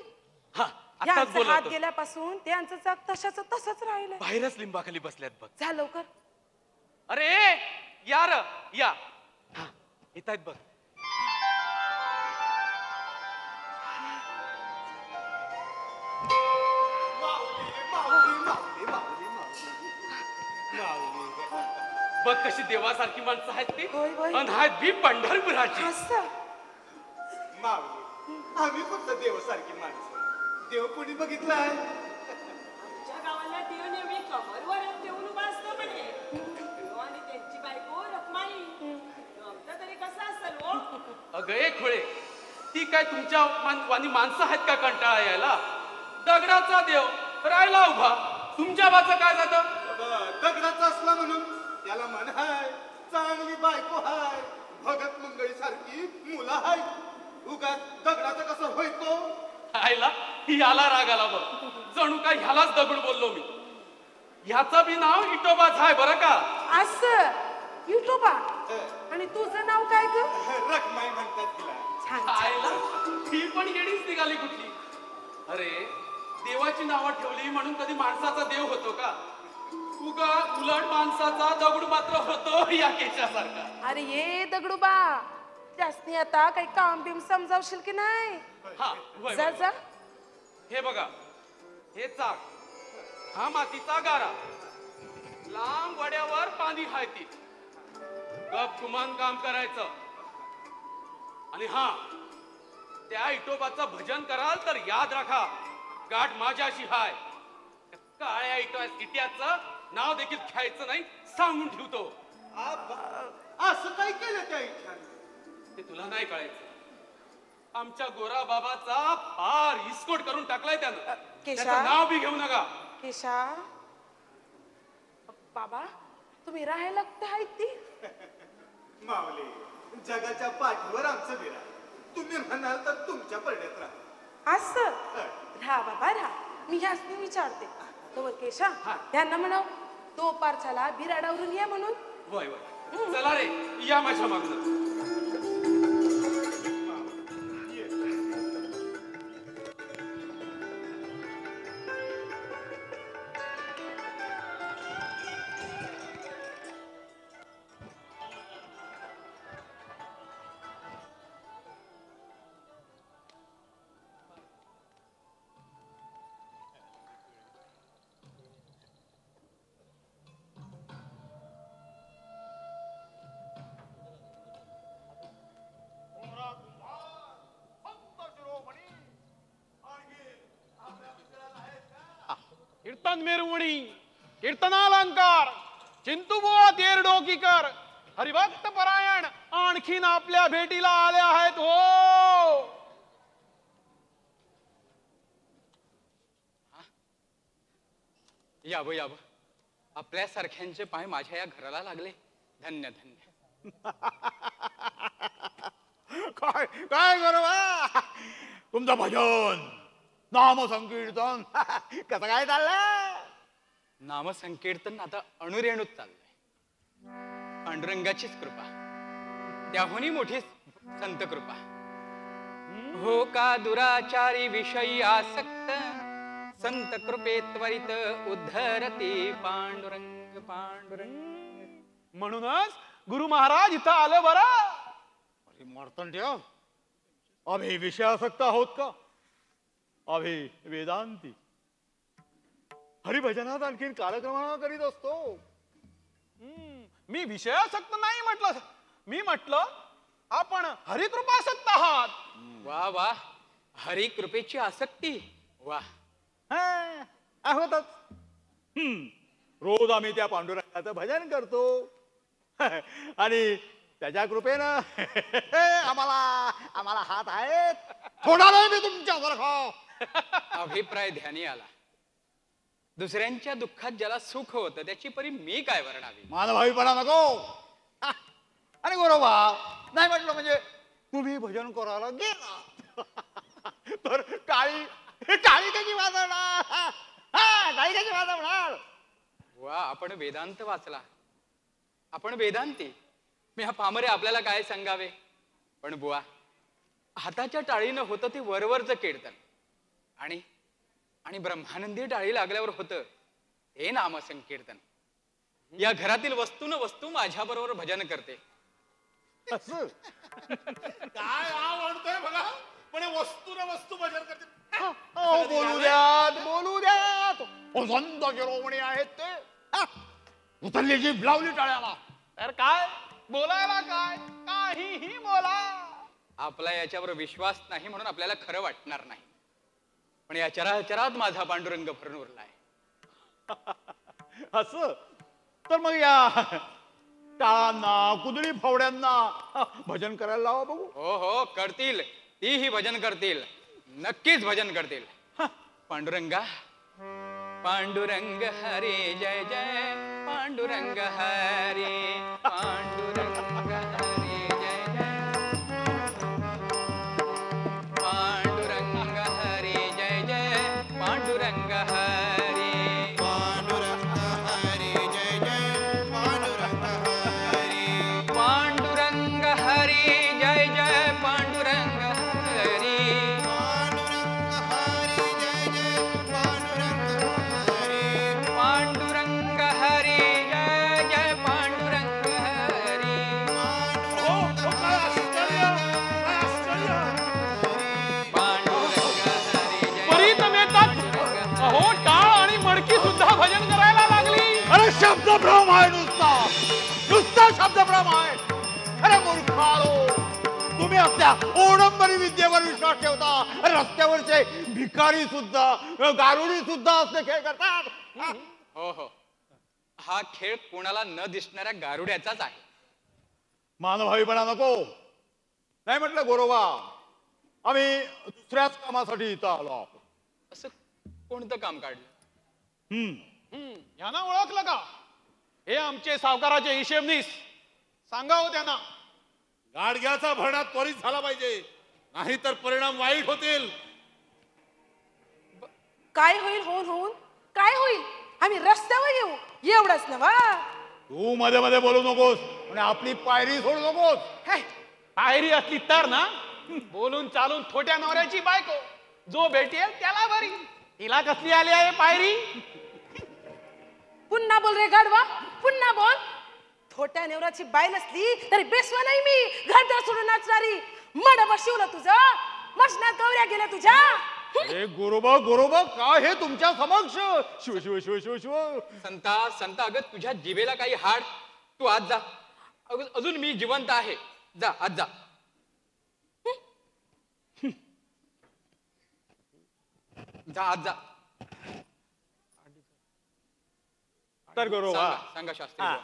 हा. यांचे हात बोलवतो गेल्यापासून त्यांचं चाक तशाच तसंच राहिलं बाहेरच लिंबाखाली बसल्यात बघ. जा लवकर. अरे या र या. येत आहेत बघ. बघ कशी देवासारखी माणसं आहेत ती. आणि आहेत बी पंढरपुराची. मावली आम्ही फक्त देवासारखी माणसं. देव कोणी बघितलाय? आमच्या गावाला देव नेहमी कमरवर ठेवून उभा असतो म्हणे. देव आणि त्यांची बायको रखमाई. आमचा तरी कसा असेल हो? अगं एक खोळे ती काय तुमच्या मान- वाणी माणसं आहेत का कंटाळा यायला? दगडाचा देव राहिला उभा. तुमच्या बाचं काय जातं? दगडाचा असला म्हणून त्याला मन हाय चांगली बायको हाय भगत मंगळी सारखी मुलं हाय. उगाच दगडाचा कसा होय तो आयला ह्याला राग आला बघ. जणू काय ह्यालाच दगड बोललो मी. ह्याचं बी नाव इटोबाच आहे बरं का? अस? युट्यूबा आणि तुझं नाव काय ग? रखमाई म्हणतात तिला. छान आयला ही पण येडीच निघाली कुठली? अरे देवाची नावं ठेवली म्हणून कधी माणसाचा देव होतो का? उगा उलट माणसाचा दगड मात्र होतो या केशासारखा अरे ये दगडूबा. त्यासनी आता काही काम बिम समजावशील की नाही? हा वय, जा वय. जा. हे बघा हे चाक हा मातीचा गारा. लांब वड्यावर पाणी हाय ती गप गुमान काम करायचं. आणि हा त्या इटोबाचं भजन कराल तर याद राखा. गाठ माझ्याशी हाय. काळ्या इटो इट्याचं नाव देखील घ्यायचं नाही सांगून ठेवतो. असं काय केलं त्या इच्छाने ते तुला नाही कळायचं. आमच्या गोरा बाबाचा फार इस्कोट करून टाकलाय त्यानं. केशा? नाव बी घेऊ नका. केशा? बाबा तुम्ही राहायला कुठे आहेत ती? मावले जगाच्या पाठीवर आमचं विरा. तुम्ही म्हणाल तर तुमच्या परड्यात राहा. असं? राहा बाबा राहा. मी ह्यासनी विचारते. तो केशा त्यांना म्हणाव तो पारछाला बिराडावरून ये म्हणून. वय वय. चला रे या माझ्या मागणं यावं यावं. आपल्यासारख्यांचे पाय माझ्या या घराला लागले. धन्य धन्य. काय काय बरोबर तुमचं भजन नाम संकीर्तन कसं काय चाललंय? नामसंकीर्तन आता अणुरेणूत चाललंय. पांडुरंगाचीच कृपा. त्याहूनही मोठी संत कृपा. हो का दुराचारी विषयी आसक्त? संत कृपे त्वरित उद्धरते पांडुरंग पांडुरंग. म्हणूनच गुरु महाराज इथं आलं बरं. अरे मर्तन ठेव अभि विषयासक्त आहोत का? अभि वेदांती. हरिभजनात आणखीन कालक्रमणा करीत असतो. हम्म, मी विषयासक्त नाही म्हटलं. मी म्हटलं आपण हरिकृपासक्त आहात. वा वा. हरी कृपेची आसक्ती. वा. हा, आहोतच. हम्म, रोज आम्ही त्या पांडुरंगाचं भजन करतो. आणि त्याच्या कृपेनं आम्हाला आम्हाला हात आहेत. थोडा नाही मी तुमच्यासारखा. अभिप्राय ध्यानी आला. दुसऱ्यांच्या दुःखात ज्याला सुख होतं त्याची परी मी काय वर्णावी? मानभावीपणा नको. हा, आणि बरोबर. नाही म्हटलं म्हणजे तुम्ही भजन करायला गेला. तर काळी काळी कशी वाजवणार. हा, काळी कशी वाजवणार. वा आपण वेदांत वाचला. आपण वेदांती. मी हा पामरे आपल्याला काय सांगावे? पण बुवा हाताच्या टाळीनं होतं ते वरवरचं कीर्तन. आणि आणि ब्रह्मानंदी टाळी लागल्यावर होतं हे नामसंकीर्तन. या घरातील वस्तू न वस्तू माझ्या बरोबर भजन करते. काय आवडतंय बघा पण हे वस्तू ना वस्तू भजन करते. अहो, बोलू द्यात बोलू द्यात ओ, संत शिरोमणी आहेत ते. हा, उचलली जीभ लावली टाळ्याला. तर काय? बोलायला काय? काहीही बोला. आपला याच्यावर विश्वास नाही म्हणून आपल्याला खरं वाटणार नाही. पण या चराचरात माझा पांडुरंग भरून उरलाय. असं? तर मग या टाळांना कुदळी फावड्यांना भजन करायला लावा बघू. हो हो करतील. तीही भजन करतील. नक्कीच भजन करतील. पांडुरंगा. पांडुरंग हरे जय जय. पांडुरंग हरे पांडुरंग शब्दभ्रम आहे नुसता. नुसता शब्दभ्रम आहे. अरे मूर्खाळो तुम्ही आपल्या ओडंबरी विद्येवर विश्वास ठेवता. रस्त्यावरचे भिकारी सुद्धा गारुडी सुद्धा असले खेळ करतात. हो हो. हा खेळ कोणाला न दिसणाऱ्या गारुड्याचाच आहे. मानभावीपणा नको. नाही म्हटलं गोरोबा आम्ही दुसऱ्याच कामासाठी इथं आलो आहोत. असं कोणतं काम काढलं? हम्म. यांना ओळखलं का? हे आमचे सावकाराचे हिशेबनीस सांगा हो त्यांना. गाडग्याचा भरणा त्वरित झाला पाहिजे. नाहीतर परिणाम वाईट होतील. काय होईल होऊन होऊन? काय होईल? आम्ही रस्त्यावर येऊ. एवढंच नवा तू मध्ये मध्ये बोलू नकोस. आणि आपली पायरी सोडू नकोस. पायरी असली तर ना बोलून चालून थोट्या नवऱ्याची बायको. जो भेटेल त्याला बरी. तिला कसली आली आहे पायरी? पुन्हा बोल रे गाडवा पुन्हा बोल. छोट्या नेवराची बाई नसली तरी बेसवा नाही मी. घरदार सोडून नाचणारी. मडबा शिवलं तुझं. मशनात गवऱ्या गेल्या तुझ्या. हे गोरोबा गोरोबा काय हे तुमच्या समक्ष? शिव शिव शिव शिव शिव. संता संता अगं तुझ्या जिभेला काही हाड. तू आज जा. अगं अजून मी जिवंत आहे. जा आज जा. जा आज जा. तर गोरोबा सांगा सांगा शास्त्री हा.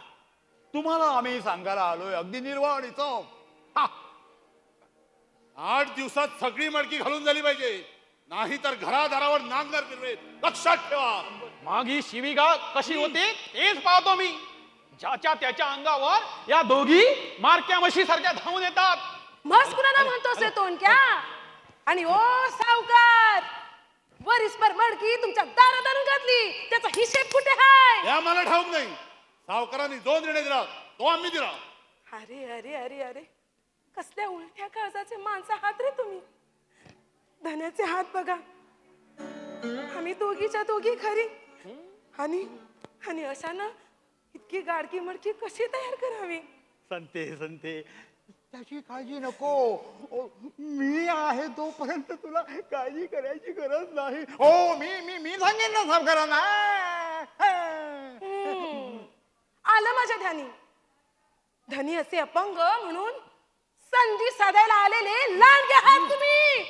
तुम्हाला आम्ही सांगायला आलोय अगदी निर्वाण इथं. आठ दिवसात सगळी मडकी घालून झाली पाहिजे. नाही तर घरादारावर नांगर फिरवे लक्षात ठेवा. मग शिवीगाळ कशी होते तेच पाहतो मी. ज्याच्या त्याच्या अंगावर या दोघी मारक्या म्हशी सारख्या धावून येतात. मस्त कुणाला म्हणतोस रे तोंडक्या? आणि ओ सावकार! वरीस पर मडकी तुमच्या दारात आणून घातली. त्याचा हिशेब कुठे हाय? या मला ठाऊक नाही. सावकारांनी जो निर्णय दिला तो आम्ही दिला. अरे अरे अरे अरे. कसल्या उलट्या काळजाचे माणसं आहात रे तुम्ही? धन्याचे हात बघा. आम्ही दोघीच्या दोघी खरी. आणि आणि अशा ना इतकी गाडकी मडकी कशी तयार करावी? संते संते. त्याची काळजी नको ओ, मी आहे तोपर्यंत तुला काळजी करायची गरज नाही हो मी मी मी सांगेन ना सावकारांना हम्म. आलं माझ्या ध्यानी धनी असे अपंग म्हणून संधी साधायला आलेले लांडगे आहात तुम्ही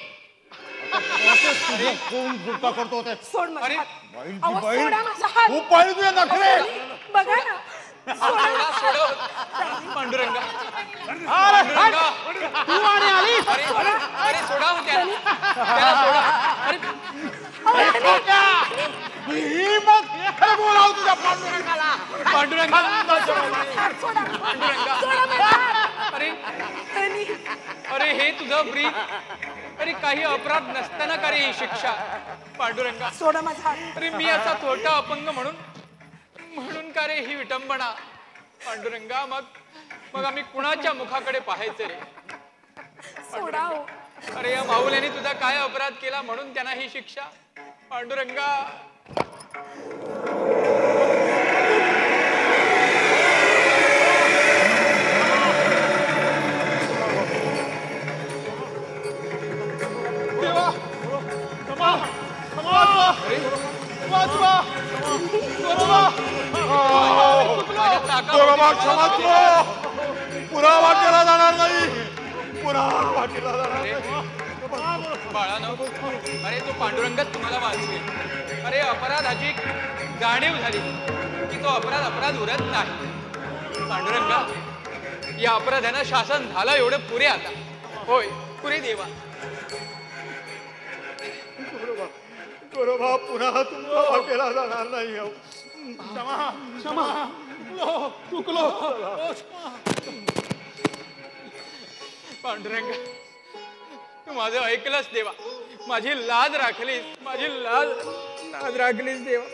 कोण सुटका करतो ते सोड माझा हात. बाईंची अहो, बाई. सोडा माझा हात. खूप पाहिजे तुझे नखरे बघा ना सोडा माझा सोडा पांडुरंगा. पांडुरंगा, तू आणि आली अरे अरे सोडा हो त्याला. त्याला सोडा अरे ही मग अरे बोलाव तुझ्या पांडुरंगाला. पांडुरंगा. अरे अरे हे तुझं ब्रीद अरे काही अपराध नसताना का रे ही शिक्षा. पांडुरंगा. सोडा माझा हात. अरे मी असा थोटा अपंग म्हणून म्हणून का रे ही विटंबना? पांडुरंगा मग मग आम्ही कुणाच्या मुखाकडे पाहायचे रे? हो. अरे या माऊल्याने तुझा काय अपराध केला म्हणून त्यांना ही शिक्षा? पांडुरंगा. पुरावा केला जाणार नाही. पुरावा केला जाणार नाही. अरे तो पांडुरंगच तुम्हाला वाचवेल. अरे अपराधाची जाणीव झाली की तो अपराध अपराध उरत नाही. पांडुरंगा या अपराधानं शासन झालं एवढं पुरे आता. होय पुरे देवा. पुन्हा तुमचा केला जाणार नाही. क्षमा क्षमा. चुकलो पांडुरंग तू माझं ऐकलंच देवा. माझी लाज राखलीस माझी लाज लाज राखलीस देवा.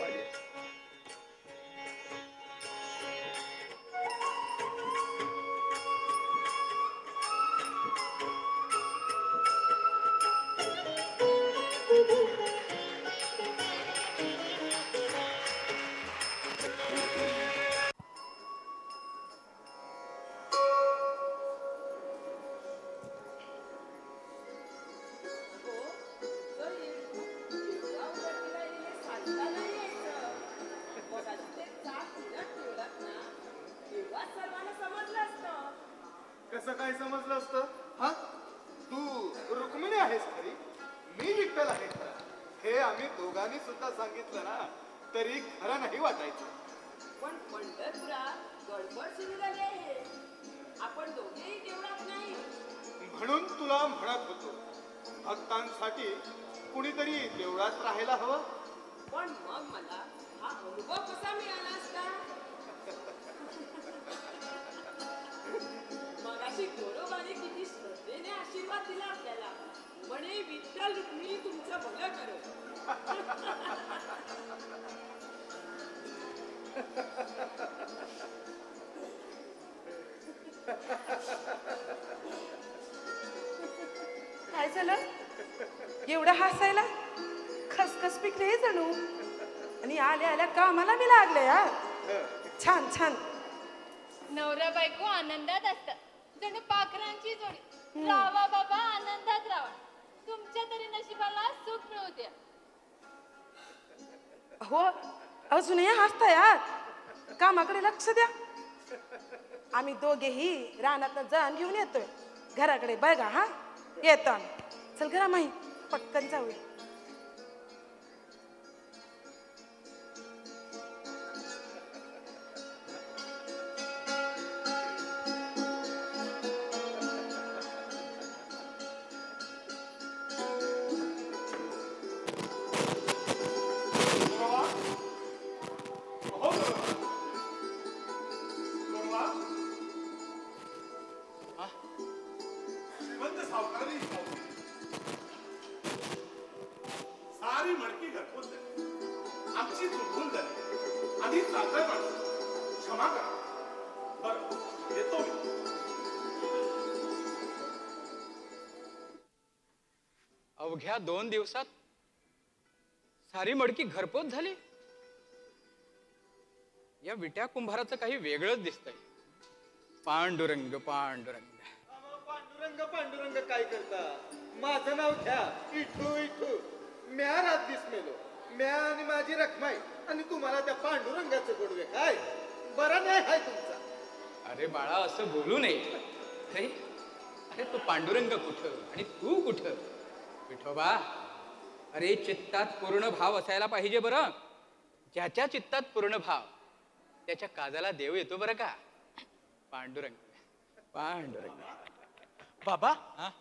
दोघेही रानात जण घेऊन येतोय. घराकडे बघा हा. येतो चल घरा माही पटकन जाऊया. अवघ्या दोन दिवसात सारी मडकी घरपोच झाली. या विट्या कुंभाराचं काही वेगळंच दिसतंय. पांडुरंग पांडुरंग. पांडुरंग पांडुरंग काय करता? माझं नाव घ्या. इठू इठू. म्या रात दिस मेलो म्या आणि माझी रखमाई. आणि तुम्हाला त्या पांडुरंगाचं गोडवे काय? बरा नाही हाय तुमचा. अरे बाळा असं बोलू नये. अरे अरे तो पांडुरंग कुठं? आणि तू कुठं? विठोबा अरे चित्तात पूर्ण भाव असायला पाहिजे बरं. ज्याच्या चित्तात पूर्ण भाव त्याच्या काजाला देव येतो बरं का? पांडुरंग. पांडुरंग. बाबा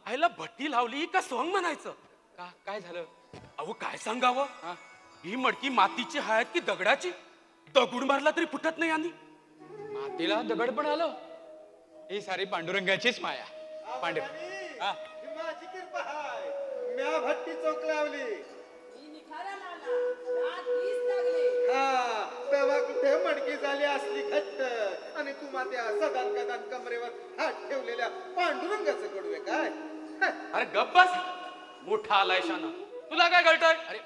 आईला भट्टी लावली का सोंग म्हणायचं? का? काय झालं? अहो काय सांगावं? ही? मडकी मातीची आहे की दगडाची? दगड मारला तरी फुटत नाही आणि? मातीला दगड पण आलं. ही सारी पांडुरंगाचीच माया. पांडु हा ही? म्या भट्टी चौक लावली. हा तेव्हा कुठे मडकी झाली असली घट्ट. आणि तुम्हा त्या सदान कदान कमरेवर हात ठेवलेल्या पांडुरंगाचं गोडवे काय? अरे गप्प बस. मोठा आलाय शाना. तुला काय कळतंय? अरे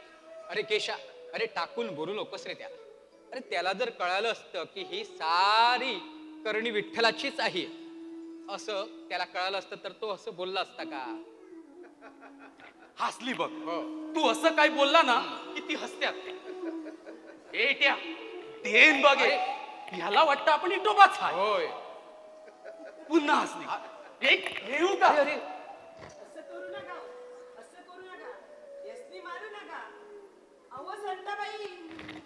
अरे केशा अरे टाकून बोलू नकोस रे त्या. अरे त्याला जर कळालं असतं की ही सारी करणी विठ्ठलाचीच आहे. असं त्याला कळालं असतं तर तो असं बोलला असता का? हसली बघ. तू असं काय बोलला ना की ती हसत्यात ए त्या. देन बघ हे. ह्याला वाटतं आपण इटोबाच आहे. होय. पुन्हा हसली. एक घेऊ का असं करू नका. असं करू नका. यसनी मारू नका. अहो संताबाई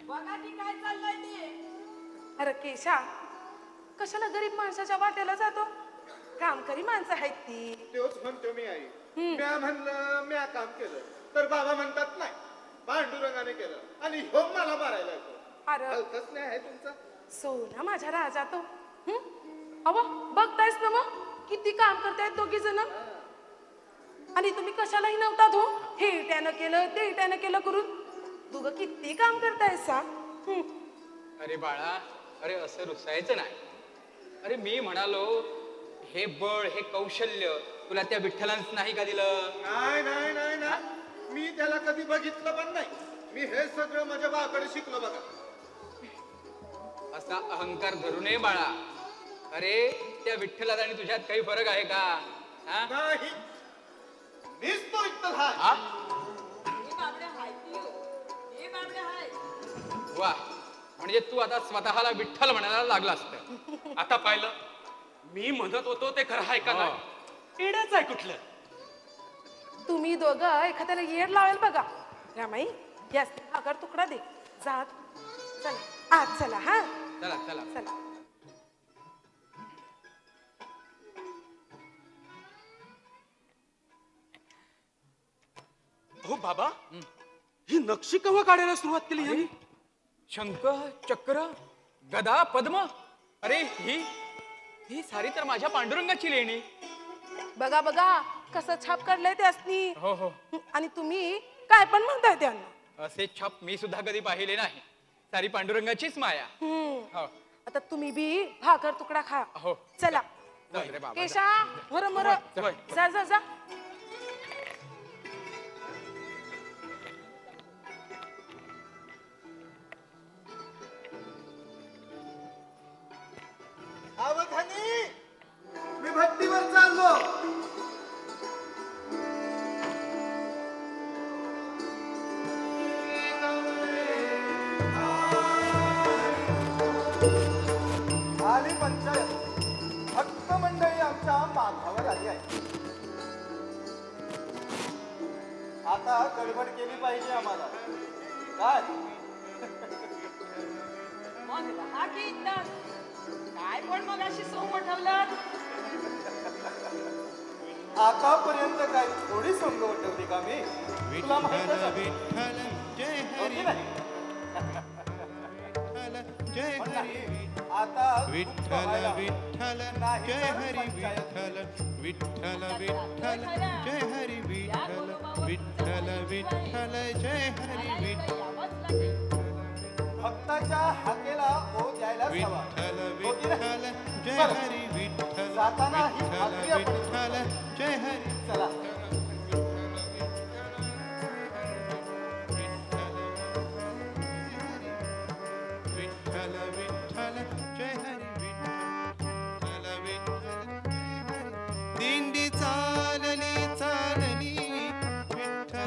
बघा की काय चाललंय ते. अरे केशा कशाला गरीब माणसाच्या वाट्याला जातो? कामकरी माणसं आहेत ती. तेच म्हणतो मी आई. म्या म्हणलं म्या काम केलं. तर बाबा म्हणतात नाही पांडुरंगाने केलं. आणि हो मला मारायला येतो अरे. हलकच नाही आहे तुमचा. सोना माझ्या राजा तो. हं? अहो बघतायस ना मग? किती काम करतायत दोघी जण. आणि तुम्ही कशालाही नव्हतात हो हे त्यानं केलं ते त्यानं केलं करून. दोघं किती काम करतायस सा हं. अरे बाळा अरे असं रुसायचं नाही. अरे मी म्हणालो हे बळ हे कौशल्य तुला त्या विठ्ठलांच नाही का दिलं? नाही नाही नाही ना मी त्याला कधी बघितलं पण नाही. मी हे सगळं माझ्या बाकडे शिकलो बघा. असा अहंकार धरू नये बाळा. अरे त्या विठ्ठलात आणि तुझ्यात काही फरक आहे का? हा? नाही. मीच तो विठ्ठल हाय. हा? हे हो. हे वा. म्हणजे तू आता स्वतःला विठ्ठल म्हणायला लागला असत. आता पाहिलं. मी म्हणत होतो ते खरं आहे का नाही? येण्याच आहे कुठलं? तुम्ही दोघं एखाद्याला येड लावेल बघा. रामाई यास भाकर तुकडा दे. जा चला. आत चला हा. चला चला. चला. हो बाबा. ही. नक्षी केव्हा काढायला सुरुवात केली यांनी? शंख चक्र गदा पद्म. अरे ही ही सारी तर माझ्या पांडुरंगाची लेणी. बघा बघा कसं छाप काढलंय त्यासनी हो हो. आणि तुम्ही काय पण म्हणताय त्यांना. असे छाप मी सुद्धा कधी पाहिले नाही. सारी पांडुरंगाचीच माया. हम्म. हो. आता तुम्ही बी भाकर तुकडा खा. हो. चला. जाऊ रे बाबा. केशा मर मर होय. जा जा जा. अवधानी मी भट्टीवर चाललो. आता गडबड केली पाहिजे आम्हाला काय मग हा की इथं. काय पण मग अशी सोंग ठेवलं आतापर्यंत काय थोडी संघ उठवली का मी तुला माहितच आहे. हो की नाही? पण नाही, आता विठ्ठल नाही जय हरी. विठ्ठल विठ्ठल विठ्ठल जय हरी विठ्ठल विठ्ठल जय हरी विठ्ठल भक्ताच्या हाकेला ओ विठ्ठल? विठ्ठल जय. हरी विठ्ठल विठ्ठल विठ्ठल जय हरी चला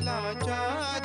विठ्ठलाच्या दर्शनाला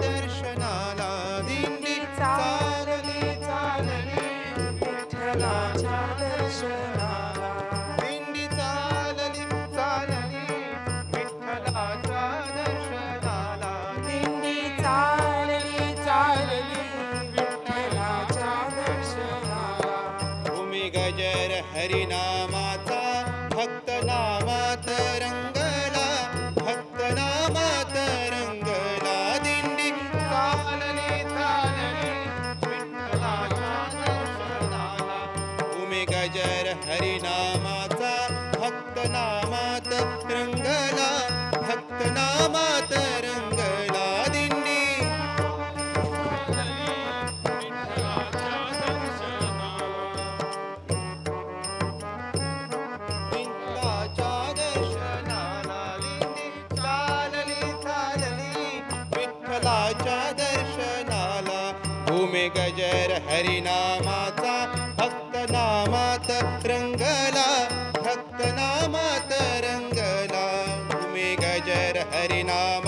भूमि गजर हरिनामाचा भक्त नामात रंगला भक्त नामात रंगला. भूमि गजर हरिनाम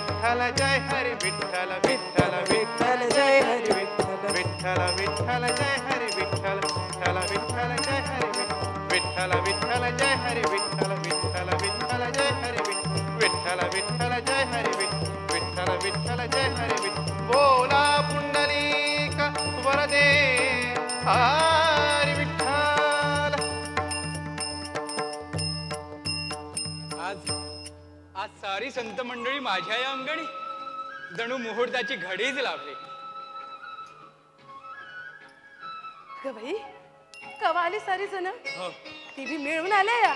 विठ्ठल विठ्ठल जय हरी विठ्ठल विठ्ठल विठ्ठल जय हरी विठ्ठल विठ्ठल विठ्ठल जय हरी विठ्ठल विठ्ठल विठ्ठल जय हरी विठ्ठल विठ्ठल जय हरी विठ्ठल विठ्ठल विठ्ठल जय हरी विठ्ठल विठ्ठल जय हरी विठ्ठल विठ्ठल जय हरी बोला पुंडलिक वरदे सारी संत मंडळी माझ्या या अंगणी. जणू मुहूर्ताची घडीच लावली ग बाई कवा आली सारी जण? हो. ती बी मिळून आले या.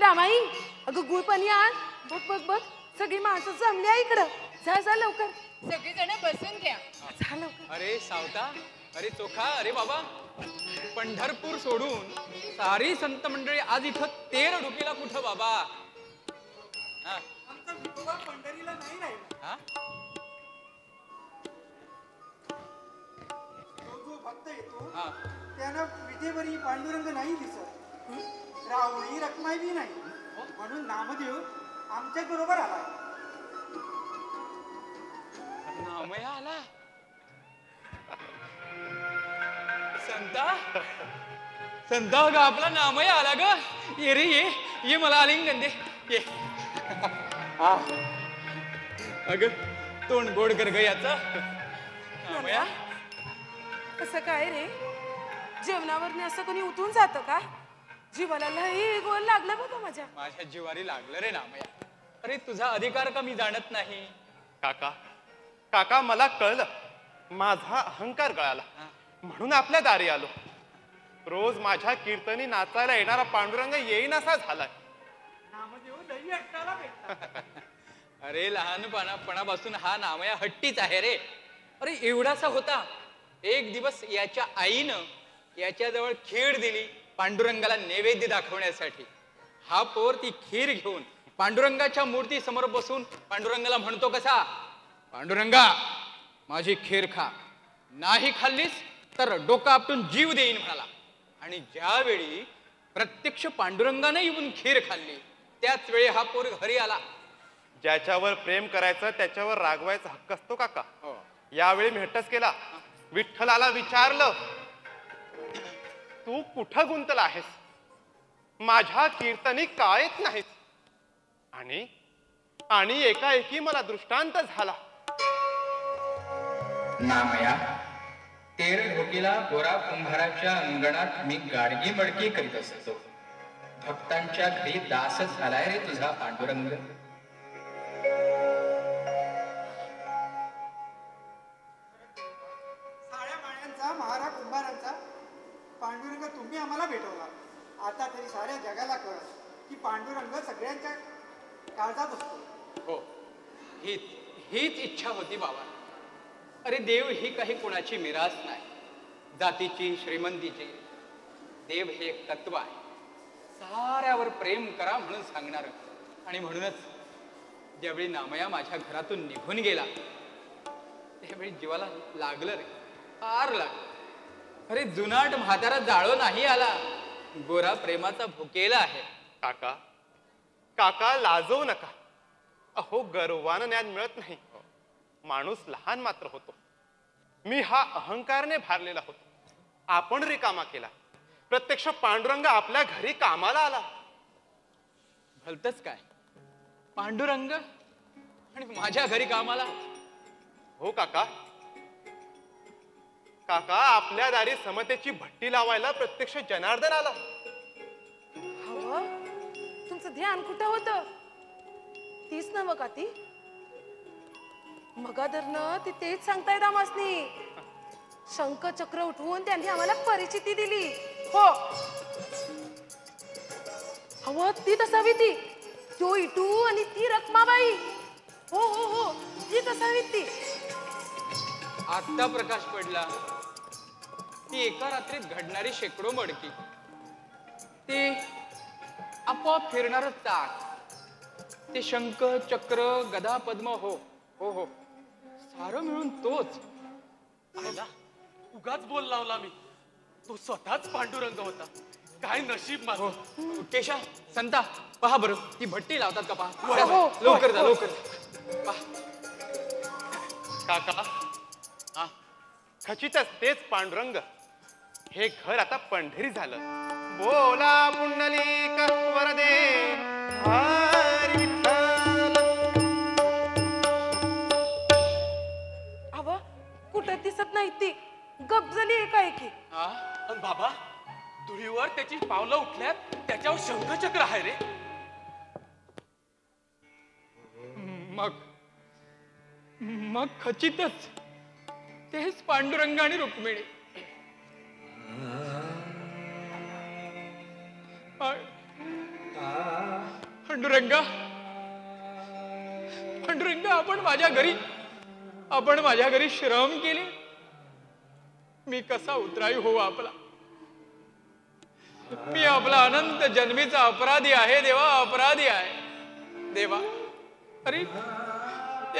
रामाई अगं गुळ पाणी आण. बघ बघ बघ. सगळी माणसं जमली आहे इकडं. जा जा लवकर. सगळेजण बसून घ्या. जा लवकर. अरे सावता अरे चोखा अरे बाबा. पंढरपूर सोडून सारी संत मंडळी आज इथं तेर डुकीला कुठं बाबा? आमचा विठोबा पंढरीला नाही राहिला. तो जो भक्त येतो त्याला विजेवरी पांडुरंग नाही दिसत. रावळी रखमाई बी नाही. म्हणून नामदेव आमच्या बरोबर आला. नामय आला? संता? संता ग आपला नामय आला ग. ये रे ये. ये मला आलिंगन दे. ये. आ. अग तोंड गोड कर ग याचा. नामया कसं काय रे? जेवणावर असं कोणी उठून जातं का? जीवाला लई गोल लागलं बघा माझ्या. माझ्या जिवारी लागलं रे नामया. अरे तुझा अधिकार का मी जाणत नाही? काका काका मला कळलं. माझा अहंकार गळाला. म्हणून आपल्या दारी आलो. रोज माझ्या कीर्तनी नाचायला येणारा पांडुरंग येईन असा झालाय. नामदेव लई अट्टाला भेटला. अरे लहानपणापासून हा नामया हट्टीच आहे रे. अरे एवढासा होता. एक दिवस याच्या आईनं याच्याजवळ खीर दिली पांडुरंगाला नैवेद्य दाखवण्यासाठी. हा पोर ती खीर घेऊन पांडुरंगाच्या मूर्ती समोर बसून पांडुरंगाला म्हणतो कसा पांडुरंगा माझी खीर खा. नाही खाल्लीस तर डोकं आपटून जीव देईन म्हणाला. आणि ज्यावेळी प्रत्यक्ष पांडुरंगाने येऊन खीर खाल्ली त्याच वेळी हा पोर घरी आला. ज्याच्यावर प्रेम करायचं त्याच्यावर रागवायचा हक्क असतो काका. यावेळी मी हट्टच केला. विठ्ठलाला विचारलं तू कुठं गुंतला आहेस? माझ्या कीर्तनी का येत नाहीस. आणि आणि एकाएकी मला दृष्टांत झाला. नामया तेर ढोकीला गोरा कुंभाराच्या अंगणात मी गाडगी मडकी करीत असतो. भक्तांच्या घरी दासच झालाय रे तुझा पांडुरंग. साड्या माळ्यांचा महारा कुंभारांचा पांडुरंग तुम्ही आम्हाला भेटवला. आता तरी साऱ्या जगाला कळत की पांडुरंग सगळ्यांच्या काळजात असतो. हो. हीच हीच इच्छा होती बाबा. अरे देव ही काही कोणाची मिरास नाही. जातीची श्रीमंतीची. देव हे एक तत्व आहे. साऱ्यावर प्रेम करा म्हणून सांगणार. आणि म्हणूनच ज्यावेळी नामया माझ्या घरातून निघून गेला त्यावेळी जीवाला लागलं रे फार लागलं. अरे जुनाट म्हातारा जाळो नाही आला गोरा प्रेमाचा भुकेला आहे. काका काका लाजवू नका. अहो गर्वानं ज्ञान मिळत नाही. माणूस लहान मात्र होतो. मी हा अहंकारने भारलेला होतो. आपण रिकामा केला. प्रत्यक्ष पांडुरंग आपल्या घरी कामाला आला. भलतच काय. पांडुरंग आणि माझ्या घरी कामाला. हो काका. काका आपल्या दारी समतेची भट्टी लावायला प्रत्यक्ष जनार्दन आला. हवं तुमचं ध्यान कुठं होतं? तीच नव का ती मगादरनं ती तेच सांगतायत आमासनी. शंख चक्र उठवून त्यांनी आम्हाला परिचिती दिली. हो. हवं ती तसावी ती. तो इटू आणि ती रखमाबाई. हो हो हो. ती तसावी ती. आत्ता प्रकाश पडला. ती एका रात्रीत घडणारी शेकडो मडकी. ते आपोआप फिरणार चाक. ते शंख चक्र गदा पद्म हो हो हो. सारं मिळून तोच. उगाच बोल लावला मी. तो स्वतःच पांडुरंग होता. काय नशीब माझं. केशा संता पहा बरं ती भट्टी लावतात का पहा? हो, हो. लवकर जा हो. लवकर काका हा खचितच तेच पांडुरंग. हे घर आता पंढरी झालं. बोला पुंडलिक वरदे कुठं दिसत नाही ती. गप झाली एकाएकी. पण बाबा धुळीवर त्याची पावलं उठल्यात त्याच्यावर शंखचक्र आहे रे. मग मग खचितच तेच पांडुरंग आणि रुक्मिणी. पा- पांडुरंगा पांडुरंगा आपण माझ्या घरी आपण माझ्या घरी श्रम केले. मी कसा उतराई हो आपला? मी आपला अनंत जन्मीचा अपराधी आहे देवा अपराधी आहे. देवा अरे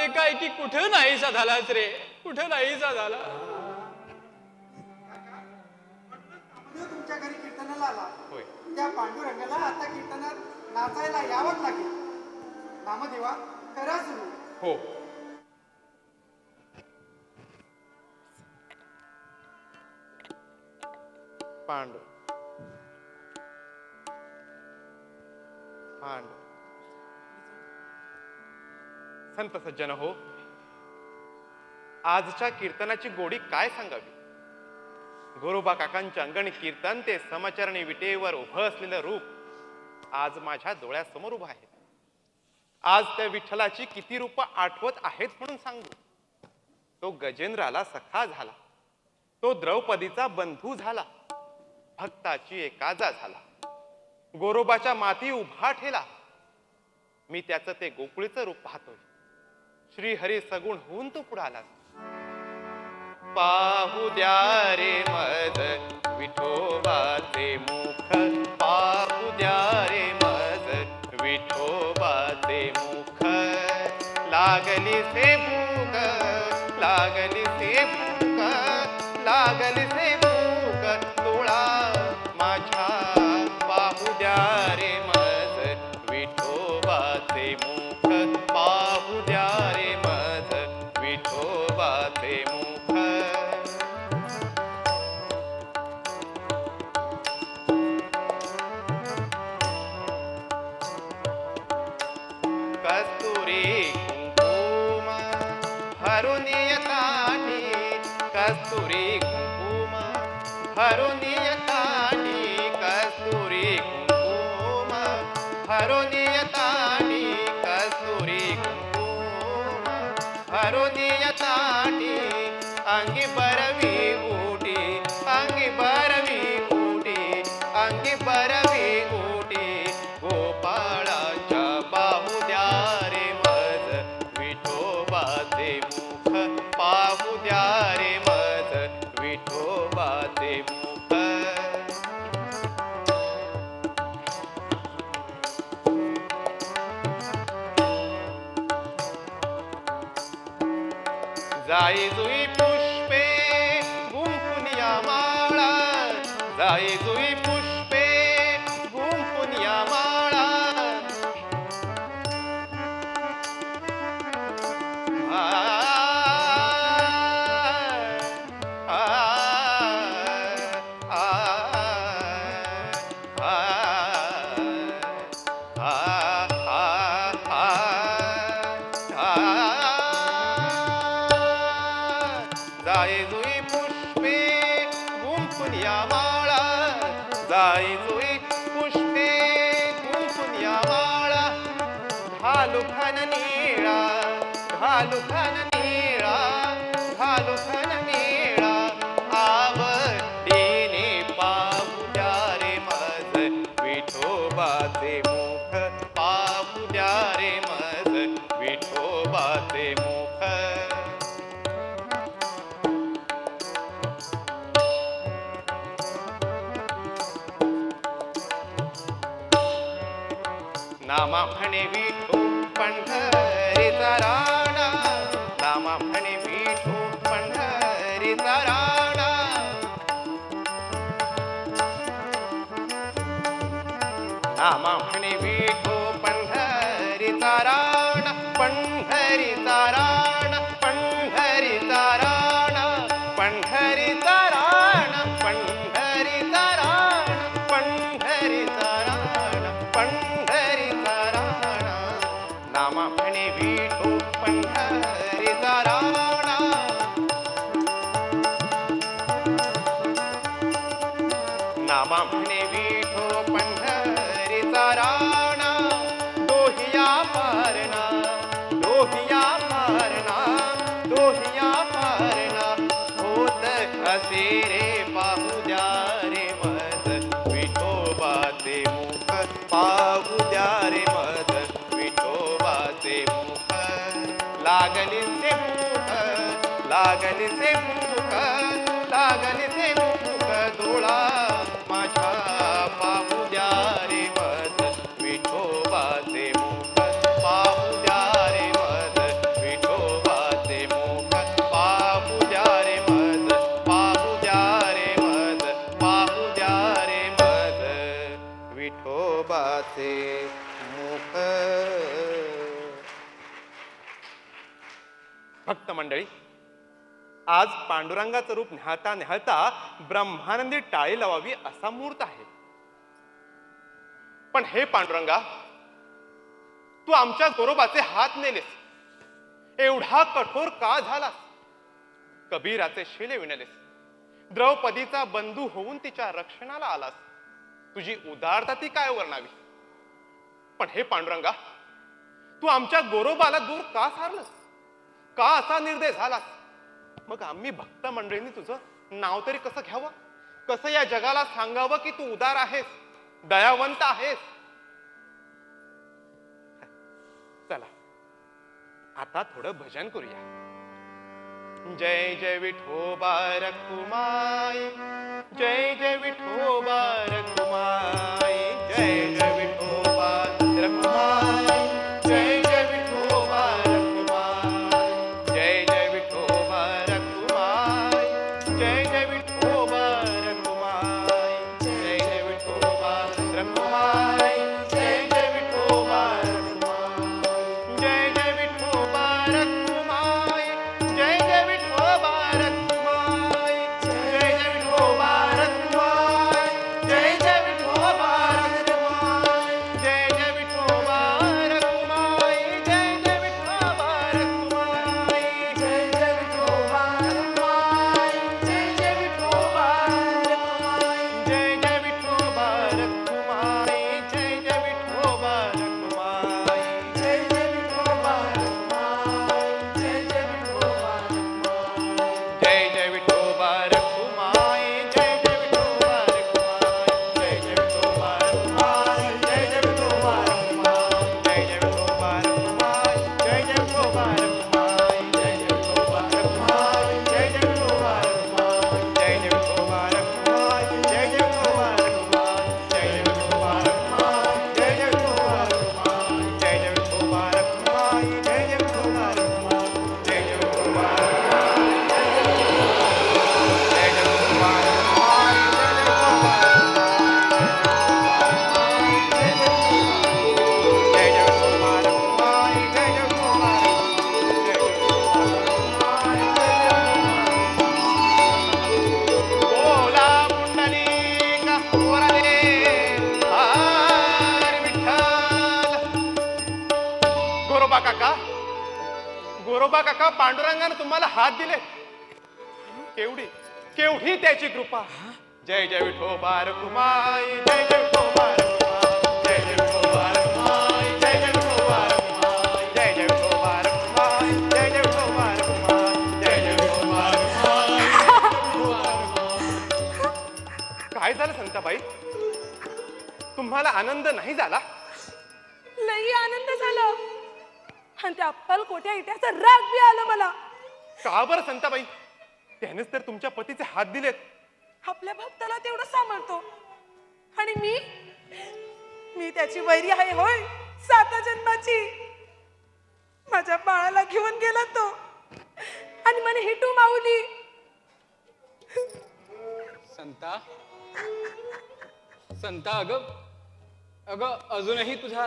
एकाएकी कुठं नाहीसा झालाच रे? कुठं नाहीसा झाला? तुमच्या घरी कीर्तनाला आला. होय. त्या पांडुरंगाला आता कीर्तनात नाचायला यावंच लागेल. नामदेवा करा सुरू. हो. पांडू पांडू संत सज्जन हो आजच्या कीर्तनाची गोडी काय सांगावी? गोरोबा काकांच्या अंगणी कीर्तन ते समचरणी विटेवर उभं असलेलं रूप आज माझ्या डोळ्यासमोर उभं आहे. आज त्या विठ्ठलाची किती रूप आठवत आहेत म्हणून सांगू. तो गजेंद्राला सखा झाला. तो द्रौपदीचा बंधू झाला. भक्ताची एकाजा झाला. गोरोबाच्या माती उभा ठेला. मी त्याचं ते गोकुळीचं रूप पाहतोय. श्रीहरी सगुण होऊन तो पुढे आला. पाहू द्या रे मद विठोबाचे मुख लागली ते मुख लागली ते मुख डोळा आज रूप न्याहता न्याहता ब्रह्मानंदी टाळी लावावी असा मुहूर्त आहे. पण हे पांडुरंगा तू आमच्या गोरोबाचे हात नेलेस. एवढा कठोर का झालास? कबीराचे शिले विणलेस. द्रौपदीचा बंधू होऊन तिच्या रक्षणाला आलास. तुझी उदारता ती काय वर्णावी? पण हे पांडुरंगा तू आमच्या गोरोबाला दूर का सारलंस? का असा निर्दय झालास? मग आम्ही भक्त मंडळींनी तुझं नाव तरी कसं घ्यावं? कसं या जगाला सांगावं की तू उदार आहेस दयावंत आहेस? चला आता थोडं भजन करूया. जय जय विठोबा रखुमाई जय जय विठोबा रखुमाई जय जय विठो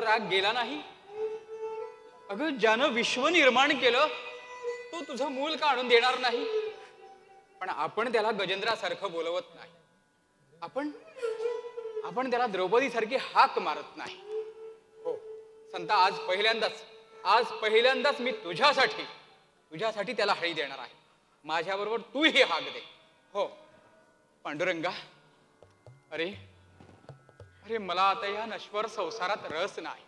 राग गेला नाही? अगं ज्यानं विश्व निर्माण केलं तो तुझं मूल काढून देणार नाही. पण आपण त्याला गजेंद्रासारखं बोलवत नाही. आपण आपण त्याला द्रौपदीसारखी हाक मारत नाही. हो संता आज पहिल्यांदाच आज पहिल्यांदाच मी तुझ्यासाठी तुझ्यासाठी त्याला हळी देणार आहे. माझ्याबरोबर तूही हाक दे. हो पांडुरंगा अरे अरे मला आता या नश्वर संसारात रस नाही.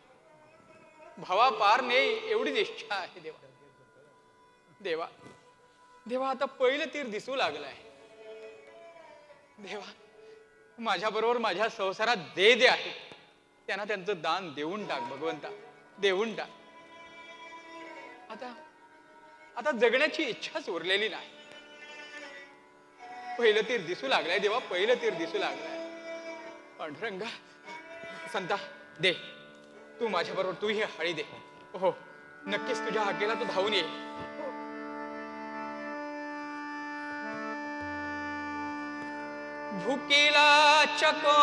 भावा पार नाही एवढीच इच्छा आहे देवा. देवा देवा आता पहिलं तीर दिसू लागलं आहे देवा माझ्याबरोबर माझ्या संसारात दे दे आहे. त्यांना त्यांचं दान देऊन टाक भगवंता देऊन टाक. आता आता जगण्याची इच्छाच उरलेली नाही. पहिलं तीर दिसू लागलंय देवा पहिलं तीर दिसू लागलंय. पांडुरंगा संता दे. तू माझ्या बरोबर तू ही हळी दे. हो नक्कीच तुझ्या हाकेला तू धावून ये. भुकेला चको.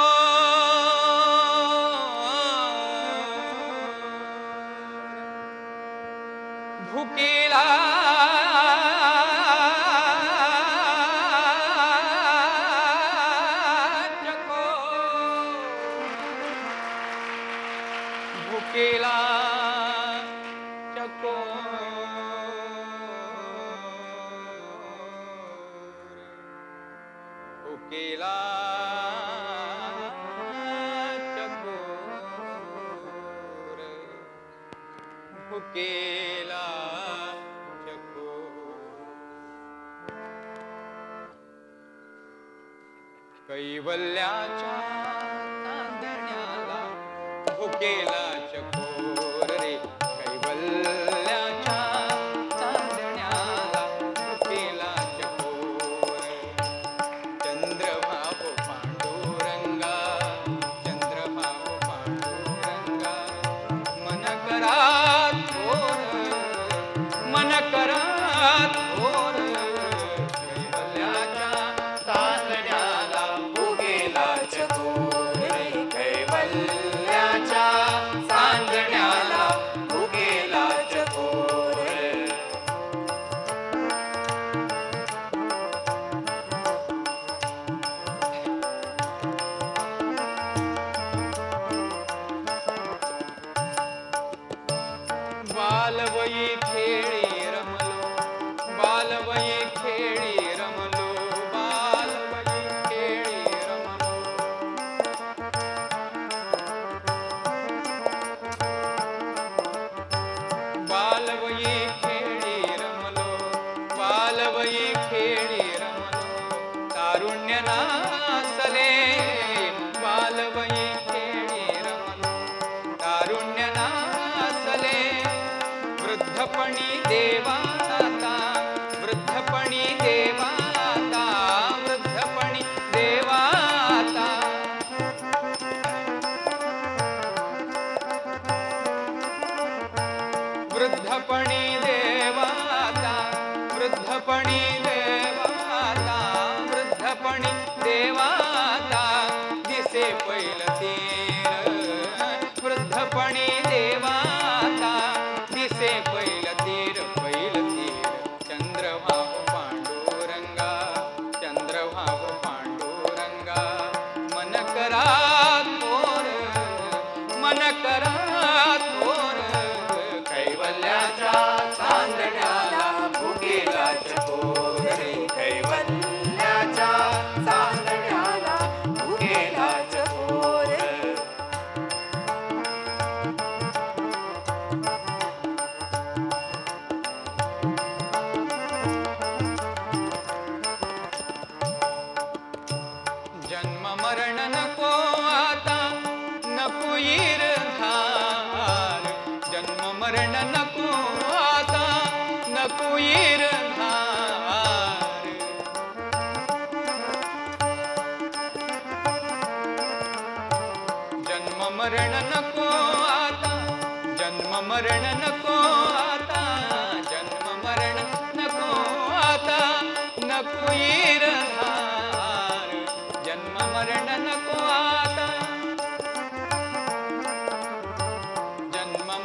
भुकेला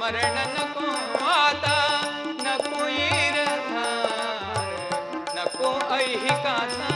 मरण नको आता नको येर नको ऐहिकाचा